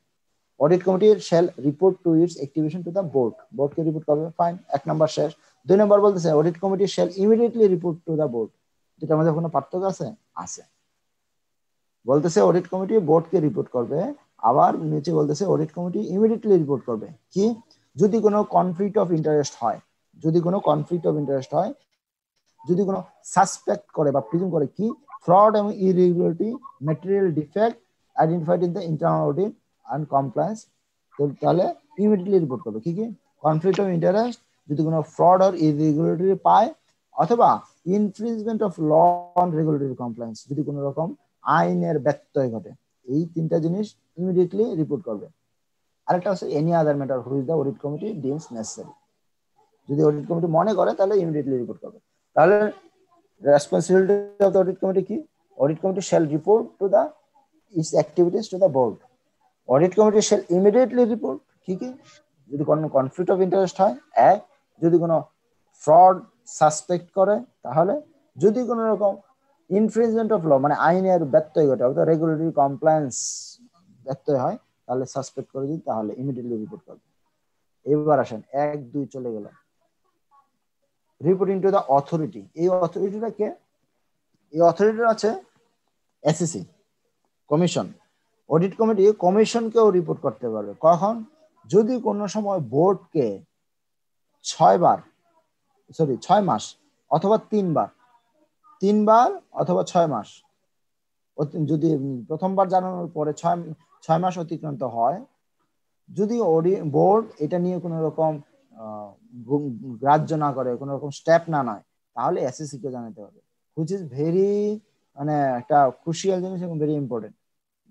অডিট কমিটির shall report to its activation to the board বোর্ডকে রিপোর্ট করবে ফাইন এক নাম্বার শেষ। দুই নম্বর বলতেছে audit committee shall immediately report to the board যেটার আমাদের কোনো পার্থক্য আছে? আছে। বলতেছে অডিট কমিটি বোর্ডকে রিপোর্ট করবে, আবার নিচে বলতেছে অডিট কমিটি ইমিডিয়েটলি রিপোর্ট করবে। কি? যদি কোনো কনফ্লিক্ট অফ ইন্টারেস্ট হয়, যদি কোনো কনফ্লিক্ট অফ ইন্টারেস্ট হয়, যদি কোনো সাসপেক্ট করে বা প্রিজুম করে কি? ফ্রড এবং irregularity material defect identified in the internal audit and compliance তাহলে ইমিডিয়েটলি রিপোর্ট করবে। কি কি? কনফ্লিক্ট অফ ইন্টারেস্ট যদি কোনো ফ্রড আর ইরেগুলারিটি পায়, অথবা infringement of law on regulatory compliance যদি কোনো রকম আইনের ব্যত্যয় ঘটে। এই তিনটা জিনিস ইমিডিয়েটলি রিপোর্ট করবে। আরেকটা হচ্ছে any other matter which the audit committee deems necessary যদি অডিট কমিটি মনে করে, তাহলে ইমিডিয়েটলি রিপোর্ট করবে। তাহলে responsibility of the audit committee কি? Audit committee shall report to the its activities to the board audit committee shall immediately report কি কি? যদি কোনো কনফ্লিক্ট অফ ইন্টারেস্ট হয়, এক, যদি কোনো ফ্রড সাসপেক্ট করে, তাহলে যদি কোনো রকম ইনফ্রিজমেন্ট অফ ল মানে আইনের ব্যত্যয় ঘটে, অর্থাৎ রেগুলেটরি কমপ্লায়েন্স ব্যত্যয় হয়, তাহলে সাসপেক্ট করে দিই তাহলে ইমিডিয়েটলি রিপোর্ট করবে। এবার আসেন, এক, দুই, চলে গেল। রিপোর্টিং টু দ্য অথরিটি এই অথরিটিটা কে? এই অথরিটি আছে এসএসসি কমিশন অডিট কমিটি কমিশনকেও রিপোর্ট করতে পারবে। কখন? যদি কোনো সময় বোর্ডকে ছয়বার সরি ছয় মাস, অথবা তিনবার তিনবার অথবা ছয় মাস। যদি প্রথমবার জানানোর পরে ছয় ছয় মাস অতিক্রান্ত হয় যদি বোর্ড এটা নিয়ে কোনো রকম গ্রাহ্য না করে কোনো রকম স্টেপ না নেয় তাহলে এসএসসি কে জানাতে হবে। হুইচ ইজ ভেরি মানে একটা ক্রুশিয়াল জিনিস এবং ভেরি ইম্পর্টেন্ট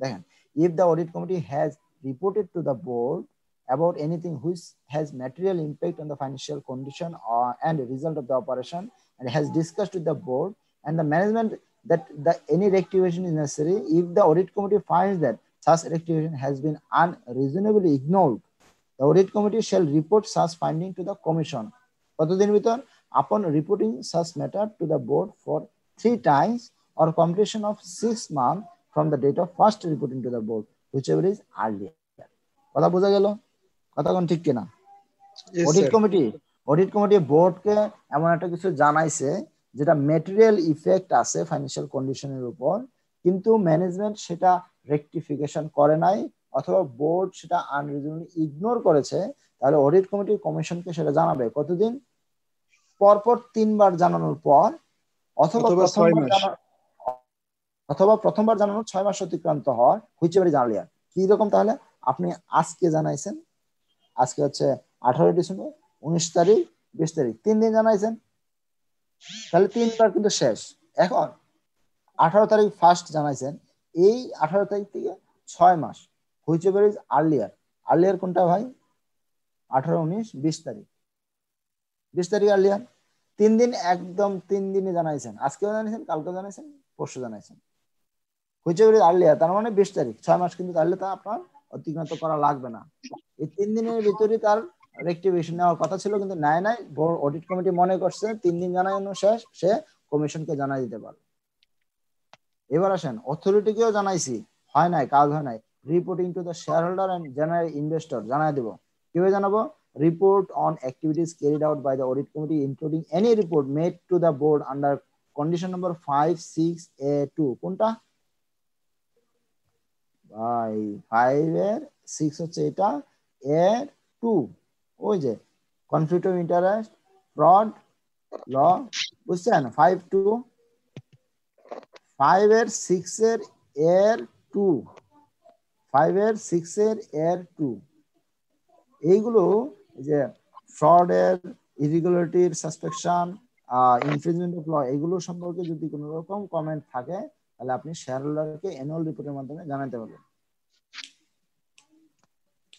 দেখেন if the audit committee has reported to the board about anything which has material impact on the financial condition or, and result of the operation and has with the board and the management that the any rectification is necessary if the audit committee finds that such rectification has been unreasonably ignored the audit committee shall report such finding to the commission কতদিন ভিতর upon reporting such matter to the board for three times or completion of six months from the date of first reporting to the board whichever is earlier কথা বোঝা গেল কথা কোন ঠিক কিনা audit. Committee audit committee বোর্ডকে এমন একটা কিছু জানাইছে যেটা মেটেরিয়াল ইফেক্ট আছে ফাইন্যান্সিয়াল কন্ডিশনের উপর কিন্তু ম্যানেজমেন্ট সেটা রেকটিফিকেশন করে নাই অথবা বোর্ড সেটা আনরিজনেবলি ইগনোর করেছে তাহলে অডিট কমিটি কমিশনকে সেটা জানাবে। কতদিন? পরপর তিনবার জানানোর পর অথবা অথবা প্রথমবার জানানোর ছয় মাস অতিক্রান্ত হওয়ার হুইচেভারি জানালিয়ার কি রকম তাহলে? আপনি আজকে জানাইছেন আজকে হচ্ছে আঠারোই ডিসেম্বর উনিশ তারিখ বিশ তারিখ তিন দিন জানাইছেন। তাহলে তিনবার কিন্তু শেষ। এখন, আঠারো তারিখ ফার্স্ট জানাইছেন, এই আঠারো তারিখ থেকে ছয় মাস হুইচেভার ইজ আর্লিয়ার আর্লিয়ার কোনটা ভাই? আঠারো, উনিশ, বিশ তারিখ। বিশ তারিখ আর্লিয়ার তিন দিন একদম তিন দিনে জানাইছেন। আজকেও জানাইছেন, কালকেও জানাইছেন পরশু জানাইছেন। হুইচেভার ইজ আর্লিয়ার তার মানে বিশ তারিখ। ছয় মাস কিন্তু তাহলে তা আপনার অতিক্রান্ত করা লাগবে না। এই তিন দিনের ভিতরে তার রেক্টিভেশন নেওয়ার কথা ছিল, কিন্তু নেয় নাই। বোর্ড অডিট কমিটি মনে করছে, তিন দিন জানানো শেষ, সে কমিশনকে জানাই দিতে পারবে। এবার আসেন অথরিটিকেও জানাইছি, হয় নাই, কাজ হয় নাই। Reporting to the shareholder and general investor জানাই দেব। কীভাবে জানাব? Report on activities carried out by the audit committee including any report made to the board under condition number five six A two কোনটা? ভাই ফাইভ এর six হচ্ছে এটা এ two ওই যে conflict of interest fraud law বুঝছেন? Five two five এর six এর এর টু ফাইভ এর সিক্স এর এর টু এইগুলো এই যে ফ্রডের ইরিগুলারিটির সাসপেকশন ইনফ্রিজমেন্ট অফ ল এগুলো সম্পর্কে যদি কোনো রকম কমেন্ট থাকে, তাহলে আপনি শেয়ার হোল্ডারকে অ্যানুয়াল রিপোর্টের মাধ্যমে জানাতে পারবেন।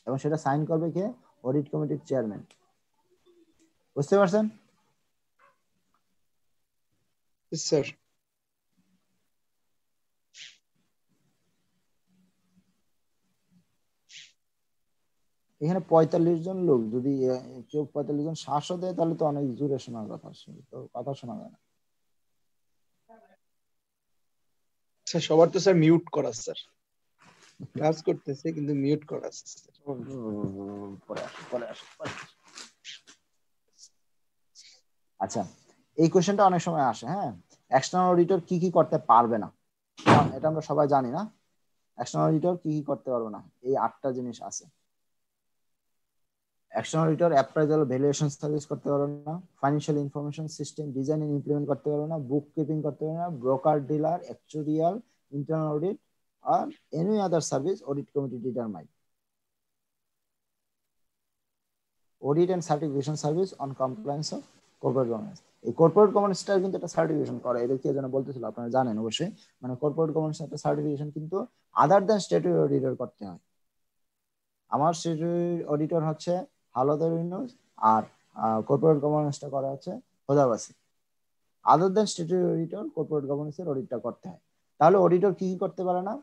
এবং সেটা সাইন করবে কে? অডিট কমিটির চেয়ারম্যান। বুঝতে পারছেন? স্যার এখানে পঁয়তাল্লিশ জন লোক যদি কেউ পঁয়তাল্লিশ জন শ্বাসও দেয় তাহলে তো অনেক জোরে শোনার কথা তো কথা শোনা যায় না। স্যার সবার তো স্যার মিউট করা স্যার ক্লাস করতেছে, কিন্তু মিউট করা আছে। আচ্ছা এই কোশ্চেনটা অনেক সময় আসে হ্যাঁ? এক্সটার্নাল অডিটর কি কি করতে পারবে না? এটা আমরা সবাই জানি না। এক্সটার্নাল অডিটর কি কি করতে পারবে না? এই আটটা জিনিস আছে। External auditor appraisal valuation service করতে পারবে না। Financial information system design implement করতে পারবে না। বুক কিপিং করতে পারবে না। Broker dealer actuarial internal audit R any other service audit committee determine audit and certification service on compliance of corporate governance এই কর্পোরেট গভর্নেন্সটা কিন্তু একটা সার্টিফিকেশন করে এটা কি যেন বলতেছিল, আপনারা জানেন অবশ্যই। মানে কর্পোরেট গভর্নেন্স একটা সার্টিফিকেশন কিন্তু আদার দ্যান স্টেটুরি অডিটর করতে হয়। আমার স্টেটুরি অডিটর হচ্ছে হালদার ইউনুস আর কর্পোরেট গভর্নেন্সটা করা হচ্ছে Hodavasi other than statutory auditor corporate গভর্নেন্সের অডিটটা করতে হয়। তাহলে অডিটর কি কি করতে পারে না?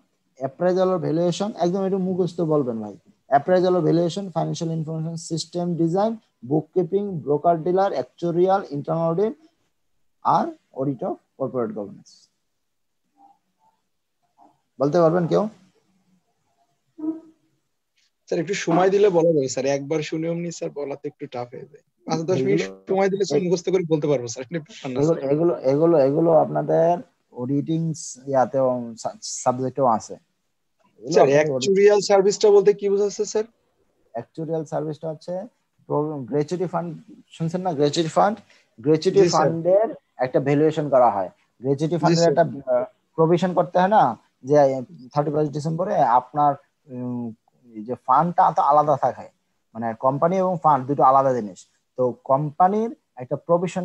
অ্যাপ্রাইজাল আর ভ্যালুয়েশন একদম একটু মুখস্থ বলবেন ভাই। Appraisal R valuation financial information system design bookkeeping broker dealer actuarial internal audit R audit of corporate governance বলতে পারবেন কেউ? স্যার একটু সময় দিলে বলা যাবে স্যার। একবার শুনে অমনি স্যার বলাতে একটু টাফ হয়ে যায়। পাঁচ দশ মিনিট সময় দিলে স্যার মুখস্থ করে বলতে পারব স্যার। এগুলো এগুলো এগুলো আপনাদের অডিটিং ইয়াতেও সাবজেক্টেও আছে। স্যার অ্যাকচুরিয়াল সার্ভিসটা বলতে কি বোঝাচ্ছে স্যার? অ্যাকচুরিয়াল সার্ভিসটা হচ্ছে গ্র্যাচুইটি ফান্ড শুনছেন না? গ্র্যাচুইটি ফান্ড গ্র্যাচুইটি ফান্ডের একটা ভ্যালুয়েশন করা হয়। গ্র্যাচুইটি ফান্ডের একটা প্রভিশন করতে হয় না যে থার্টি ফার্স্ট ডিসেম্বরে আপনার যে ফান্ডটা তো আলাদা থাকে। মানে কোম্পানি এবং ফান্ড দুটো আলাদা জিনিস। তো কোম্পানির একটা প্রভিশন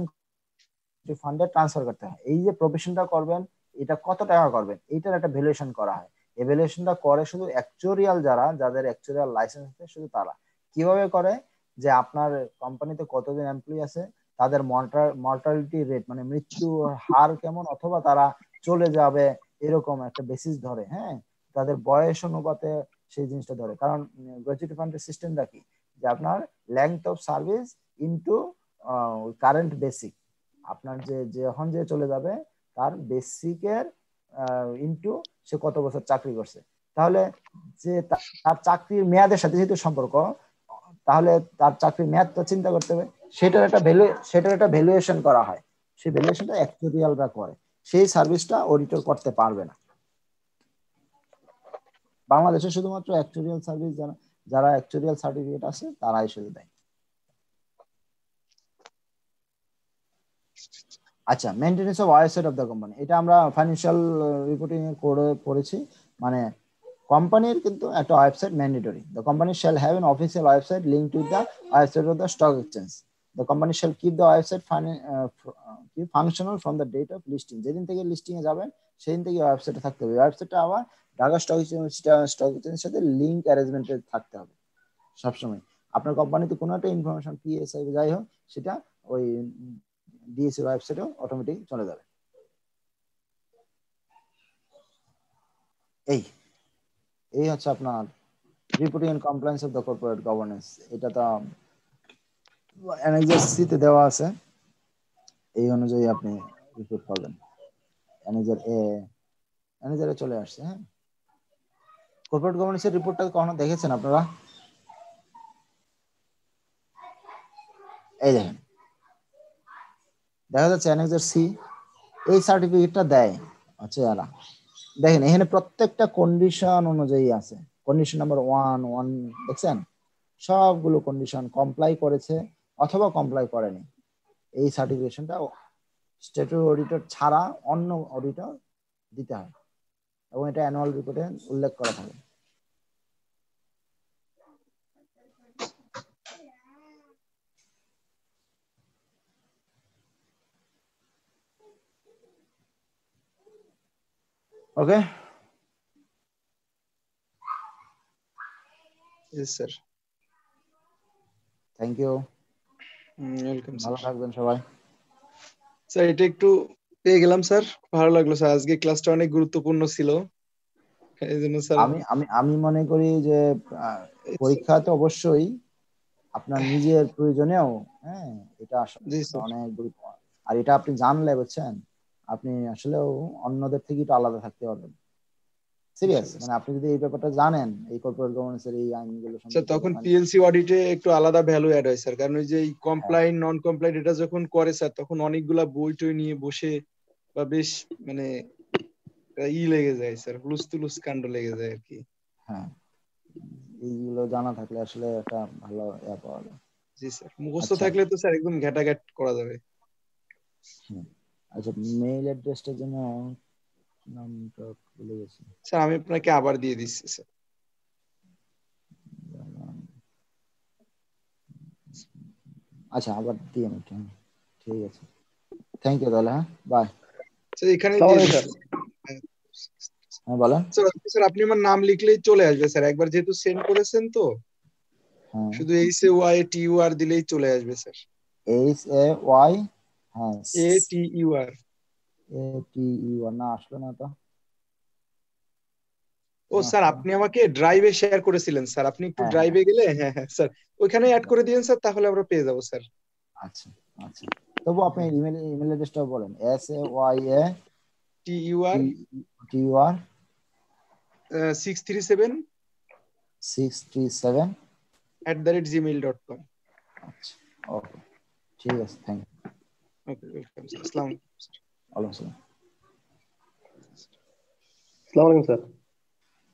ফান্ডে ট্রান্সফার করতে হয়। এই যে প্রভিশনটা করবেন এটা কত টাকা করবেন? এইটার একটা ভ্যালুয়েশন করা হয়। এই ভ্যালুয়েশনটা করে শুধু অ্যাকচুরিয়াল যারা, যাদের অ্যাকচুরিয়াল লাইসেন্স আছে শুধু তারা। কীভাবে করে? যে আপনার কোম্পানিতে কতজন এমপ্লয়ি আছে, তাদের মর্টালিটি রেট মানে মৃত্যু হার কেমন, অথবা তারা চলে যাবে এরকম একটা বেসিস ধরে হ্যাঁ? তাদের বয়স অনুপাতে সেই জিনিসটা ধরে। কারণ গ্র্যাচুইটি ফান্ডের সিস্টেমটা কি? যে আপনার length of service into current basic আপনার যে যখন যে চলে যাবে, তার বেসিকের ইনটু সে কত বছর চাকরি করছে। তাহলে যে তার চাকরির মেয়াদের সাথে যেহেতু সম্পর্ক, তাহলে তার চাকরির মেয়াদটা চিন্তা করতে হবে, সেটার একটা ভ্যালু সেটার একটা ভ্যালুয়েশন করা হয়। সেই ভ্যালুয়েশনটা অ্যাকচুয়ারিয়ালরা করে। সেই সার্ভিসটা অডিটর করতে পারবে না। বাংলাদেশে শুধুমাত্র অ্যাকচুয়ারিয়াল সার্ভিস যারা যারা অ্যাকচুয়ারিয়াল সার্টিফিকেট আছে, তারাই শুধু দেয়। আচ্ছা maintenance of website of the company এটা আমরা ফাইন্যান্সিয়াল রিপোর্টিং এ করে, পড়েছি মানে কোম্পানির কিন্তু একটা website mandatory the company shall have an official website link to the website of the stock exchange the company shall keep the website functional from the date of listing যেদিন থেকে listing এ যাবেন, সেদিন থেকে ওয়েবসাইটে থাকতে হবে। ওয়েবসাইটটা আবার ঢাকা স্টক এক্সচেঞ্জ স্টক এক্সচেঞ্জের সাথে লিঙ্ক অ্যারেঞ্জমেন্টে থাকতে হবে সবসময়। আপনার কোম্পানিতে কোনো একটা ইনফরমেশন পিএসআই যাই হোক, সেটা ওই ডিএসসি ওয়েবসাইটেও অটোমেটিক চলে যাবে। এই এই হচ্ছে আপনার reporting and compliance of the corporate governance এটা তো অ্যানেক্সার সিতে দেওয়া আছে। এই অনুযায়ী আপনি রিপোর্ট করবেন অ্যানেজার এ অ্যানেজারে চলে আসছে হ্যাঁ। কর্পোরেট গভর্নেন্সের রিপোর্টটা কখনো দেখেছেন আপনারা? এই দেখেন। দেখা যাচ্ছে অ্যানেক্সার সি এই সার্টিফিকেটটা দেয়। আচ্ছা এরা দেখেন, এখানে প্রত্যেকটা কন্ডিশন অনুযায়ী আছে। কন্ডিশন নাম্বার ওয়ান ওয়ান দেখছেন? সবগুলো কন্ডিশন কমপ্লাই করেছে অথবা কমপ্লাই করেনি। এই সার্টিফিকেশনটা স্ট্যাটুরি অডিটর ছাড়া অন্য অডিটর দিতে হয়। এবং এটা অ্যানুয়াল রিপোর্টে উল্লেখ করা থাকে। Okay yes sir thank you welcome ভালো থাকবেন সবাই। স্যার এটা একটু পেয়ে গেলাম স্যার। ভালো লাগল স্যার। আজকে ক্লাসটা অনেক গুরুত্বপূর্ণ ছিল। আমি আমি আমি মনে করি যে পরীক্ষা তো অবশ্যই আপনার নিজের প্রয়োজনেও হ্যাঁ এটা আসলে অনেক গুরুত্ব আর এটা আপনি জানলে বুঝছেন? আপনি আসলেও অন্যদের থেকে একটু আলাদা থাকতে পারবেন সিরিয়াস মানে আপনি যদি এই ব্যাপারটা জানেন এই কর্পোরেট গভর্নেন্সের এই আইনগুলো স্যার তখন মানে- পিএলসি অডিটে একটু আলাদা ভ্যালু অ্যাড হয় স্যার কারণ ওই যে কমপ্লাইন নন কমপ্লাইন এটা যখন করে স্যার তখন অনেকগুলা বই টই নিয়ে বসে বা বেশ মানে ই লেগে যায় স্যার হুলুস তুলুস কাণ্ড লেগে যায় আর কি। হ্যাঁ। এইগুলো জানা থাকলে আসলে একটা ভালো ইয়া পাওয়া যায়। জি স্যার মুখস্থ আচ্ছা। থাকলে তো স্যার একদম ঘেটাঘেট করা যাবে। আচ্ছা মেইল অ্যাড্রেসটার জন্য নামটা ভুলে গেছি। স্যার আমি আপনাকে আবার দিয়ে দিচ্ছি স্যার আচ্ছা আবার দিয়ে নিচ্ছি হ্যাঁ। ঠিক আছে। থ্যাংক ইউ তাহলে হ্যাঁ? বাই স্যার এখানে আসসালামু দিয়ে আলাইকুম, দিচ্ছি। হ্যাঁ বলেন। স্যার স্যার আপনি আমার নাম লিখলেই চলে আসবে স্যার একবার যেহেতু সেন্ড করেছেন তো হ্যাঁ। শুধু H A Y T U R দিলেই চলে আসবে স্যার এইচ এ ওয়াই হ্যাঁ এ T U R A T you না আসলো না তো। ও স্যার আপনি আমাকে ড্রাইভে শেয়ার করেছিলেন স্যার। আপনি একটু হ্যাঁ, ড্রাইভে গেলে হ্যাঁ হ্যাঁ স্যার। ওইখানে অ্যাড করে দিয়েন স্যার তাহলে আমরা পেয়ে যাব স্যার। আচ্ছা আচ্ছা। তবু আপনি ইমেল ইমেল অ্যাড্রেসটা বলেন। S A Y A T U R T U R six three seven six three seven at the rate gmail dot com আচ্ছা ওকে ঠিক আছে thank you okay welcome sir আসসালামু আলাইকুম ওয়ালাইকুম আসসালাম আসসালামু আলাইকুম স্যার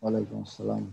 ওয়ালাইকুম আসসালাম